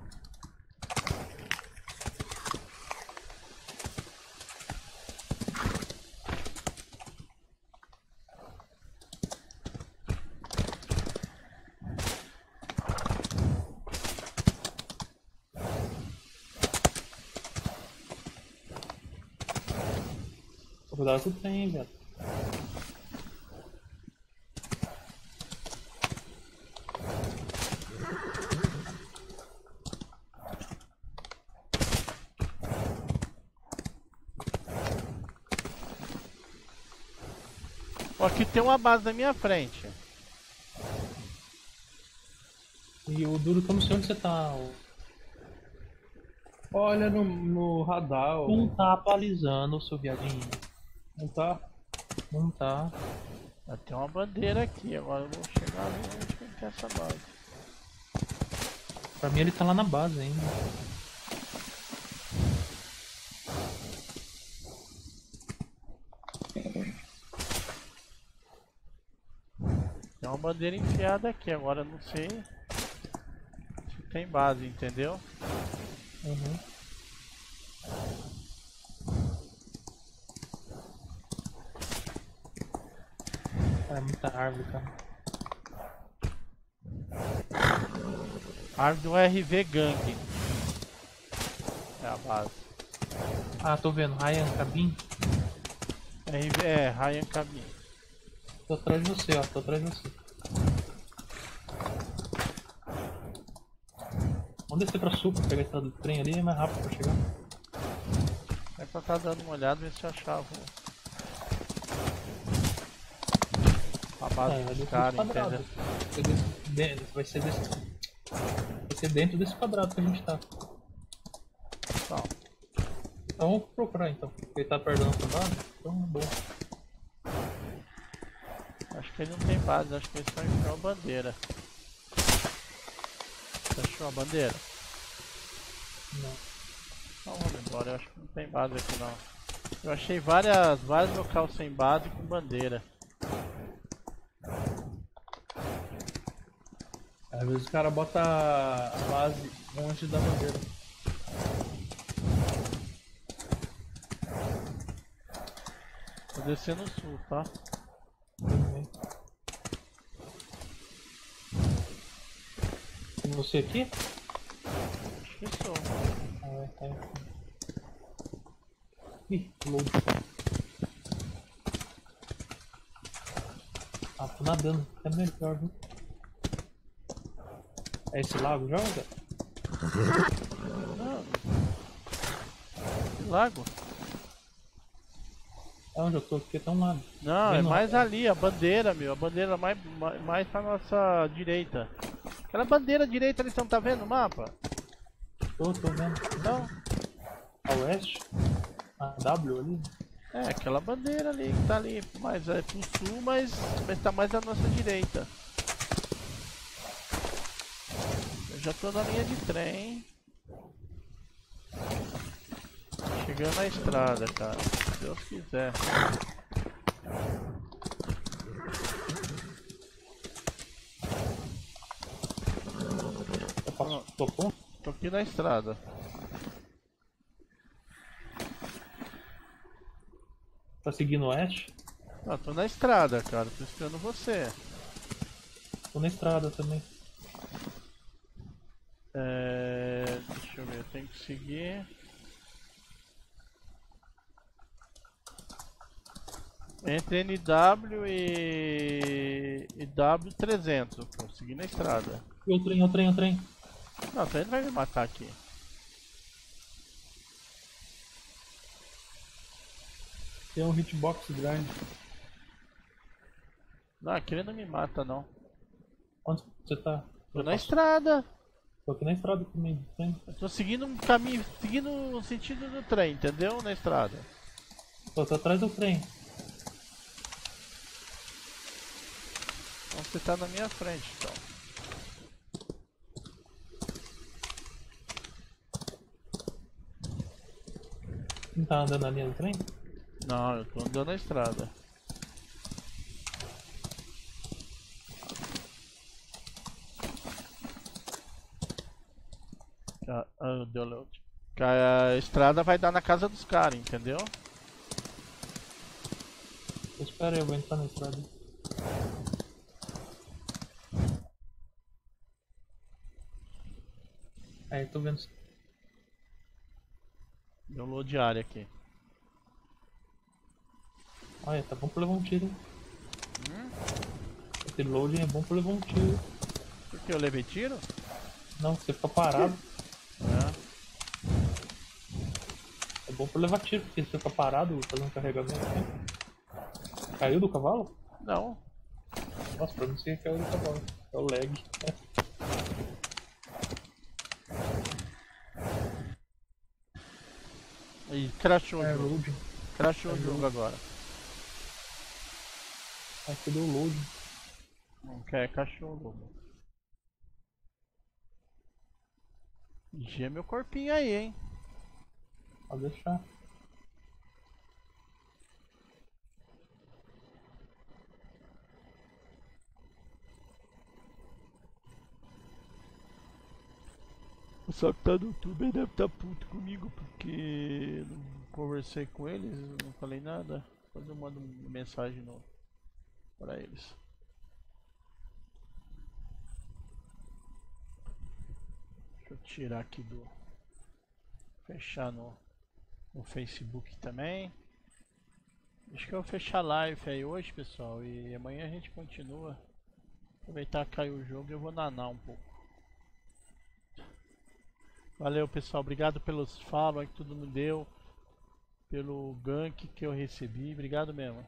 Speaker 1: O trem, hein, velho.
Speaker 2: Ó, aqui tem uma base na minha frente.
Speaker 1: E o duro que eu não sei onde você tá.
Speaker 4: Olha no, no radar.
Speaker 1: Não tá atualizando o seu viadinho.
Speaker 4: Não tá?
Speaker 1: Não tá.
Speaker 2: Tem uma bandeira aqui, agora eu vou chegar ali onde que tem essa base.
Speaker 1: Pra mim ele tá lá na base ainda.
Speaker 2: Tem uma bandeira enfiada aqui, agora eu não sei se tem base, entendeu?
Speaker 1: Uhum. Muita árvore, cara.
Speaker 2: Árvore do RV Gang. É a base.
Speaker 1: Ah, tô vendo. Ryan Cabin.
Speaker 2: RV, é, Ryan Cabin.
Speaker 1: Tô atrás de você, ó. Tô atrás de você. Vamos descer pra sul pra pegar a estrada do trem ali, é mais rápido pra chegar.
Speaker 2: É pra estar dando uma olhada, ver se eu achava a
Speaker 1: É,
Speaker 2: entendeu?
Speaker 1: Vai ser desse- de- Vai ser dentro desse quadrado que a gente tá.
Speaker 2: Então,
Speaker 1: Então vamos procurar então. Ele tá perto da nossa base? Então bom.
Speaker 2: acho que ele não tem base, acho que ele só enfiou a bandeira. Você achou a bandeira?
Speaker 1: Não.
Speaker 2: Então vamos embora, eu acho que não tem base aqui não. Eu achei várias, vários locais sem base com bandeira.
Speaker 4: Às vezes o cara bota a base longe da bandeira.
Speaker 2: Vou descer no sul, tá?
Speaker 1: E você aqui?
Speaker 2: Acho que sou.
Speaker 1: Ah, tá. Ih, load. Ah, tô nadando. É melhor, viu? É esse lago já, Zé?
Speaker 2: Lago?
Speaker 1: É onde eu tô aqui, tem um lago.
Speaker 2: Não,
Speaker 1: Bem
Speaker 2: é mais ali, a bandeira, meu. A bandeira mais, mais, mais pra nossa direita. Aquela bandeira direita ali, você não tá vendo o mapa?
Speaker 1: Tô, tô vendo.
Speaker 2: Não.
Speaker 1: A oeste? A W ali?
Speaker 2: É, aquela bandeira ali que tá ali, mais é pro sul, mas, mas tá mais à nossa direita. Eu já tô na linha de trem. Chegando na estrada, cara. Se Deus quiser.
Speaker 1: Faço topão?
Speaker 2: Tô aqui na estrada.
Speaker 1: Tá seguindo o oeste?
Speaker 2: Ah, tô na estrada, cara. Tô esperando você.
Speaker 1: Tô na estrada também.
Speaker 2: É... Deixa eu ver, eu tenho que seguir. Entre NW e, e W300, tô seguindo a estrada.
Speaker 1: E o trem, o trem, o trem.
Speaker 2: Não, então ele vai me matar aqui.
Speaker 4: Tem um hitbox grande.
Speaker 2: Não, aqui ele não me mata não.
Speaker 1: Onde você tá?
Speaker 2: Tô
Speaker 1: Eu
Speaker 2: na
Speaker 1: faço-
Speaker 2: estrada.
Speaker 1: Tô aqui na estrada do trem.
Speaker 2: Eu tô seguindo um caminho, seguindo o sentido do trem, entendeu? Na estrada.
Speaker 1: Tô, tô atrás do trem.
Speaker 2: Então você tá na minha frente, então.
Speaker 1: Não tá andando na linha do trem?
Speaker 2: Não, eu tô andando na estrada. Ah, deu load. A estrada vai dar na casa dos caras, entendeu?
Speaker 1: Espera aí, eu vou entrar na estrada. Aí, tô vendo.
Speaker 2: Deu load área aqui.
Speaker 1: Olha, tá bom pra levar um tiro. hein? Esse loading é bom pra levar um tiro.
Speaker 2: Por que eu levei tiro?
Speaker 1: Não, você fica parado.
Speaker 2: É.
Speaker 1: É bom pra levar tiro, porque você fica parado fazendo carregamento. Né? Caiu do cavalo?
Speaker 2: Não.
Speaker 1: Nossa, pra mim você caiu do cavalo. É o lag. <laughs>
Speaker 2: Ih, crashou
Speaker 1: É,
Speaker 2: o jogo.
Speaker 1: loading.
Speaker 2: Crashou o jogo agora.
Speaker 1: Aqui deu loading.
Speaker 2: Não quer cachorro. Vigia meu corpinho aí, hein?
Speaker 1: Pode deixar.
Speaker 2: O tá no YouTube deve estar puto comigo porque não conversei com eles, não falei nada. Depois eu mando uma mensagem no, pra eles. Deixa eu tirar aqui do. Fechar no, no Facebook também. Acho que eu vou fechar a live aí hoje, pessoal. E amanhã a gente continua. Aproveitar que caiu o jogo eu vou nanar um pouco. Valeu pessoal, obrigado pelos aí que todo mundo deu. Pelo gank que eu recebi, obrigado mesmo.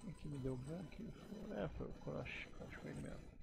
Speaker 2: Quem que me deu gank? É, foi o Crush, que foi ele mesmo.